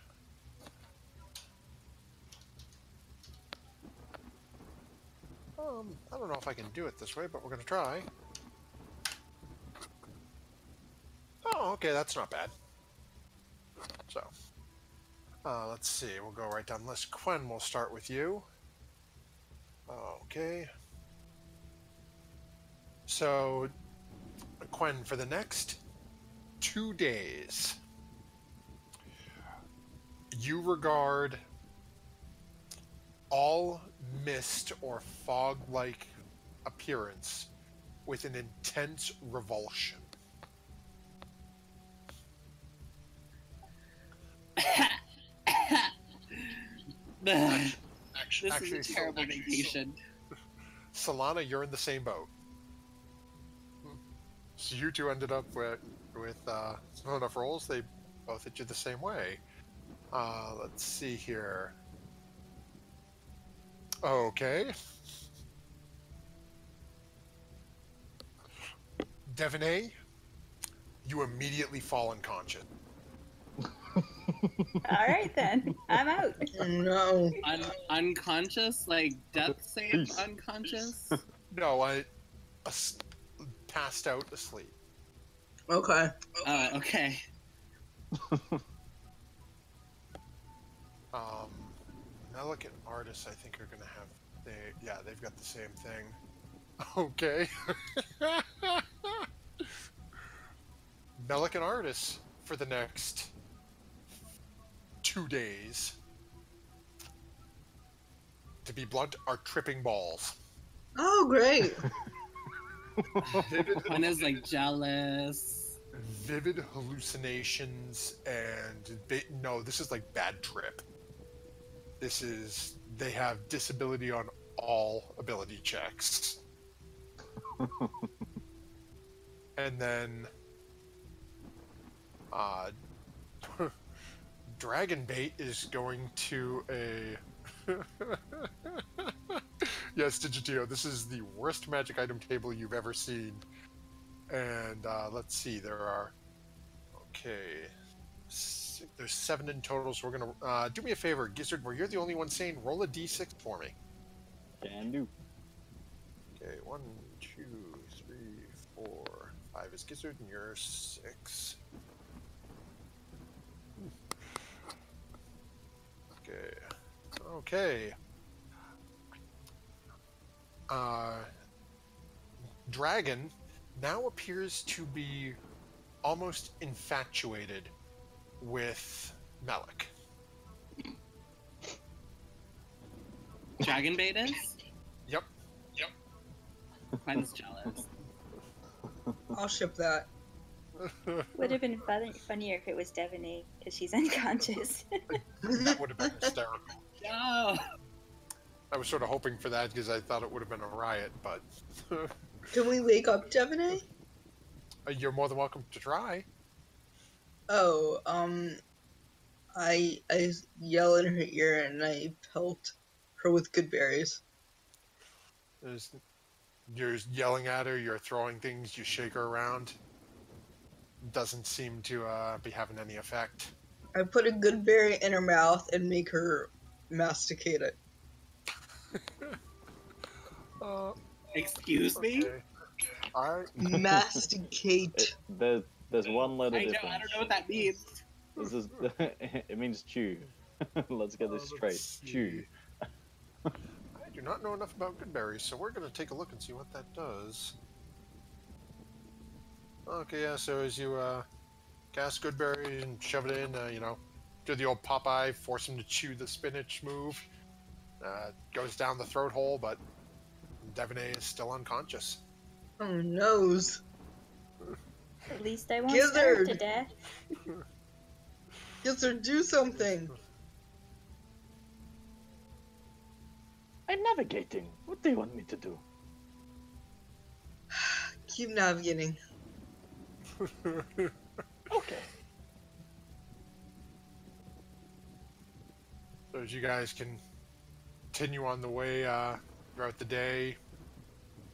A: Um, I don't know if I can do it this way, but we're gonna try. Oh, okay, that's not bad. So, Uh, let's see. We'll go right down the list. Quen, we'll start with you. Okay. So, Quen, for the next two days, you regard all mist or fog like appearance with an intense revulsion.
E: This
A: Actually,
E: is a terrible
A: actually,
E: vacation.
A: Solana, you're in the same boat. So you two ended up with with uh, enough rolls. They both hit you the same way. Uh, let's see here. Okay. Devaney, you immediately fall unconscious.
F: All right then, I'm out.
B: No.
E: Un- unconscious, like death save
C: Peace.
E: unconscious.
A: No, I as- passed out asleep.
B: Okay.
E: Oh, okay.
A: Um, Melik and Artus, I think, are gonna have they yeah they've got the same thing. Okay. Melik and Artus for the next two days. To be blunt, are tripping balls.
B: Oh, great.
A: Vivid,
E: One is like jealous.
A: vivid hallucinations and ba- no, this is like bad trip. This is they have disability on all ability checks. and then uh Dragonbait is going to a Yes, Digitio, this is the worst magic item table you've ever seen. And uh, let's see, there are okay. There's seven in total, so we're gonna uh, do me a favor, Gizzard. Where you're the only one saying, roll a d6 for me.
C: Can do.
A: Okay, one, two, three, four, five is Gizzard, and you're six. Okay. Okay. Uh, Dragon now appears to be almost infatuated with Melik.
E: Dragonbait is?
A: Yep.
E: Quine's jealous.
B: I'll ship that.
F: Would have been fun- funnier if it was Devaney, because she's unconscious.
A: that would have been hysterical.
E: No!
A: I was sort of hoping for that because I thought it would have been a riot, but
B: Can we wake up Devaney?
A: Uh, you're more than welcome to try.
B: Oh, um, I I yell in her ear and I pelt her with good berries.
A: There's, you're yelling at her, you're throwing things, you shake her around. Doesn't seem to uh, be having any effect.
B: I put a good berry in her mouth and make her masticate it.
A: Uh,
E: Excuse me?
A: okay. All right.
B: Masticate.
C: It, there's there's one letter
E: I know,
C: difference.
E: I don't know what that means.
C: This is it means chew. Let's get this
A: Uh,
C: straight.
A: let's
C: Chew.
A: see. I do not know enough about goodberries, so we're going to take a look and see what that does. Okay, yeah, so as you uh, cast goodberry and shove it in, uh, you know, do the old Popeye, force him to chew the spinach move. Uh, goes down the throat hole, but Devaney is still unconscious.
B: Oh nose.
F: At least I won't starve to
B: Gizzard.
F: death.
B: Gizzard, do something.
C: I'm navigating. What do you want me to do?
B: Keep navigating.
C: Okay.
A: So as you guys can continue on the way uh, throughout the day,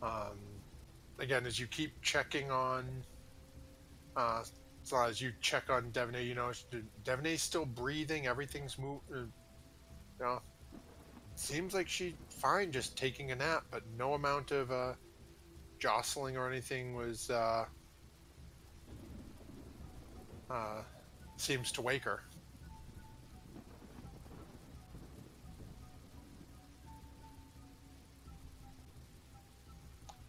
A: um, again, as you keep checking on, uh, so as you check on Devaney, you know, Devaney's still breathing, everything's move, uh, you know, seems like she's fine just taking a nap, but no amount of uh, jostling or anything was, uh, uh, seems to wake her.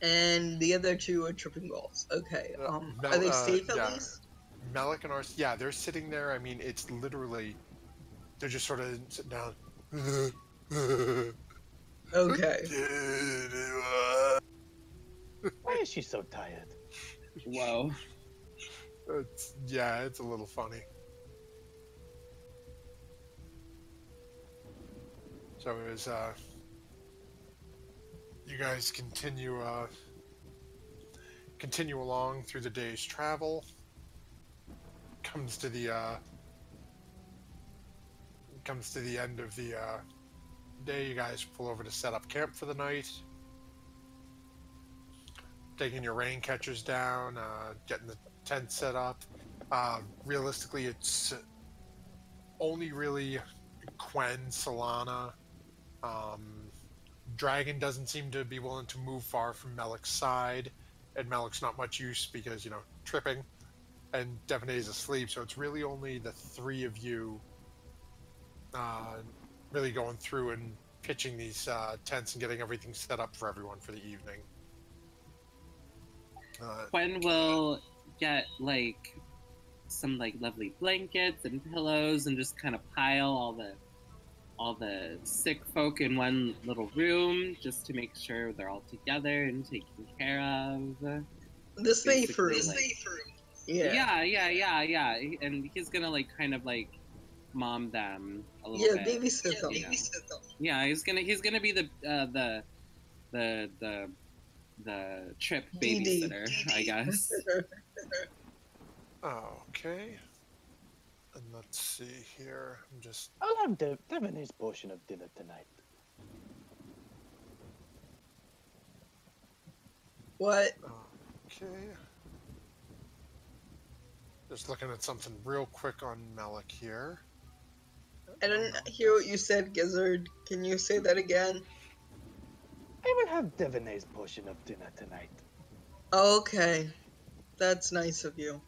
B: And the other two are tripping balls. Okay.
A: Uh,
B: um,
A: uh, Mel-
B: are they
A: uh,
B: safe uh, at
A: yeah.
B: least?
A: Malik and Ars, yeah, they're sitting there. I mean, it's literally, they're just sort of sitting down.
B: okay.
G: Why is she so tired?
E: Wow.
A: It's, yeah, it's a little funny. So as uh, you guys continue uh, continue along through the day's travel, comes to the uh, comes to the end of the uh, day. You guys pull over to set up camp for the night. Taking your rain catchers down, uh, getting the tent set up. Uh, realistically, it's only really Quen, Solana. Um, Dragon doesn't seem to be willing to move far from Melik's side, and Melik's not much use because, you know, tripping, and Devaney's asleep, so it's really only the three of you uh, really going through and pitching these uh, tents and getting everything set up for everyone for the evening. Uh,
E: Gwen will get like some like lovely blankets and pillows and just kind of pile all the all the sick folk in one little room just to make sure they're all together and taken care of.
B: The safe room.
E: Basically,
B: Yeah.
E: Yeah, yeah, yeah, yeah. And he's gonna like kind of like mom them a little
B: Yeah,
E: bit.
B: babysit them.
E: Yeah. Yeah, he's gonna he's gonna be the uh, the the the the trip
B: DD.
E: babysitter, I guess.
A: okay. And let's see here. I'm just
G: I'll have De- Devaney's portion of dinner tonight.
B: What?
A: Okay. Just looking at something real quick on Malik here.
B: I didn't hear what you said, Gizzard. Can you say that again?
G: I will have Devaney's portion of dinner tonight.
B: Okay. That's nice of you.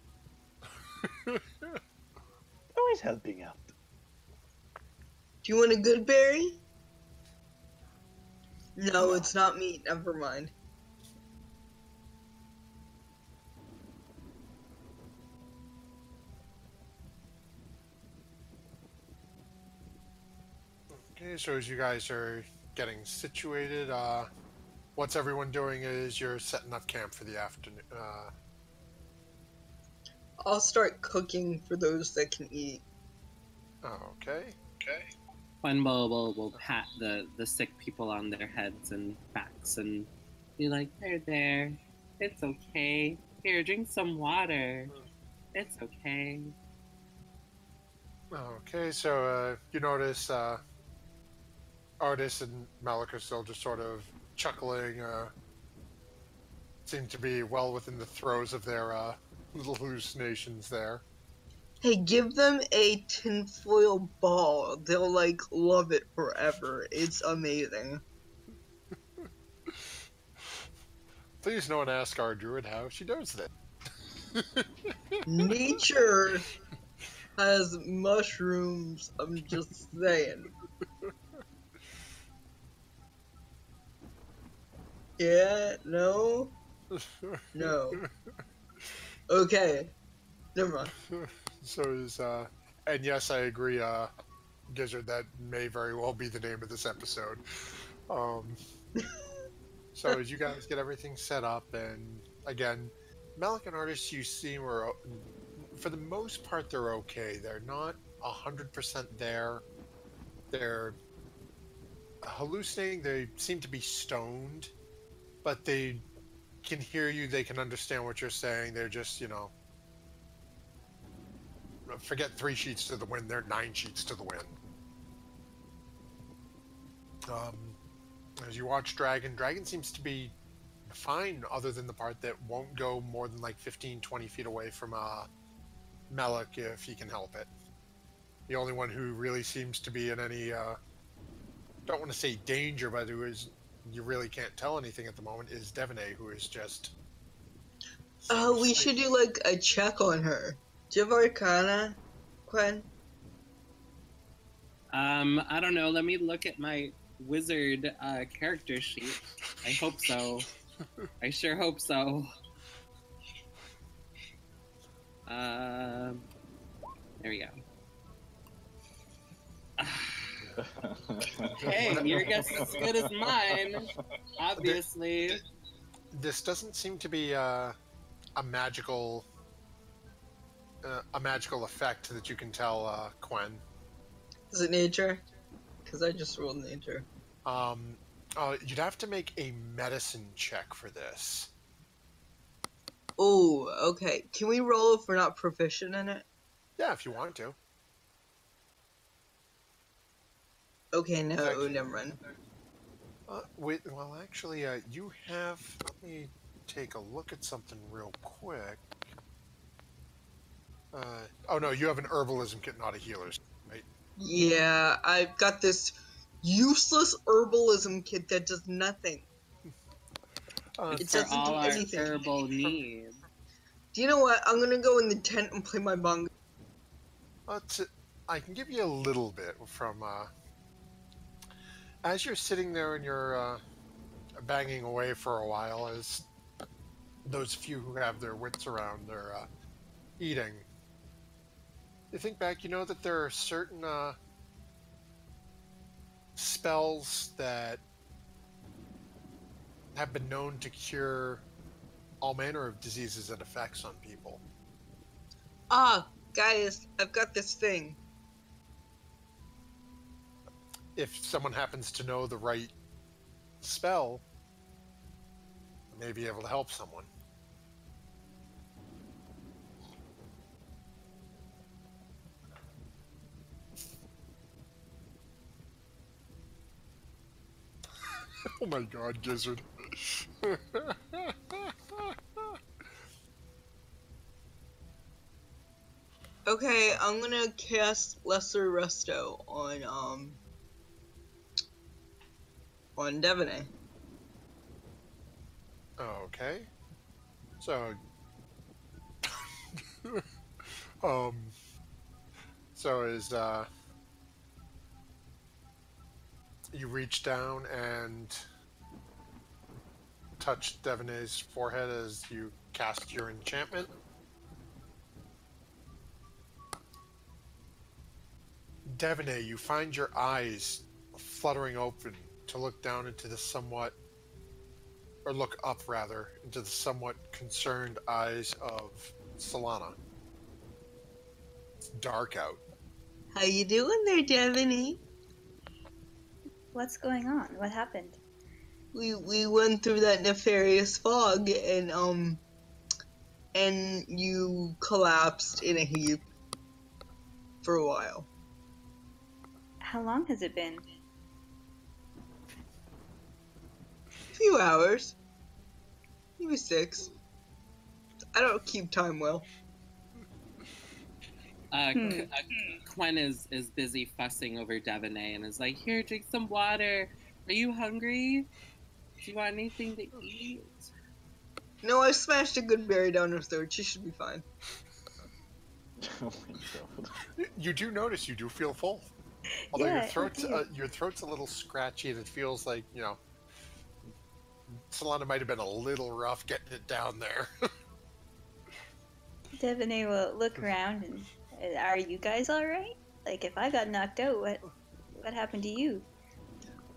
G: Always helping out.
B: Do you want a good berry? No, it's not meat. Never mind.
A: Okay, so as you guys are getting situated, uh, what's everyone doing is you're setting up camp for the afternoon. Uh,
B: I'll start cooking for those that can eat.
A: okay. Okay.
E: Gwen will, will will pat the the sick people on their heads and backs and be like, "They're there. It's okay. Here, drink some water. It's okay."
A: Okay, so uh, you notice uh, Artus and Malik are still just sort of chuckling, uh, seem to be well within the throes of their uh, little hallucinations there.
B: Hey, give them a tinfoil ball. They'll like love it forever. It's amazing.
A: Please no one ask our druid how she does that.
B: Nature has mushrooms. I'm just saying. Yeah, no, no. Okay, never mind.
A: so is uh and yes i agree uh gizzard that may very well be the name of this episode. Um so as you guys get everything set up and again malik and artists you see were for the most part they're okay. They're not a hundred percent there. They're hallucinating. They seem to be stoned but they can hear you they can understand what you're saying they're just you know forget three sheets to the wind they're nine sheets to the wind. Um, as you watch dragon dragon seems to be fine other than the part that won't go more than like 15 20 feet away from uh Melik if he can help it. The only one who really seems to be in any uh don't want to say danger but who is you really can't tell anything at the moment is Devaney who is just
B: Oh, we should do like a check on her. Do you have Arcana, Quen?
E: Um, I don't know. Let me look at my wizard uh, character sheet. I hope so. I sure hope so. Um, there we go. Hey, your guess is as good as mine. Obviously.
A: This doesn't seem to be uh, a magical uh, a magical effect that you can tell, uh, Quen.
B: Is it nature? Because I just rolled nature.
A: Um, uh, you'd have to make a medicine check for this.
B: Oh, okay. Can we roll if we're not proficient in it?
A: Yeah, if you want to.
B: Okay, no,
A: Actually-
B: never mind.
A: Uh, wait, well, actually, uh, you have. Let me take a look at something real quick. Uh, oh no, you have an herbalism kit, not a healer's. right?
B: Yeah, I've got this useless herbalism kit that does nothing.
A: Uh,
B: It doesn't
E: all
B: do
E: our
B: anything.
E: herbal needs.
B: Do you know what? I'm gonna go in the tent and play my bongo.
A: Let's, I can give you a little bit from uh, as you're sitting there and you're uh, banging away for a while, as those few who have their wits around are uh, eating. You think back, you know that there are certain uh, spells that have been known to cure all manner of diseases and effects on people.
B: Ah, guys, I've got this thing.
A: If someone happens to know the right spell, they may be able to help someone. oh my god, Gizzard.
B: Okay, I'm gonna cast Lesser Resto on um on Devaney.
A: Okay. So um so is uh you reach down and touch Devaney's forehead as you cast your enchantment. Devaney, you find your eyes fluttering open to look down into the somewhat or look up rather into the somewhat concerned eyes of Solana. It's dark out.
B: How you doing there, Devaney?
F: What's going on? What happened?
B: We we went through that nefarious fog and um and you collapsed in a heap for a while.
F: How long has it been?
B: Few hours. Maybe six. I don't keep time well.
E: Uh,
F: Hmm.
E: Qu- uh, Quen is, is busy fussing over Devaney and is like, Here, drink some water. Are you hungry? Do you want anything to eat?
B: No, I smashed a good berry down her throat. She should be fine.
C: oh.
A: You do notice you do feel full. Although
F: Yeah,
A: your throat's uh, your throat's a little scratchy and it feels like, you know, Solana might have been a little rough getting it down there.
F: Devaney will look around and are you guys all right? Like if I got knocked out, what what happened to you?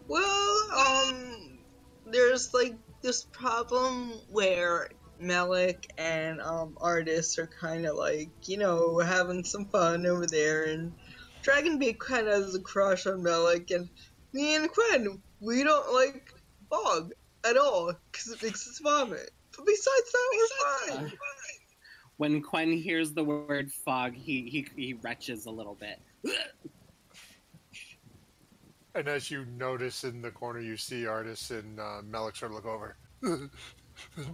B: Well, um, there's like this problem where Malik and um artists are kind of like you know having some fun over there, and Dragonbait kind of has a crush on Malik, and me and Quinn we don't like fog at all because it makes us vomit. But besides that, we're fine.
E: When Quen hears the word fog, he, he, he retches a little bit.
A: and as you notice in the corner, you see Artus and uh, Melik sort of look over.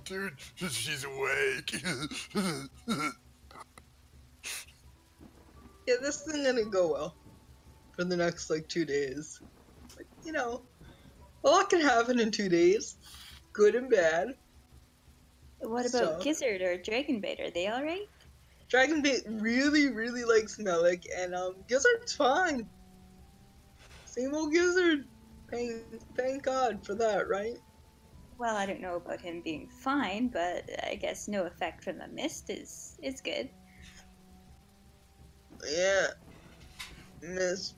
A: Dude, she's awake.
B: Yeah, this thing gonna go well for the next like two days. But, you know, a lot can happen in two days, good and bad.
F: What
B: So-
F: about Gizzard or Dragonbait? Are they all right?
B: Dragonbait really, really likes Melik, and um, Gizzard's fine. Same old Gizzard. Thank, thank God for that, right?
F: Well, I don't know about him being fine, but I guess no effect from the mist is is good.
B: Yeah. mist.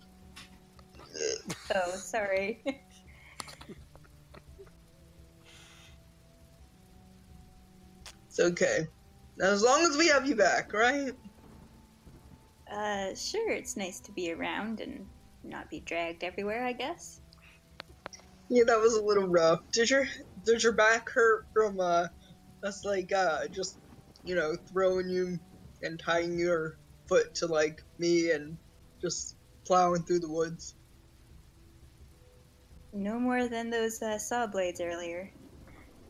F: Oh, sorry.
B: It's okay. As long as we have you back, right?
F: uh, sure, it's nice to be around and not be dragged everywhere, I guess.
B: Yeah, that was a little rough. Did your did your back hurt from uh us like uh just you know throwing you and tying your foot to like me and just plowing through the woods?
F: No more than those uh, saw blades earlier.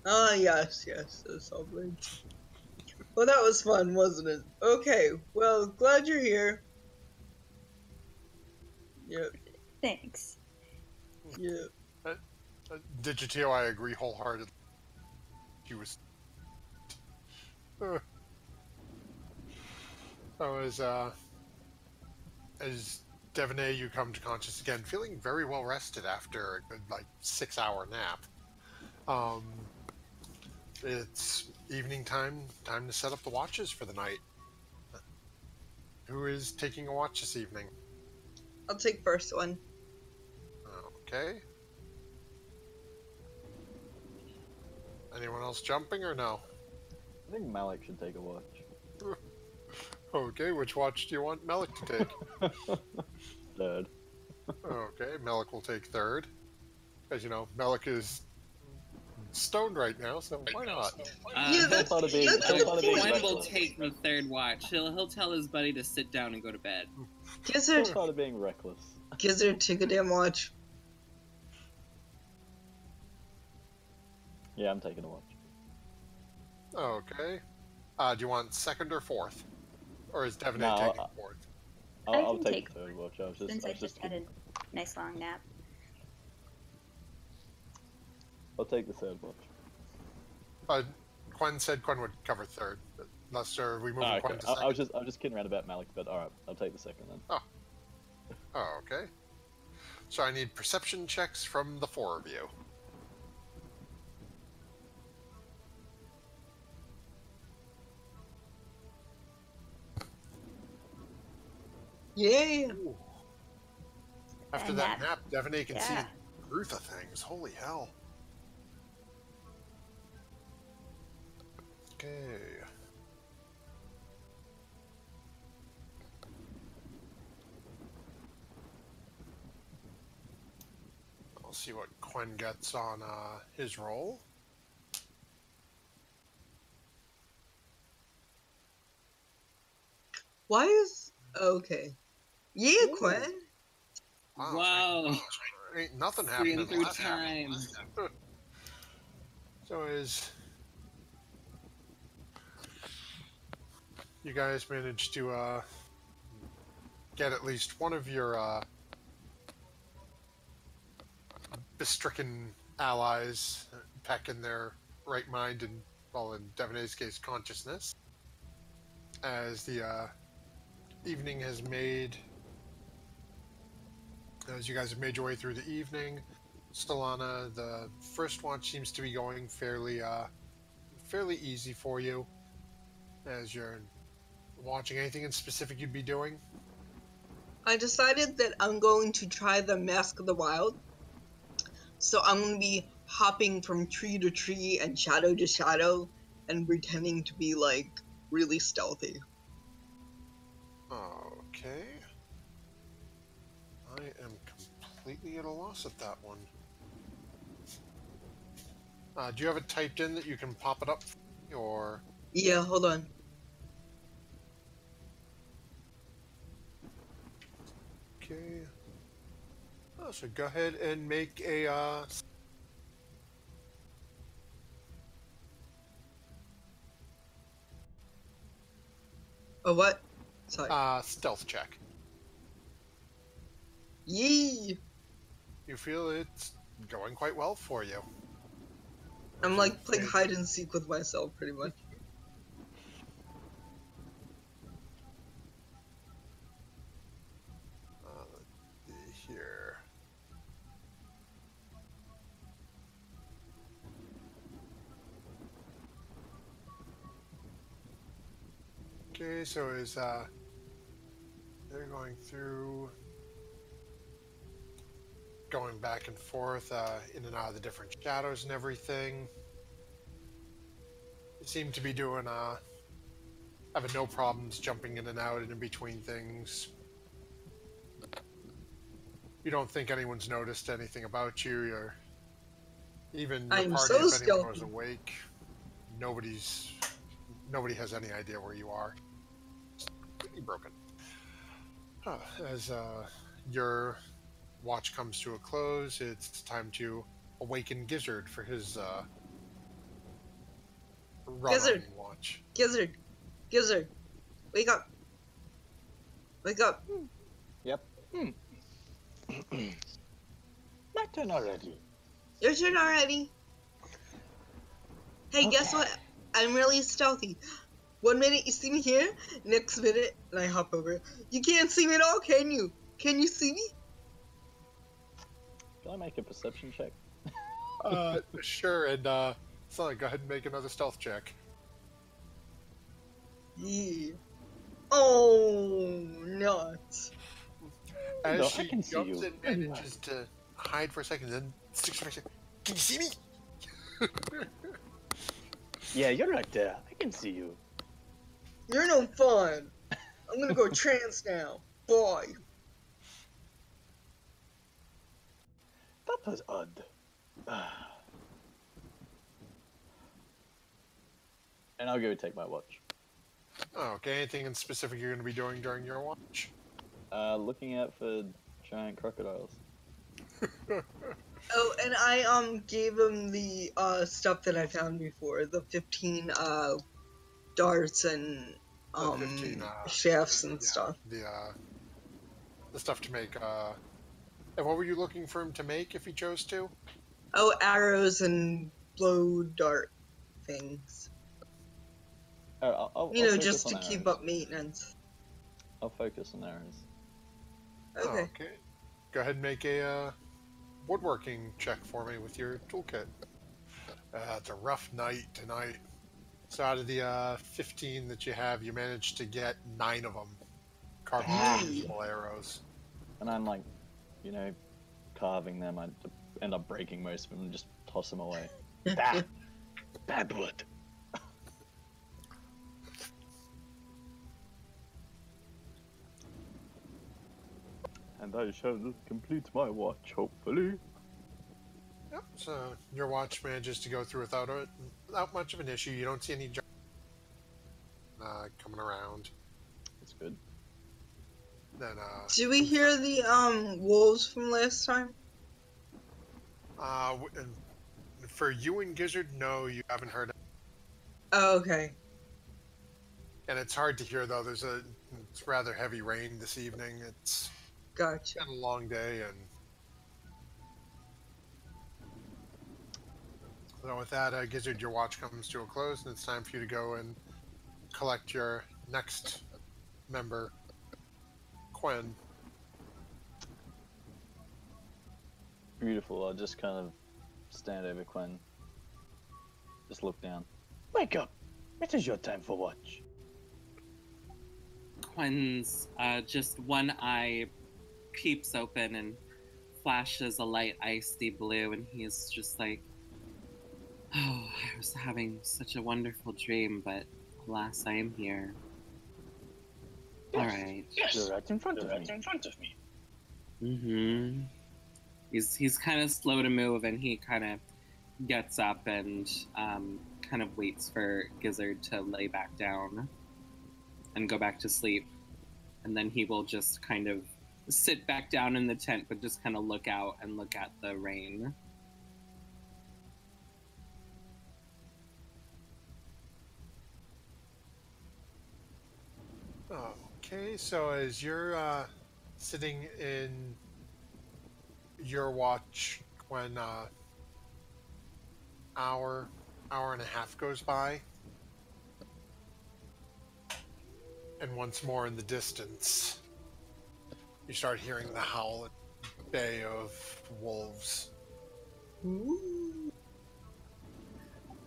B: Ah, yes, yes, those saw blades. Well, that was fun, wasn't it? Okay, well, glad you're here. Yep,
F: Thanks.
B: yep.
A: Uh, Digitio, I agree wholeheartedly. She was. Uh. So as uh, as Devaney, you come to conscious again, feeling very well rested after a good like six hour nap. Um, it's evening time. Time to set up the watches for the night. Who is taking a watch this evening?
B: I'll take first one.
A: Okay. Anyone else jumping or no?
C: I think Malik should take a watch.
A: Okay, which watch do you want Malik to take?
C: Third.
A: okay, Malik will take third. As you know, Malik is stoned right now, so why not?
E: Uh,
B: Yeah,
C: He'll
B: that's-
C: part of being,
B: that's
C: he'll
B: the
C: being.
E: Gwen will take the third watch. He'll he'll tell his buddy to sit down and go to bed.
B: Gizzard,
C: He'll of being reckless.
B: Gizzard, take a damn watch.
C: Yeah, I'm taking a watch.
A: Okay. Uh, do you want second or fourth? Or is Devin
C: No,
A: taking
C: I-
A: fourth?
C: I'll,
F: I
C: I'll take
F: take
C: the third watch. I was just,
F: Since
C: I
F: I just
C: just
F: had a nice long nap.
C: I'll take the third watch.
A: Uh, Quen said Quen would cover third. but Lester, we move
C: Oh,
A: Quen
C: okay.
A: to
C: I,
A: second.
C: I was just, I was just kidding around about Malik, but all right, I'll take the second then.
A: Oh, okay. So I need perception checks from the four of you.
B: Yeah.
A: After
F: And
A: that,
F: that-
A: nap, Devaney can see
F: yeah.
A: the truth of things. Holy hell. Okay. I'll see what Quinn gets on uh, his roll.
B: Why is okay? Yeah,
C: Ooh.
B: Quinn.
A: Wow,
E: Whoa.
A: Ain't nothing
E: Seeing
A: happening.
E: through
A: last
E: time.
A: So is you guys managed to uh, get at least one of your uh, bestricken allies back in their right mind and, well, in Devaney's case, consciousness. As the uh, evening has made, as you guys have made your way through the evening, Solana, the first watch seems to be going fairly, uh, fairly easy for you. As you're watching anything in specific you'd be doing.
B: I decided that I'm going to try the Mask of the Wild. So I'm going to be hopping from tree to tree and shadow to shadow and pretending to be like really stealthy.
A: Okay. I am completely at a loss at that one. Uh, do you have it typed in that you can pop it up, or
B: Yeah, hold on.
A: Okay? Oh, so go ahead and make a uh,
B: Oh, what? Sorry.
A: uh, stealth check.
B: Yee!
A: You feel it's going quite well for you.
B: I'm like playing hide and seek with myself, pretty much.
A: Okay, so is uh they're going through going back and forth, uh, in and out of the different shadows and everything. They seem to be doing uh having no problems jumping in and out and in between things. You don't think anyone's noticed anything about you, or even your
B: I'm
A: party
B: so
A: if anyone was awake. Nobody's nobody has any idea where you are. It's pretty broken. Huh, As uh, your watch comes to a close, it's time to awaken Gizzard for his uh,
B: Gizzard.
A: watch.
B: Gizzard, Gizzard, wake up. Wake up. Yep.
G: My turn already.
B: Your turn already. Hey, guess what? I'm really stealthy. One minute you see me here, next minute, and I hop over. You can't see me at all, can you? Can you see me?
C: Can I make a perception check?
A: Uh, sure, and uh, Sully, go ahead and make another stealth check.
B: Yeah. Oh, nuts.
A: As
C: No, I
A: she
C: can see
A: jumps
C: you.
A: and manages to hide for a second, then sticks her face. Can you see me?
G: Yeah, you're right there. I can see you.
B: You're no fun. I'm gonna go trance now. Boy.
G: That was odd.
C: And I'll go take my watch.
A: Oh, okay, anything in specific you're going to be doing during your watch?
C: Uh, looking out for giant crocodiles.
B: Oh, and I um gave him the uh stuff that I found before, the 15 uh darts and um
A: 15, uh,
B: shafts and
A: Yeah,
B: stuff.
A: The uh, the stuff to make. Uh, and what were you looking for him to make if he chose to?
B: Oh, arrows and blow dart things.
C: Oh, I'll, I'll,
B: You
C: I'll
B: know, just to
C: on
B: keep
C: arrows.
B: up maintenance.
C: I'll focus on arrows.
A: Oh,
B: Okay.
A: okay. Go ahead and make a uh, woodworking check for me with your toolkit. Uh, it's a rough night tonight. So out of the uh, 15 that you have, you managed to get nine of them carved into
B: Hey.
A: arrows.
C: And I'm like, you know, carving them. I end up breaking most of them and just toss them away.
G: Bad. Bad wood.
C: And I shall complete my watch, hopefully.
A: Yep. So your watch manages to go through without a, without much of an issue. You don't see any gi- uh, coming around.
C: That's good.
A: Then uh,
B: Did we hear the um wolves from last time?
A: uh, for you and Gizzard, no, you haven't heard.
B: Oh, okay.
A: And it's hard to hear though. There's a it's rather heavy rain this evening. It's
B: Gotcha.
A: been a long day, and so with that, uh, Gizzard, your watch comes to a close, and it's time for you to go and collect your next member, Quen.
C: Beautiful. I'll just kind of stand over Quinn. Just look down.
G: Wake up. It is your time for watch.
E: Quinn's uh, just one eye peeps open and flashes a light icy blue, and he's just like, "Oh, I was having such a wonderful dream, but alas, I am here." All right.
G: You're right in front of me.
E: Mm-hmm. He's he's kind of slow to move, and he kind of gets up and um, kind of waits for Gizzard to lay back down and go back to sleep, and then he will just kind of sit back down in the tent, but just kind of look out and look at the rain.
A: Okay, so as you're uh, sitting in your watch, when uh, hour hour and a half goes by, and once more in the distance, you start hearing the howl bay of wolves.
B: Ooh.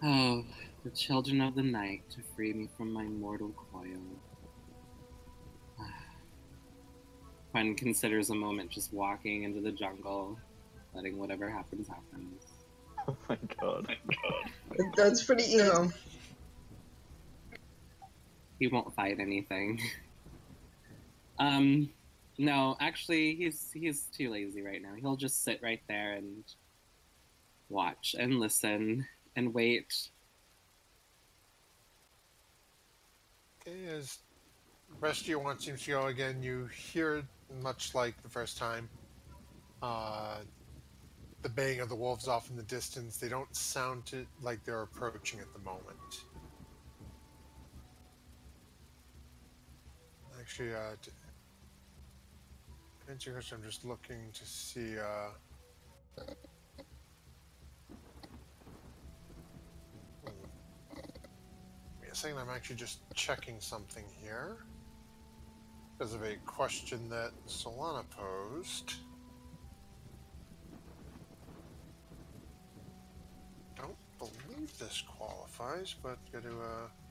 E: Oh, the children of the night to free me from my mortal coil. Quinn considers a moment just walking into the jungle, letting whatever happens happen.
C: Oh my god. Oh my god.
B: That's pretty emo.
E: He won't fight anything. Um, no, actually, he's he's too lazy right now. He'll just sit right there and watch and listen and wait.
A: As of your one seems to go again, you hear much like the first time. Uh, the baying of the wolves off in the distance. They don't sound to, like they're approaching at the moment. Actually, uh, answer question, I'm just looking to see. Uh, me a second, I'm actually just checking something here because of a question that Solana posed. I Don't believe this qualifies, but got to uh.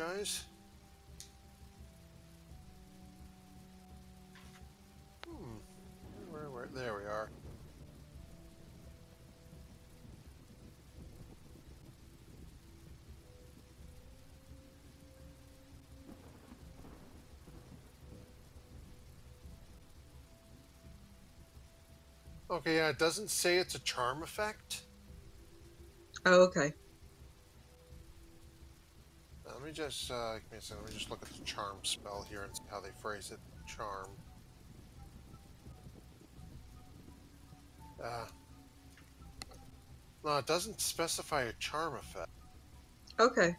A: Apologize. Hmm. Where, where, there we are. Okay, yeah, it doesn't say it's a charm effect.
B: Oh, okay.
A: Let me just uh, give me a second. Let me just look at the charm spell here and see how they phrase it. Charm. Uh, no, it doesn't specify a charm effect.
B: Okay.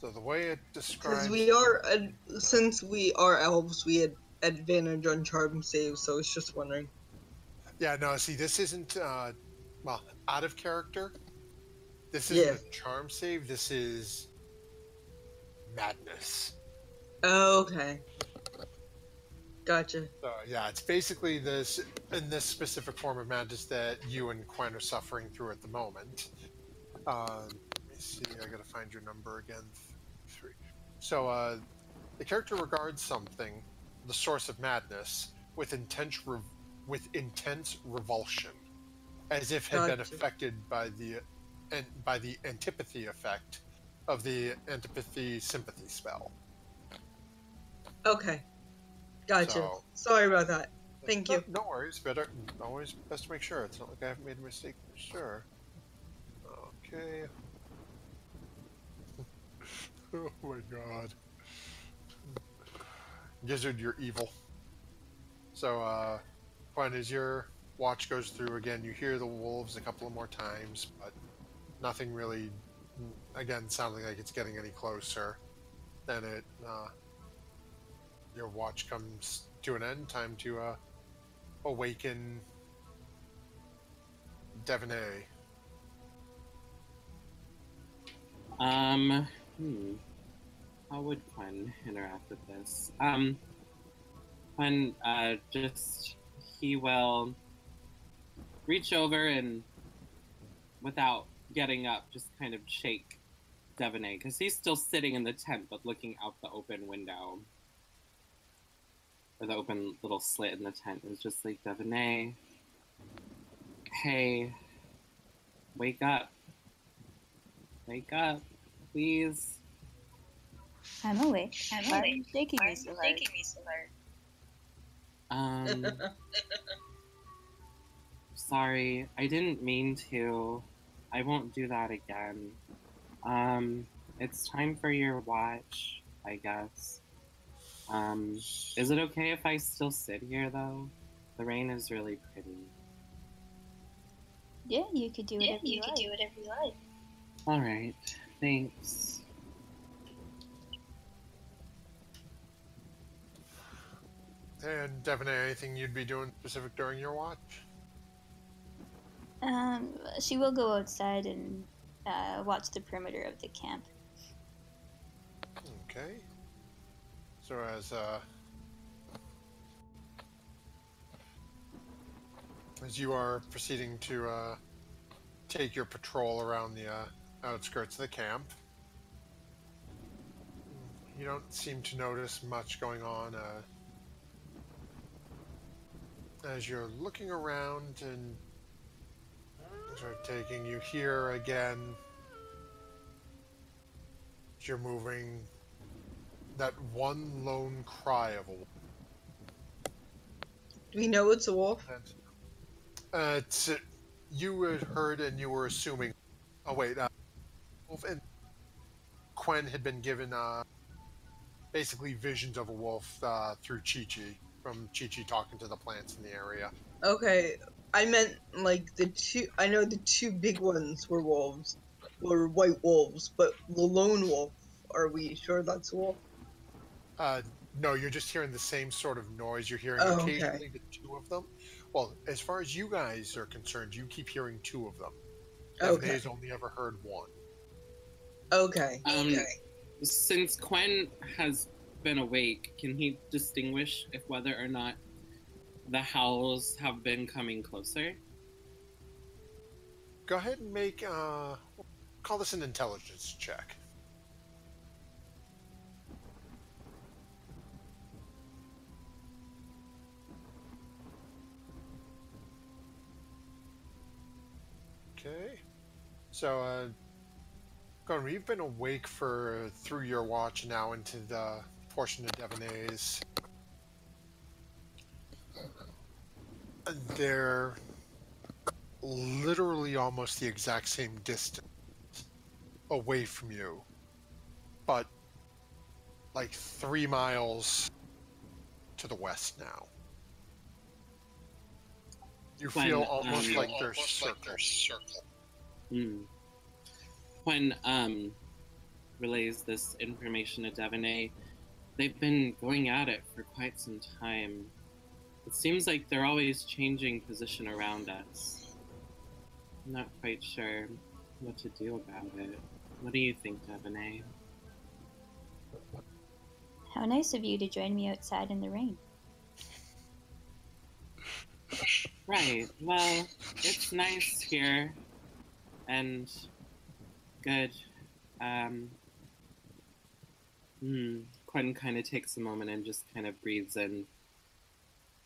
A: So the way it describes.
B: Because we are, ad- since we are elves, we had advantage on charm saves, so I was just wondering.
A: Yeah, no. See, this isn't uh, well out of character. This isn't
B: Yeah.
A: a charm save. This is madness.
B: Okay. Gotcha.
A: So yeah, it's basically this in this specific form of madness that you and Quen are suffering through at the moment. Um, let me see. I gotta find your number again. Three. So uh, the character regards something, the source of madness, with intense with intense revulsion, as if had been affected by the and by the antipathy effect of the antipathy sympathy spell.
B: Okay. Gotcha.
A: So-
B: Sorry about that. Thank
A: No-
B: you.
A: No worries. Better always best to make sure. It's not like I haven't made a mistake for sure. Okay. oh my god. Gizzard, you're evil. So, uh, Quen, as your watch goes through again, you hear the wolves a couple of more times, but nothing really, again, sounding like it's getting any closer. Then it, uh, your watch comes to an end. Time to, uh, awaken Devaney.
E: Um, hmm. How would Quinn interact with this? Um, Quen, uh, just, he will reach over and, without getting up, just kind of shake Devaney, because he's still sitting in the tent, but looking out the open window. Or the open little slit in the tent. It's just like, Devaney, hey, wake up. Wake up, please.
F: I'm awake.
D: I'm
F: Why are
D: awake.
F: you shaking me
D: are
F: so hard?
D: shaking me so hard?
E: Um, sorry, I didn't mean to. I won't do that again. Um, it's time for your watch, I guess. Um, is it okay if I still sit here though? The rain is really pretty.
F: Yeah, you could do
D: Yeah, you
F: you
D: can
F: like.
D: do whatever you like.
E: All right, thanks.
A: And Devaney, anything you'd be doing specific during your watch?
F: Um, she will go outside and uh, watch the perimeter of the camp.
A: Okay. So as uh, as you are proceeding to uh, take your patrol around the uh, outskirts of the camp, you don't seem to notice much going on. Uh, as you're looking around and of taking you here again, you're moving, that one lone cry of a wolf.
B: Do we know it's a wolf?
A: Uh, it's, you had heard and you were assuming. Oh wait, uh, wolf and Quen had been given uh, basically visions of a wolf uh, through Chi Chi from Chi Chi talking to the plants in the area.
B: Okay, I meant like the two. I know the two big ones were wolves, were white wolves, but the lone wolf. Are we sure that's a wolf?
A: Uh, no, you're just hearing the same sort of noise. You're hearing
B: Oh, okay.
A: occasionally the two of them. Well, as far as you guys are concerned, you keep hearing two of them.
B: Okay.
A: Devonay's only ever heard one.
B: Okay.
E: Um,
B: okay.
E: Since Quen has been awake, can he distinguish if whether or not the howls have been coming closer?
A: Go ahead and make uh, call this an intelligence check. Okay. So, uh, Gordon, you've been awake for uh, through your watch now into the portion of Devonay's. They're literally almost the exact same distance away from you, but like three miles to the west now. You
E: When,
A: feel almost
E: um,
A: like they're circled.
E: Hmm. Quen um relays this information to Devonay, they've been going at it for quite some time. It seems like they're always changing position around us. I'm not quite sure what to do about it. What do you think, Devonay?
F: How nice of you to join me outside in the rain.
E: Right. Well, it's nice here, and good. Um. Hmm. Quentin kind of takes a moment and just kind of breathes in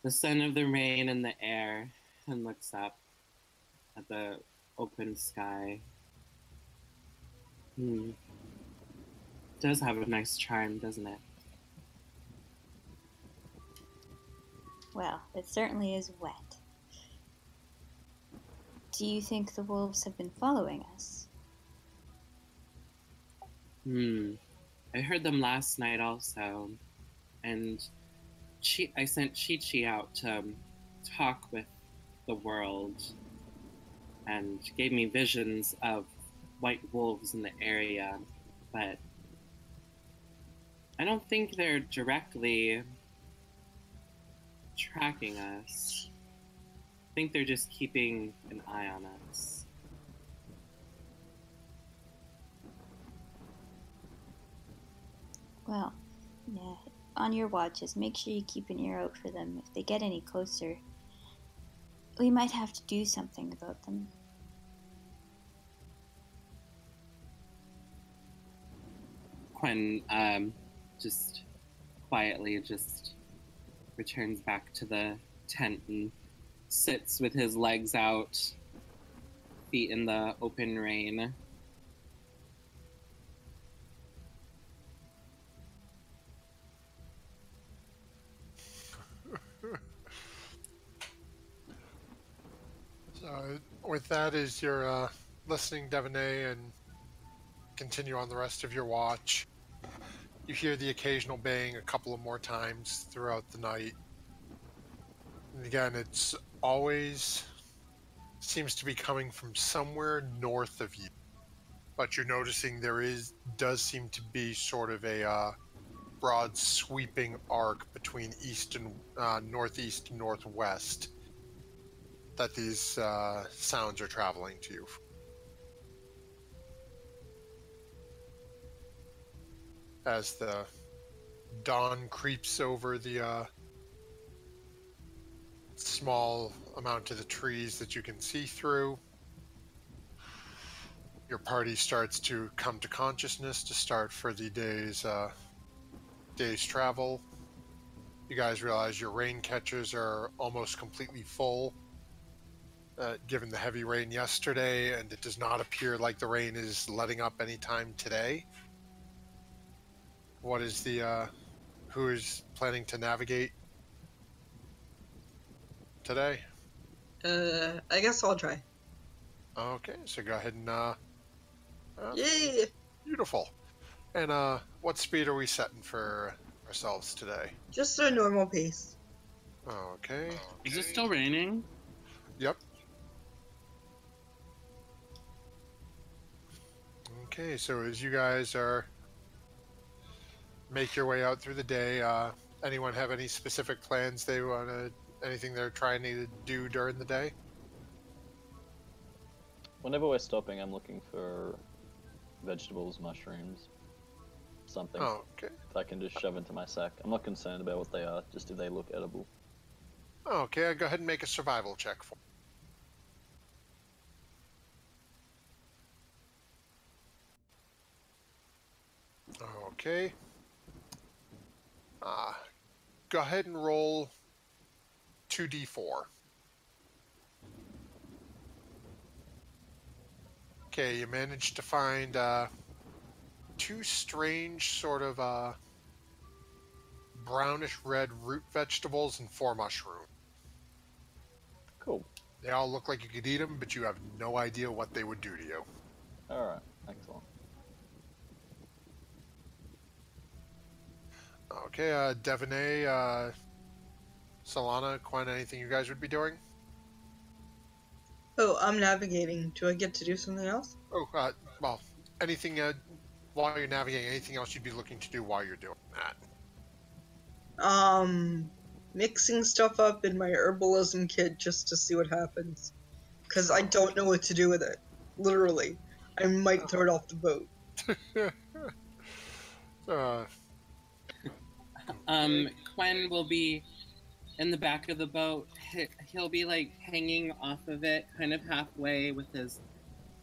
E: the scent of the rain in the air and looks up at the open sky. Hmm. Does have a nice charm, doesn't it?
F: Well, it certainly is wet. Do you think the wolves have been following us?
E: Hmm. I heard them last night also, and I sent Chi Chi out to um, talk with the world, and gave me visions of white wolves in the area, but I don't think they're directly tracking us. I think they're just keeping an eye on us.
F: Well, yeah. On your watches, make sure you keep an ear out for them. If they get any closer, we might have to do something about them.
E: Quinn um, just quietly just returns back to the tent and sits with his legs out, feet in the open rain.
A: So, with that, is your uh, listening, Devonay, and continue on the rest of your watch. You hear the occasional bang a couple of more times throughout the night. And again, it's always seems to be coming from somewhere north of you. But you're noticing there is does seem to be sort of a uh, broad sweeping arc between east and uh, northeast and northwest that these uh, sounds are traveling to you. as the dawn creeps over the uh, small amount of the trees that you can see through. Your party starts to come to consciousness to start for the day's uh, day's travel. You guys realize your rain catchers are almost completely full, uh, given the heavy rain yesterday, and it does not appear like the rain is letting up anytime today. What is the uh, who is planning to navigate today?
B: Uh, I guess I'll try.
A: Okay, so go ahead and uh, uh
B: Yay!
A: beautiful. And uh, what speed are we setting for ourselves today?
B: Just a normal pace.
A: Okay.
E: Is it still raining?
A: Yep. Okay, so as you guys are make your way out through the day, uh, anyone have any specific plans they want to, anything they're trying to do during the day?
C: Whenever we're stopping, I'm looking for vegetables, mushrooms, something
A: Oh, okay.
C: that I can just shove into my sack. I'm not concerned about what they are, just if they look edible.
A: Okay, I go ahead and make a survival check for. Okay. Uh, go ahead and roll 2d4. Okay, you managed to find uh, two strange sort of uh, brownish red root vegetables and four mushrooms.
C: Cool.
A: They all look like you could eat them, but you have no idea what they would do to you.
C: Alright, excellent.
A: Okay, uh, Devonay, uh, Solana, Quen, anything you guys would be doing?
B: Oh, I'm navigating. Do I get to do something else?
A: Oh, uh, well, anything uh, while you're navigating, anything else you'd be looking to do while you're doing that?
B: Um, mixing stuff up in my herbalism kit just to see what happens. Because I don't know what to do with it. Literally. I might throw it off the boat.
A: uh,
E: Um, Quen will be in the back of the boat. He- He'll be like hanging off of it, kind of halfway, with his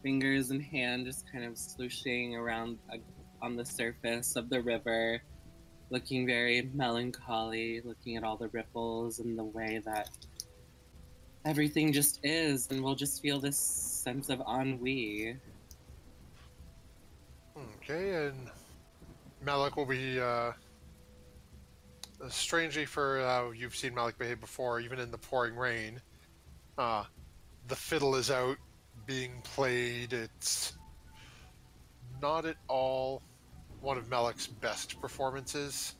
E: fingers and hand just kind of slooshing around uh, on the surface of the river, looking very melancholy, looking at all the ripples and the way that everything just is, and we'll just feel this sense of ennui.
A: okay, and Malik will be, uh, strangely for uh, you've seen Malik behave before, even in the pouring rain. Uh, the fiddle is out being played. It's not at all one of Malik's best performances,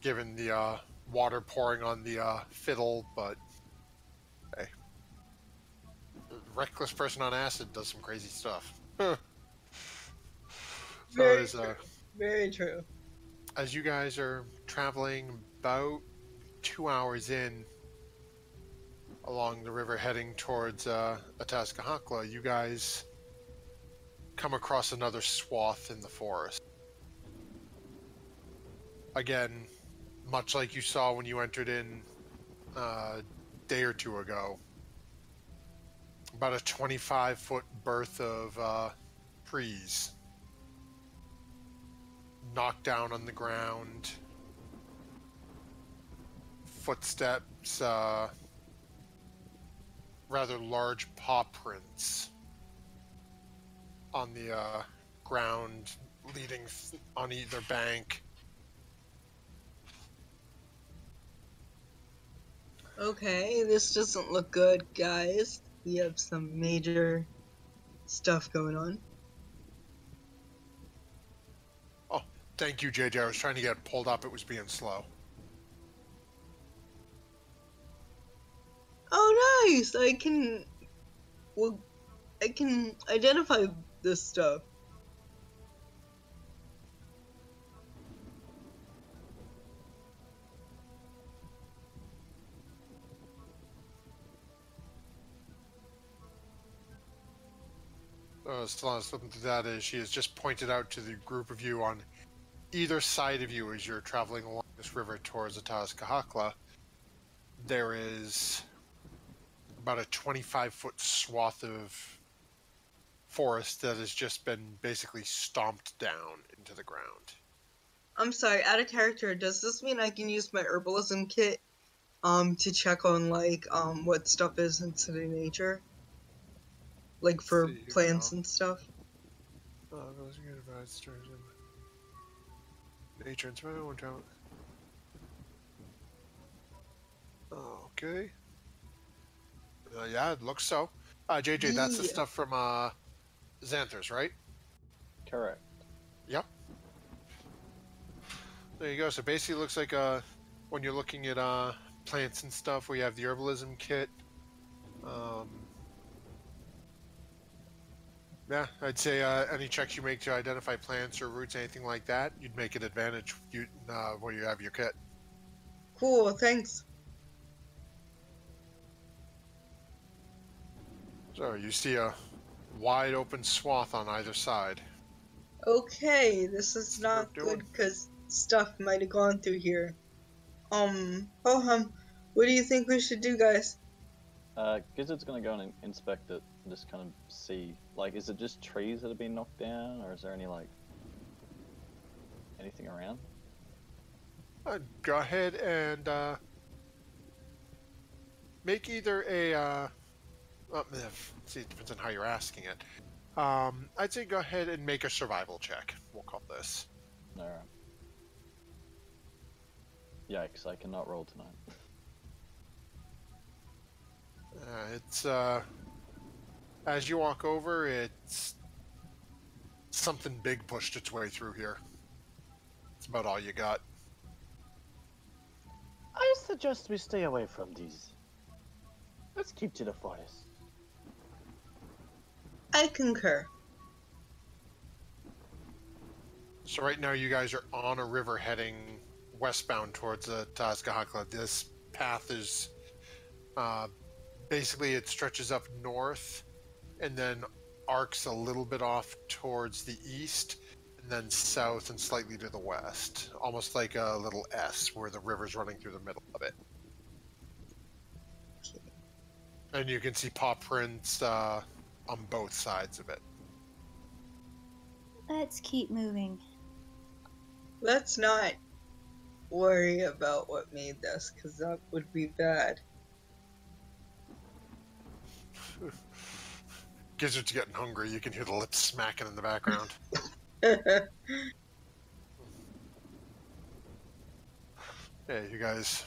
A: given the uh, water pouring on the uh, fiddle. But hey, reckless person on acid does some crazy stuff. so
B: Very
A: is, uh,
B: Very true.
A: As you guys are traveling about two hours in along the river heading towards uh, Ataaz Kahakla, you guys come across another swath in the forest. Again, much like you saw when you entered in uh, a day or two ago. About a 25 foot berth of uh, trees knocked down on the ground. Footsteps, uh, rather large paw prints on the uh, ground leading on either bank.
B: Okay, this doesn't look good, guys. We have some major stuff going on.
A: Thank you, JJ. I was trying to get pulled up. It was being slow.
B: Oh, nice! I can. Well, I can identify this stuff.
A: Uh, Solana's flipping through that as she has just pointed out to the group of you on either side of you as you're traveling along this river towards the Ataaz Kahakla, there is about a 25 foot swath of forest that has just been basically stomped down into the ground.
B: I'm sorry, out of character, does this mean I can use my herbalism kit um to check on like um what stuff is in city nature? Like for plants
A: now.
B: and stuff?
A: Uh, those are good advice, tourism. Nature and smell, one count. Okay. Uh, yeah, it looks so. Uh, JJ, that's the stuff from uh, Xanathar's, right?
C: Correct. Yep.
A: There you go. So basically, it looks like uh, when you're looking at uh, plants and stuff, we have the herbalism kit. Um, yeah, I'd say uh, any checks you make to identify plants or roots, anything like that, you'd make an advantage you, uh, where you have your kit.
B: Cool, thanks.
A: So you see a wide open swath on either side.
B: Okay, this is not good because stuff might have gone through here. Um, oh um, what do you think we should do, guys?
C: Uh, Gizzard's gonna go and inspect it and just kind of see. Like, is it just trees that have been knocked down, or is there any like anything around?
A: Uh, go ahead and uh, make either a. Uh, well, eh, see, it depends on how you're asking it. Um, I'd say go ahead and make a survival check. We'll call this.
C: No. Yikes! I cannot roll tonight.
A: Uh, it's uh, as you walk over, it's something big pushed its way through here. It's about all you got.
G: I suggest we stay away from these. Let's keep to the forest.
B: I concur.
A: So right now, you guys are on a river heading westbound towards the Ataaz Kahakla. This path is uh, basically it stretches up north, and then arcs a little bit off towards the east, and then south and slightly to the west, almost like a little S where the river's running through the middle of it. And you can see paw prints uh, on both sides of it.
F: Let's keep moving.
B: Let's not worry about what made this, because that would be bad.
A: Gizzard's getting hungry. You can hear the lips smacking in the background. yeah, you guys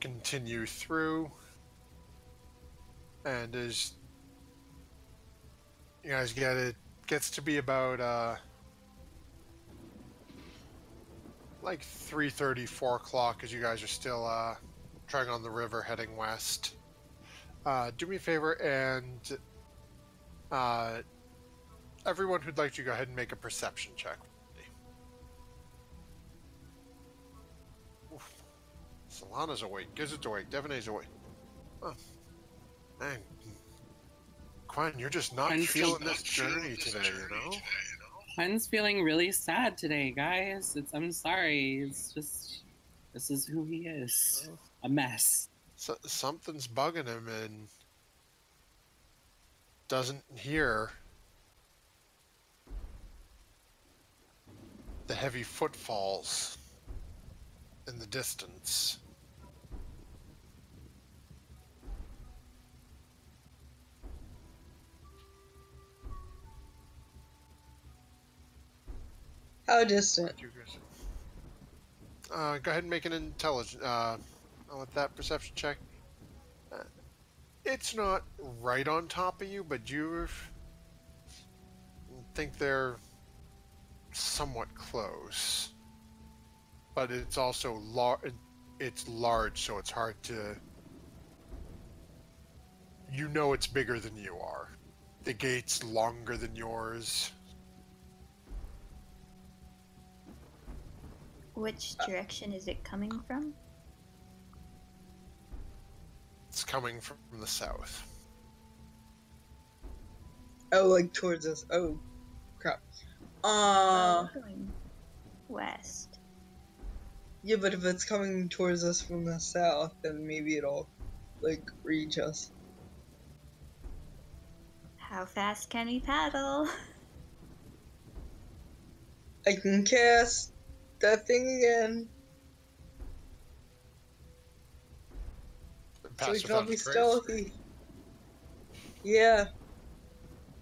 A: continue through. And as you guys get it, gets to be about uh, like 3.30, 4 o'clock as you guys are still uh, trying on the river heading west. Uh, do me a favor and uh, everyone who'd like to go ahead and make a perception check. Oof. Solana's awake. Gizzard's awake. Devaney's awake. Oh. Man. Quinn, you're just not
E: Quinn's
A: feeling this journey today, you know?
E: Quinn's feeling really sad today, guys. It's I'm sorry. It's just this is who he is. A mess.
A: So, something's bugging him and doesn't hear the heavy footfalls in the distance.
B: How distant?
A: Uh, go ahead and make an intelligence. Uh, I'll that perception check. Uh, it's not right on top of you, but you think they're somewhat close. But it's also large. It's large, so it's hard to. You know it's bigger than you are. The gate's longer than yours.
F: Which direction is it coming from?
A: It's coming from the south.
B: Oh, like towards us. Oh, crap. Uh,
F: we're going west.
B: yeah, but if it's coming towards us from the south, then maybe it'll, like, reach us.
F: How fast can we paddle?
B: I can cast that thing again. So we
A: Pass
B: can all be
A: trace.
B: stealthy. Yeah.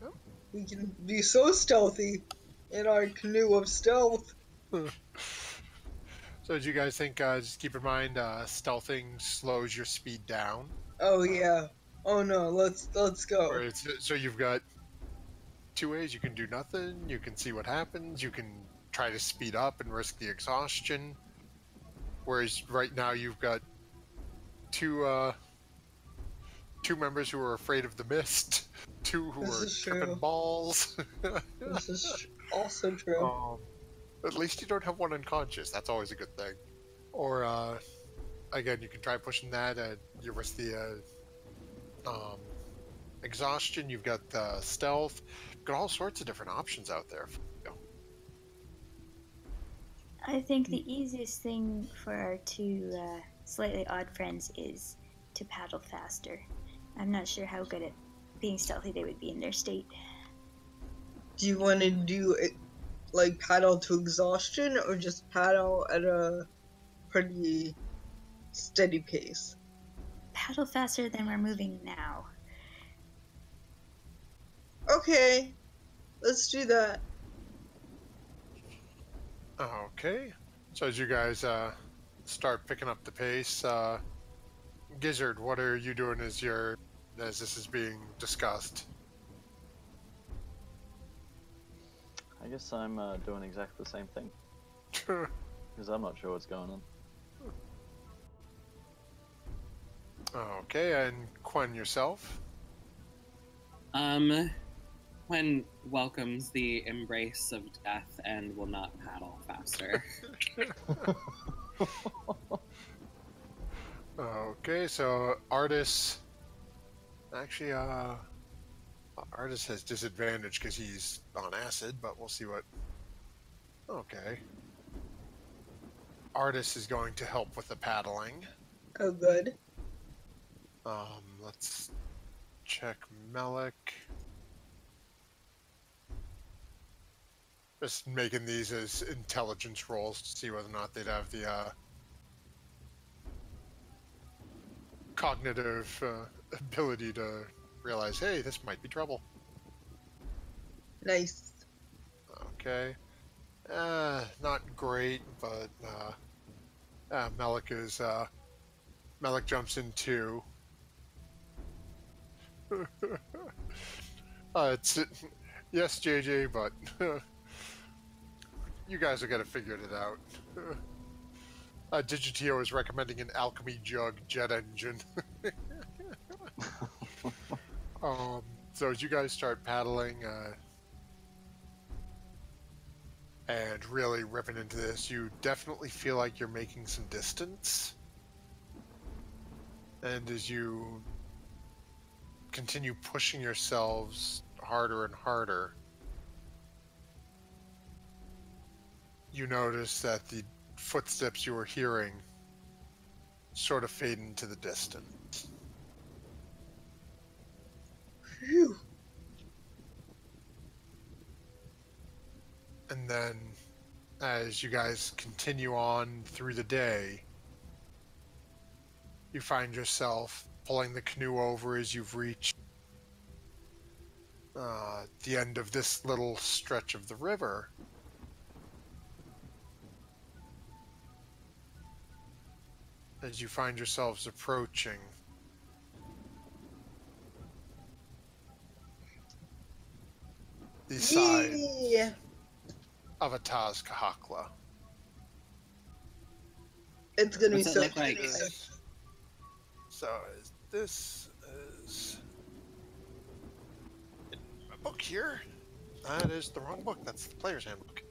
A: Yep.
B: We can be so stealthy in our canoe of stealth.
A: So, do you guys think? Uh, just keep in mind, uh, stealthing slows your speed down.
B: Oh yeah. Oh no, let's let's go.
A: Or it's, so you've got two ways. You can do nothing. You can see what happens. You can try to speed up and risk the exhaustion. Whereas right now you've got two uh, two members who are afraid of the mist, two who
B: This
A: are
B: is
A: tripping
B: true.
A: balls.
B: This is also true.
A: um, at least you don't have one unconscious. That's always a good thing. Or uh, again, you can try pushing that. Uh, you risk the uh, um, exhaustion. You've got the stealth. You've got all sorts of different options out there. for you.
F: I think the easiest thing for our two uh, slightly odd friends is to paddle faster. I'm not sure how good at being stealthy they would be in their state.
B: Do you want to do it like paddle to exhaustion or just paddle at a pretty steady pace?
F: Paddle faster than we're moving now.
B: Okay, let's do that.
A: Okay. So as you guys uh, start picking up the pace, uh, Gizzard, what are you doing as your as this is being discussed?
C: I guess I'm uh, doing exactly the same thing because I'm not sure what's going on.
A: okay, and Quen yourself.
E: Um, Quen welcomes the embrace of death and will not paddle faster.
A: Okay, so Artus. Actually, uh, Artus has disadvantage because he's on acid, but we'll see what. Okay. Artus is going to help with the paddling.
B: Oh, good.
A: Um, let's check Melik. Just making these as intelligence rolls to see whether or not they'd have the uh, cognitive uh, ability to realize, hey, this might be trouble.
B: Nice.
A: Okay. Uh, not great, but uh, uh, Melik is uh, Melik jumps in too. uh, it's yes, JJ, but you guys are gonna figure it out. uh, Digitio is recommending an alchemy jug jet engine. Um, so as you guys start paddling, uh, and really ripping into this, you definitely feel like you're making some distance. And as you continue pushing yourselves harder and harder, you notice that the footsteps you were hearing sort of fade into the distance.
B: Phew.
A: And then, as you guys continue on through the day, you find yourself pulling the canoe over as you've reached uh, the end of this little stretch of the river. As you find yourselves approaching the side
B: Yeah.
A: of Ataaz Kahakla.
B: It's gonna
E: What's
B: be so
E: look like?
B: nice.
A: So is this is a book here. That is the wrong book. That's the player's handbook.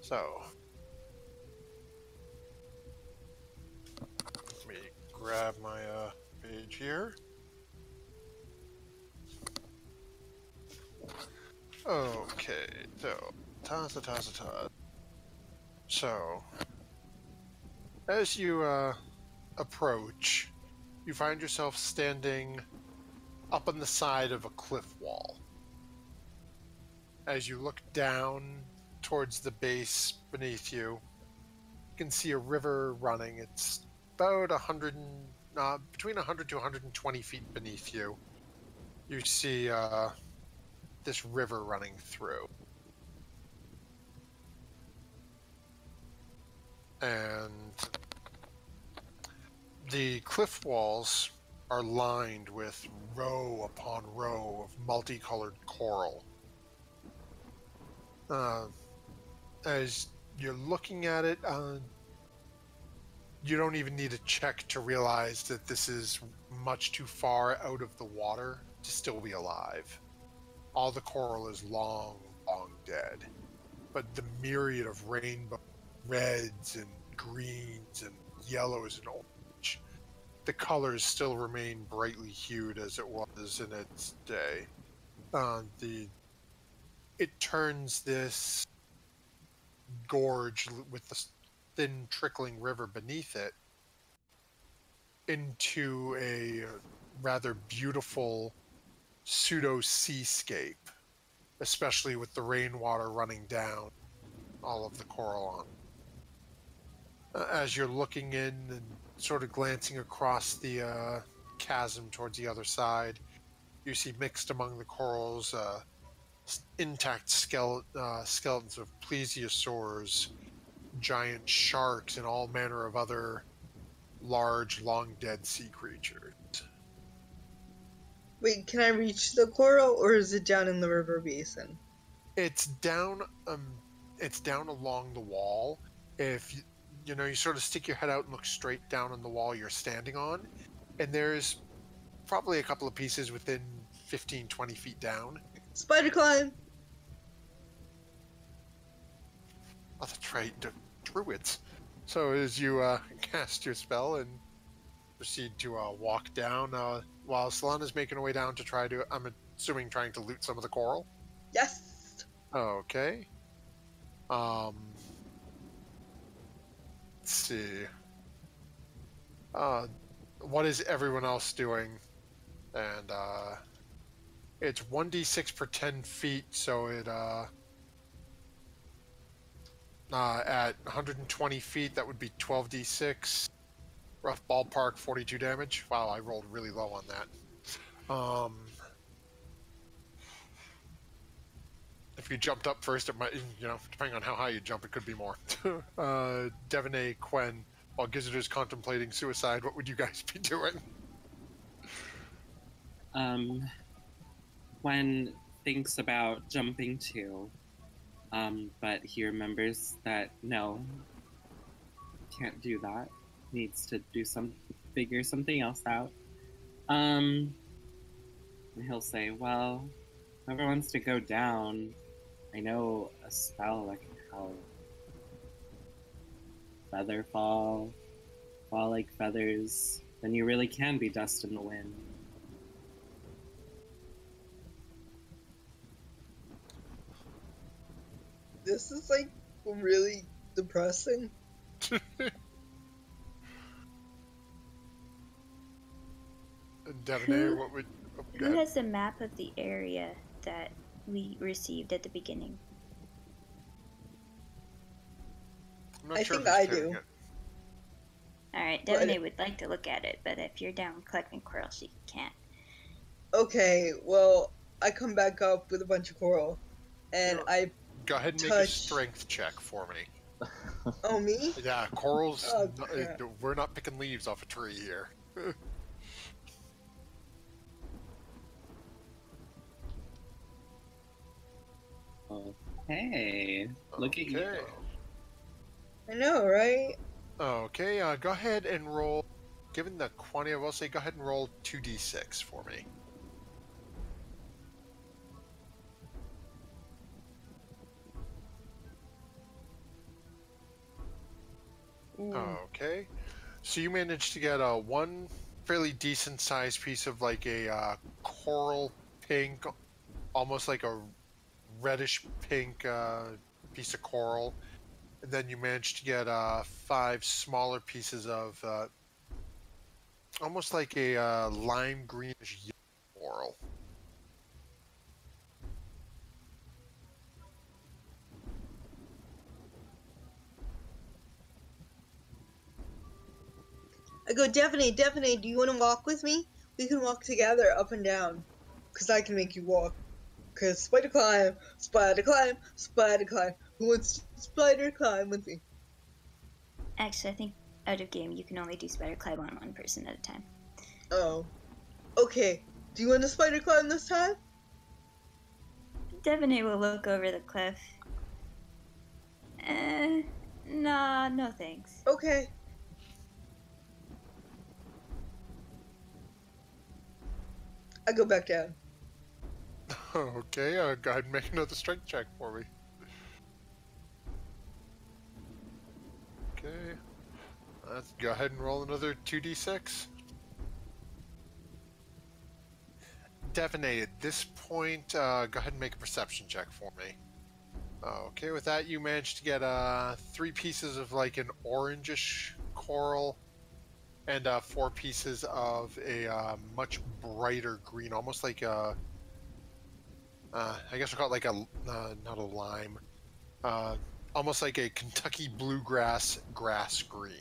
A: So let me grab my uh, page here. Okay, so ta ta ta ta ta. So, as you uh, approach, you find yourself standing up on the side of a cliff wall. As you look down towards the base beneath you, you can see a river running. It's about a hundred, and- uh, between 100 to 120 feet beneath you. You see uh, this river running through. And the cliff walls are lined with row upon row of multicolored coral. Uh, as you're looking at it, uh, you don't even need a check to realize that this is much too far out of the water to still be alive. All the coral is long, long dead. But the myriad of rainbow reds and greens and yellows and orange, the colors still remain brightly hued as it was in its day. Uh, the it turns this gorge with the thin trickling river beneath it into a rather beautiful pseudo seascape, especially with the rainwater running down all of the coral on. Uh, As you're looking in and sort of glancing across the uh, chasm towards the other side, you see mixed among the corals uh, intact uh, skeletons of plesiosaurs, giant sharks, and all manner of other large, long dead sea creatures.
B: Wait, can I reach the coral or is it down in the river basin?
A: It's down, um, it's down along the wall. If you, you know, you sort of stick your head out and look straight down on the wall you're standing on, and there's probably a couple of pieces within 15, 20 feet down.
B: Spider climb!
A: Oh, that's right, the druids. So as you uh, cast your spell and proceed to uh, walk down, uh, while Solana's making her way down to try to, I'm assuming, trying to loot some of the coral.
B: Yes!
A: Okay. Um. Let's see. Uh, what is everyone else doing? And uh, it's one d six per ten feet, so it uh, uh, at 120 feet that would be 12 d six. Rough ballpark, 42 damage. Wow, I rolled really low on that. Um, if you jumped up first, it might, you know, depending on how high you jump, it could be more. uh, Devonay, Quen, while Gizzard is contemplating suicide, what would you guys be doing?
E: Um, Quen thinks about jumping too, um, but he remembers that no, can't do that. Needs to do some, figure something else out. Um, and he'll say, "Well, whoever wants to go down, I know a spell that can help. Feather fall, fall like feathers. Then you really can be dust in the wind."
B: This is like really depressing.
A: And Devonay,
F: Who-
A: what would? Oh, go
F: Who has the map of the area that we received at the beginning?
A: I'm not
B: I
A: sure
B: think I do.
A: it.
F: Alright,
B: Well, I
F: Devonay would like to look at it, but if you're down collecting coral, she can't.
B: Okay, well, I come back up with a bunch of coral, and
A: Sure.
B: I.
A: Go ahead and make a strength check for me.
B: Oh, me?
A: Yeah, corals.
B: Oh,
A: no- uh, we're not picking leaves off a tree here.
E: Hey, look at you.
B: I know, right?
A: Okay, uh, go ahead and roll. Given the quantity, I will say, go ahead and roll 2d6 for me.
B: Ooh.
A: Okay. So you managed to get a one fairly decent sized piece of like a uh, coral pink, almost like a reddish pink uh, piece of coral, and then you manage to get uh, five smaller pieces of uh, almost like a uh, lime greenish coral.
B: I go, Devaney, Devaney, do you want to walk with me? We can walk together up and down. Because I can make you walk. Because spider climb, spider climb, spider climb. Who wants spider climb with me?
F: Actually, I think out of game you can only do spider climb on one person at a time.
B: Oh. Okay. Do you want to spider climb this time?
F: Devaney will look over the cliff. Eh, nah, no thanks.
B: Okay. I go back down.
A: okay, uh, go ahead and make another strength check for me. Okay. Let's go ahead and roll another 2d6. Devaney, at this point, uh, go ahead and make a perception check for me. Okay, with that, you managed to get uh, three pieces of like an orangish coral and uh, four pieces of a uh, much brighter green, almost like a. Uh, I guess we'll call it like a uh, not a lime, uh, almost like a Kentucky bluegrass grass green.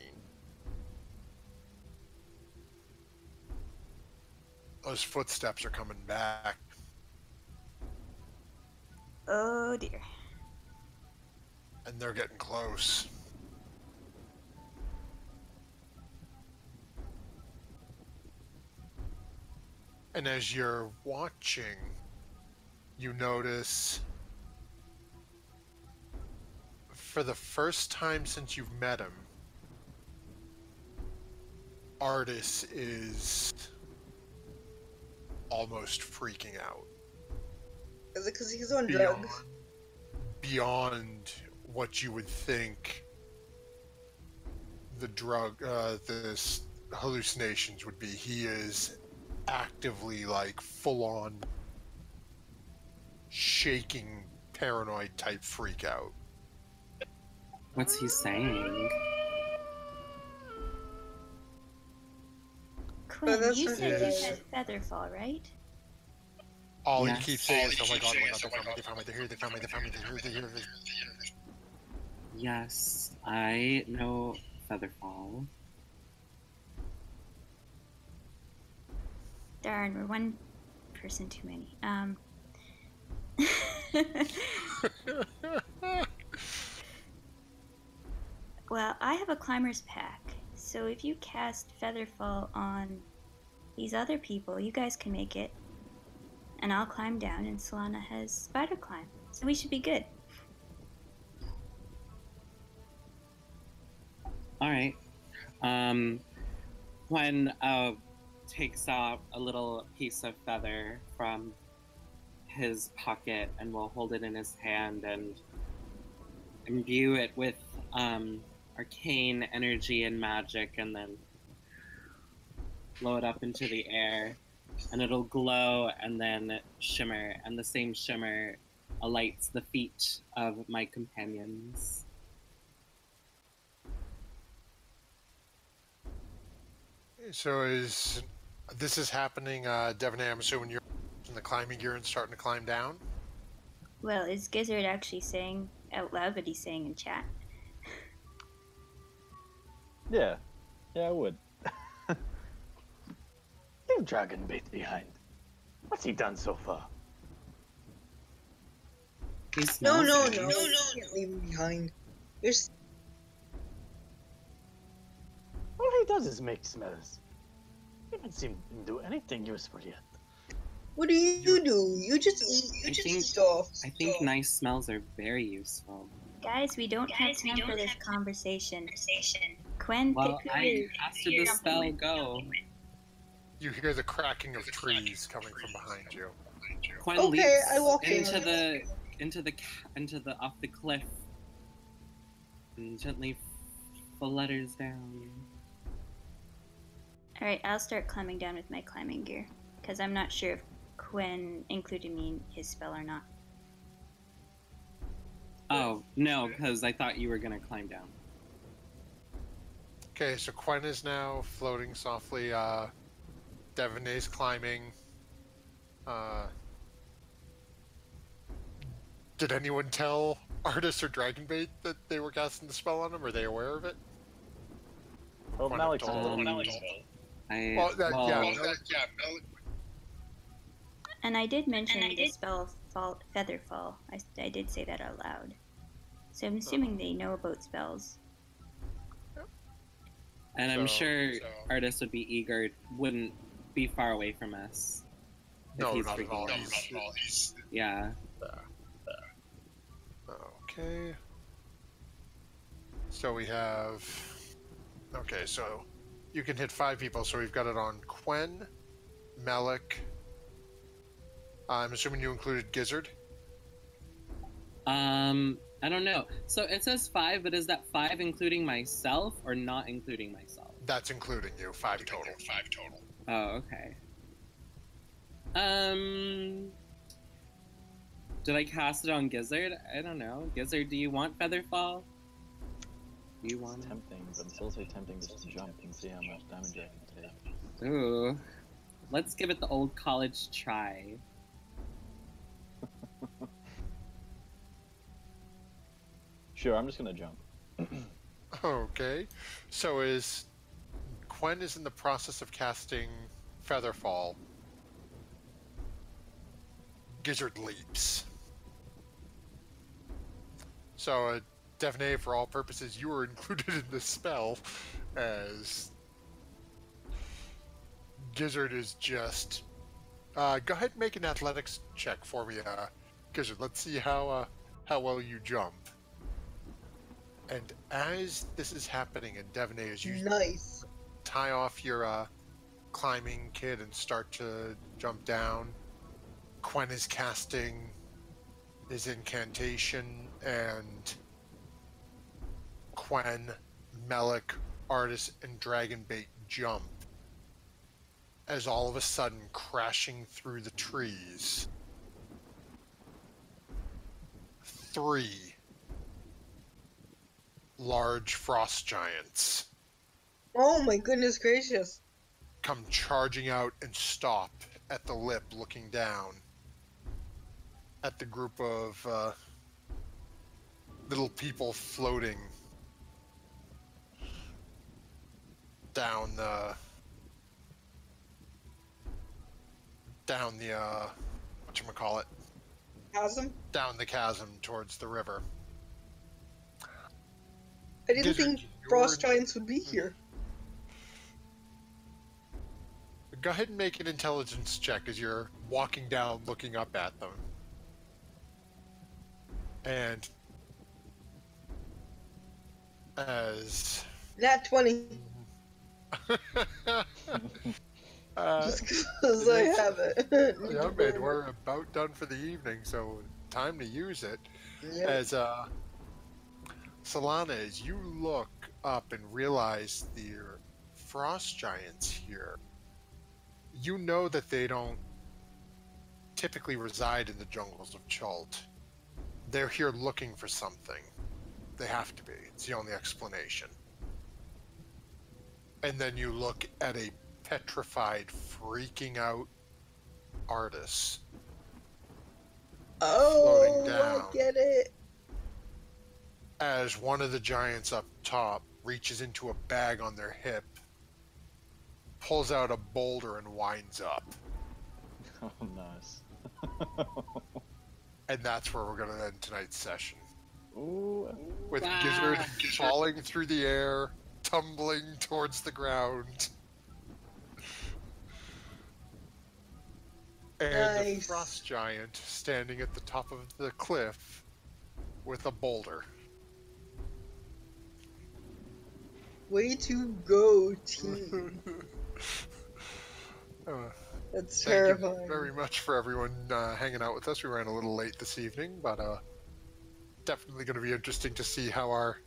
A: Those footsteps are coming back.
F: Oh dear.
A: and they're getting close. And as you're watching, you notice for the first time since you've met him, Artus is almost freaking out.
B: Is it because he's on
A: beyond,
B: drugs?
A: beyond what you would think the drug, uh, this hallucinations would be. He is actively like full on shaking paranoid type freak out.
E: What's he saying?
F: Quen,
B: that's
F: you said you had Featherfall, right?
A: All
E: Yes.
A: he keeps saying is, "Oh my god, oh my god, they found me, they found me, they're here, they found me, they found me, they're here, they're here." they're here."
E: Yes, I know Featherfall.
F: Darn, we're one person too many. Um. well, I have a climber's pack, so if you cast Featherfall on these other people, you guys can make it. And I'll climb down, and Solana has spider climb. So we should be good.
E: All right. Um, Quen uh, takes out a little piece of feather from his pocket and will hold it in his hand and imbue it with um, arcane energy and magic, and then blow it up into the air, and it'll glow and then shimmer, and the same shimmer alights the feet of my companions.
A: So is this is happening, uh, Devonay? I'm assuming you're in the climbing gear and starting to climb down.
F: Well, is Gizzard actually saying out loud what he's saying in chat?
C: Yeah, yeah, I would.
G: Leave Dragonbait behind. What's he done so far?
E: He
B: No,
E: smells
B: no,
E: nice.
B: no, no, can't leave him behind. There's
G: All he does is make smells. You haven't seen him do anything useful yet.
B: What do you do? You just eat. You
E: I
B: just
E: think-
B: eat stuff.
E: I think nice smells are very useful.
F: Guys, we don't have time for this conversation. Quen,
E: Well,
F: pick
E: I
F: your-
E: casted the spell go.
A: You hear the cracking of trees coming from behind you.
E: Quen
B: Okay,
E: leaps
B: I walk in.
E: into the into the ca- into the off the cliff and gently flutters down.
F: All right, I'll start climbing down with my climbing gear because I'm not sure if Quen included me in his spell or not.
E: Oh no, because I thought you were gonna climb down.
A: Okay, so Quen is now floating softly. Uh, Devonay's climbing. Uh, did anyone tell Artus or Dragonbait that they were casting the spell on him? Are they aware of it?
C: Well,
A: Why
C: Malik
A: not
C: told
A: told
E: Um. I
A: Well, that,
E: well,
A: yeah, that- yeah. Mel-
F: And I did mention
D: I
F: the
D: did-
F: spell fall, Featherfall. I, I did say that out loud. So I'm assuming they know about spells.
E: and I'm
A: So-
E: sure
A: so-
E: artists would be eager, wouldn't be far away from us. if
A: No,
E: he's
A: not at
E: freaking
A: all.
E: out.
A: He's- he's-
E: Yeah.
A: Okay. So we have. Okay, so you can hit five people. So we've got it on Quen, Malik. I'm assuming you included Gizzard.
E: Um, I don't know. So it says five, but is that five including myself or not including myself?
A: That's including you. Five total. Five total.
E: Oh, okay. Um, did I cast it on Gizzard? I don't know. Gizzard, do you want Featherfall? Do you want
C: It's
E: it?
C: tempting, but it's also tempting just to jump and see how much damage I can take.
E: Ooh. Let's give it the old college try.
C: Sure, I'm just gonna jump.
A: Okay. So is Quen is in the process of casting Featherfall. Gizzard leaps. So, uh, for all purposes, you are included in this spell, as Gizzard is just. Uh, go ahead and make an athletics check for me, uh, Gizzard. Let's see how uh, how well you jump. And as this is happening, and Devnay, as you
B: Nice.
A: tie off your uh, climbing kit and start to jump down. Quen is casting his incantation, and Quen, Melik, Artus, and Dragonbait jump. As all of a sudden, crashing through the trees, three large frost giants
B: Oh my goodness gracious.
A: come charging out and stop at the lip, looking down at the group of uh, little people floating down the down the uh, what you call it
B: Chasm?
A: down the chasm towards the river.
B: I didn't
A: Gizzard,
B: think frost giants would be here.
A: Go ahead and make an intelligence check as you're walking down, looking up at them. And as
B: Nat 20.
A: uh,
B: Just because I have it.
A: yeah, man, we're about done for the evening, so time to use it.
B: Yep.
A: As uh, Solana, as you look up and realize the frost giants here, you know that they don't typically reside in the jungles of Chult. They're here looking for something. They have to be. It's the only explanation. And then you look at a petrified, freaking out artists.
B: Oh,
A: down.
B: I get it.
A: as one of the giants up top reaches into a bag on their hip, pulls out a boulder and winds up.
C: Oh, nice.
A: And that's where we're going to end tonight's session.
C: Ooh,
A: With
E: Wow.
A: Gizzard falling through the air, tumbling towards the ground. And the frost giant standing at the top of the cliff with a boulder.
B: Way to go, team.
A: Uh,
B: That's
A: Thank you very much for everyone uh, hanging out with us. We ran a little late this evening, but uh, definitely going to be interesting to see how our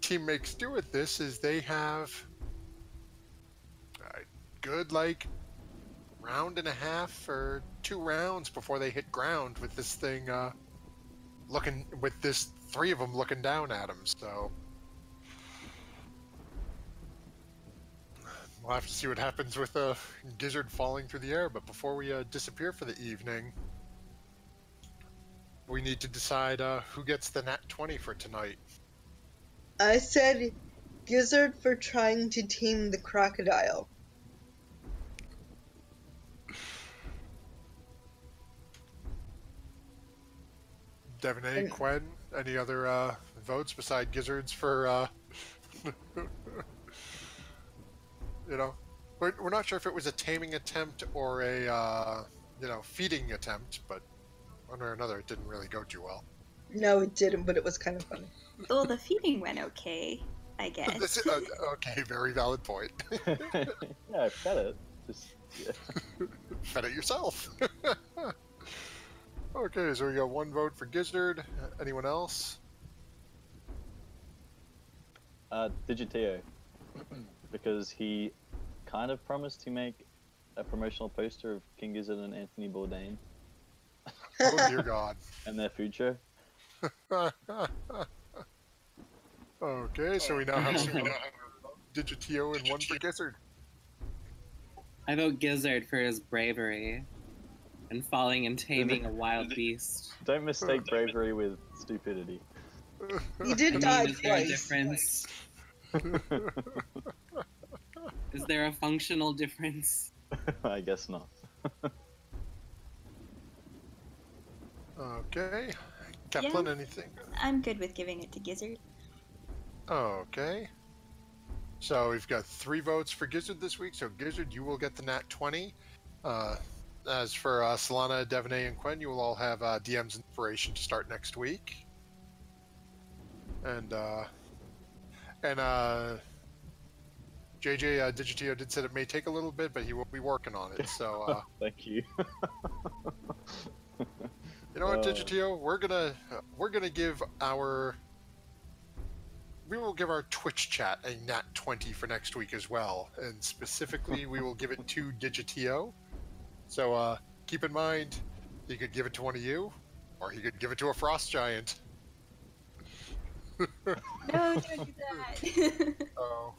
A: teammates do with this. Is they have a good like round and a half or two rounds before they hit ground with this thing uh, looking with this three of them looking down at him. So we'll have to see what happens with a gizzard falling through the air. But before we uh, disappear for the evening, we need to decide uh, who gets the nat twenty for tonight.
B: I said Gizzard for trying to tame the crocodile.
A: Devonay,
B: And-
A: Quen, any other uh, votes beside gizzards for? Uh, you know, we're, we're not sure if it was a taming attempt or a uh, you know feeding attempt, but one way or another, it didn't really go too well.
B: No, it didn't, but it was kind of funny.
F: Well, the feeding went okay, I guess.
A: This is- uh, okay, very valid point.
C: yeah, I bet it. Just yeah.
A: Fed it yourself. Okay, so we got one vote for Gizzard. Anyone else?
C: Uh, Digiteo, because he kind of promised to make a promotional poster of King Gizzard and Anthony Bourdain
A: Oh dear God.
C: and their future.
A: okay, so we now have some Digitio and one for Gizzard.
E: I vote Gizzard for his bravery and falling and taming a wild beast.
C: Don't mistake bravery with stupidity.
B: He
E: I
B: did
E: mean,
B: die
E: is there a difference? Is there a functional difference?
C: I guess not.
A: Okay. Kaplan, anything?
F: I'm good with giving it to Gizzard.
A: Okay. So we've got three votes for Gizzard this week. So Gizzard, you will get the nat 20. Uh, as for uh, Solana, Devonay, and Quen, you will all have uh, DM's inspiration to start next week. And uh, and uh, JJ uh, Digitio did say it may take a little bit, but he will be working on it. So uh,
C: Thank you.
A: You know what,
C: Uh,
A: Digitio? We're gonna we're gonna give our we will give our Twitch chat a nat twenty for next week as well, and specifically we will give it to Digitio. So uh, keep in mind, he could give it to one of you, or he could give it to a frost giant.
F: No, don't do that.
A: So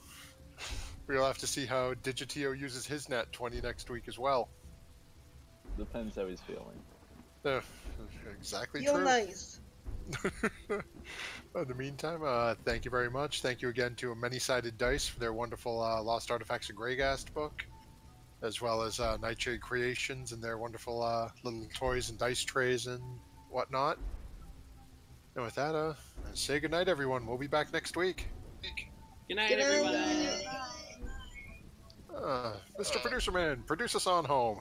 A: we'll have to see how Digitio uses his nat twenty next week as well.
C: Depends how he's feeling.
A: Uh, exactly
B: Feel
A: true.
B: nice.
A: In the meantime, uh, thank you very much. Thank you again to Many Sided Dice for their wonderful uh, Lost Artifacts of Greygast book, as well as uh, Nightshade Creations and their wonderful uh, little toys and dice trays and whatnot. And with that, uh, say goodnight, everyone. We'll be back next week.
E: Good night, everyone.
A: Uh, Mr. Producer Man, produce us on home.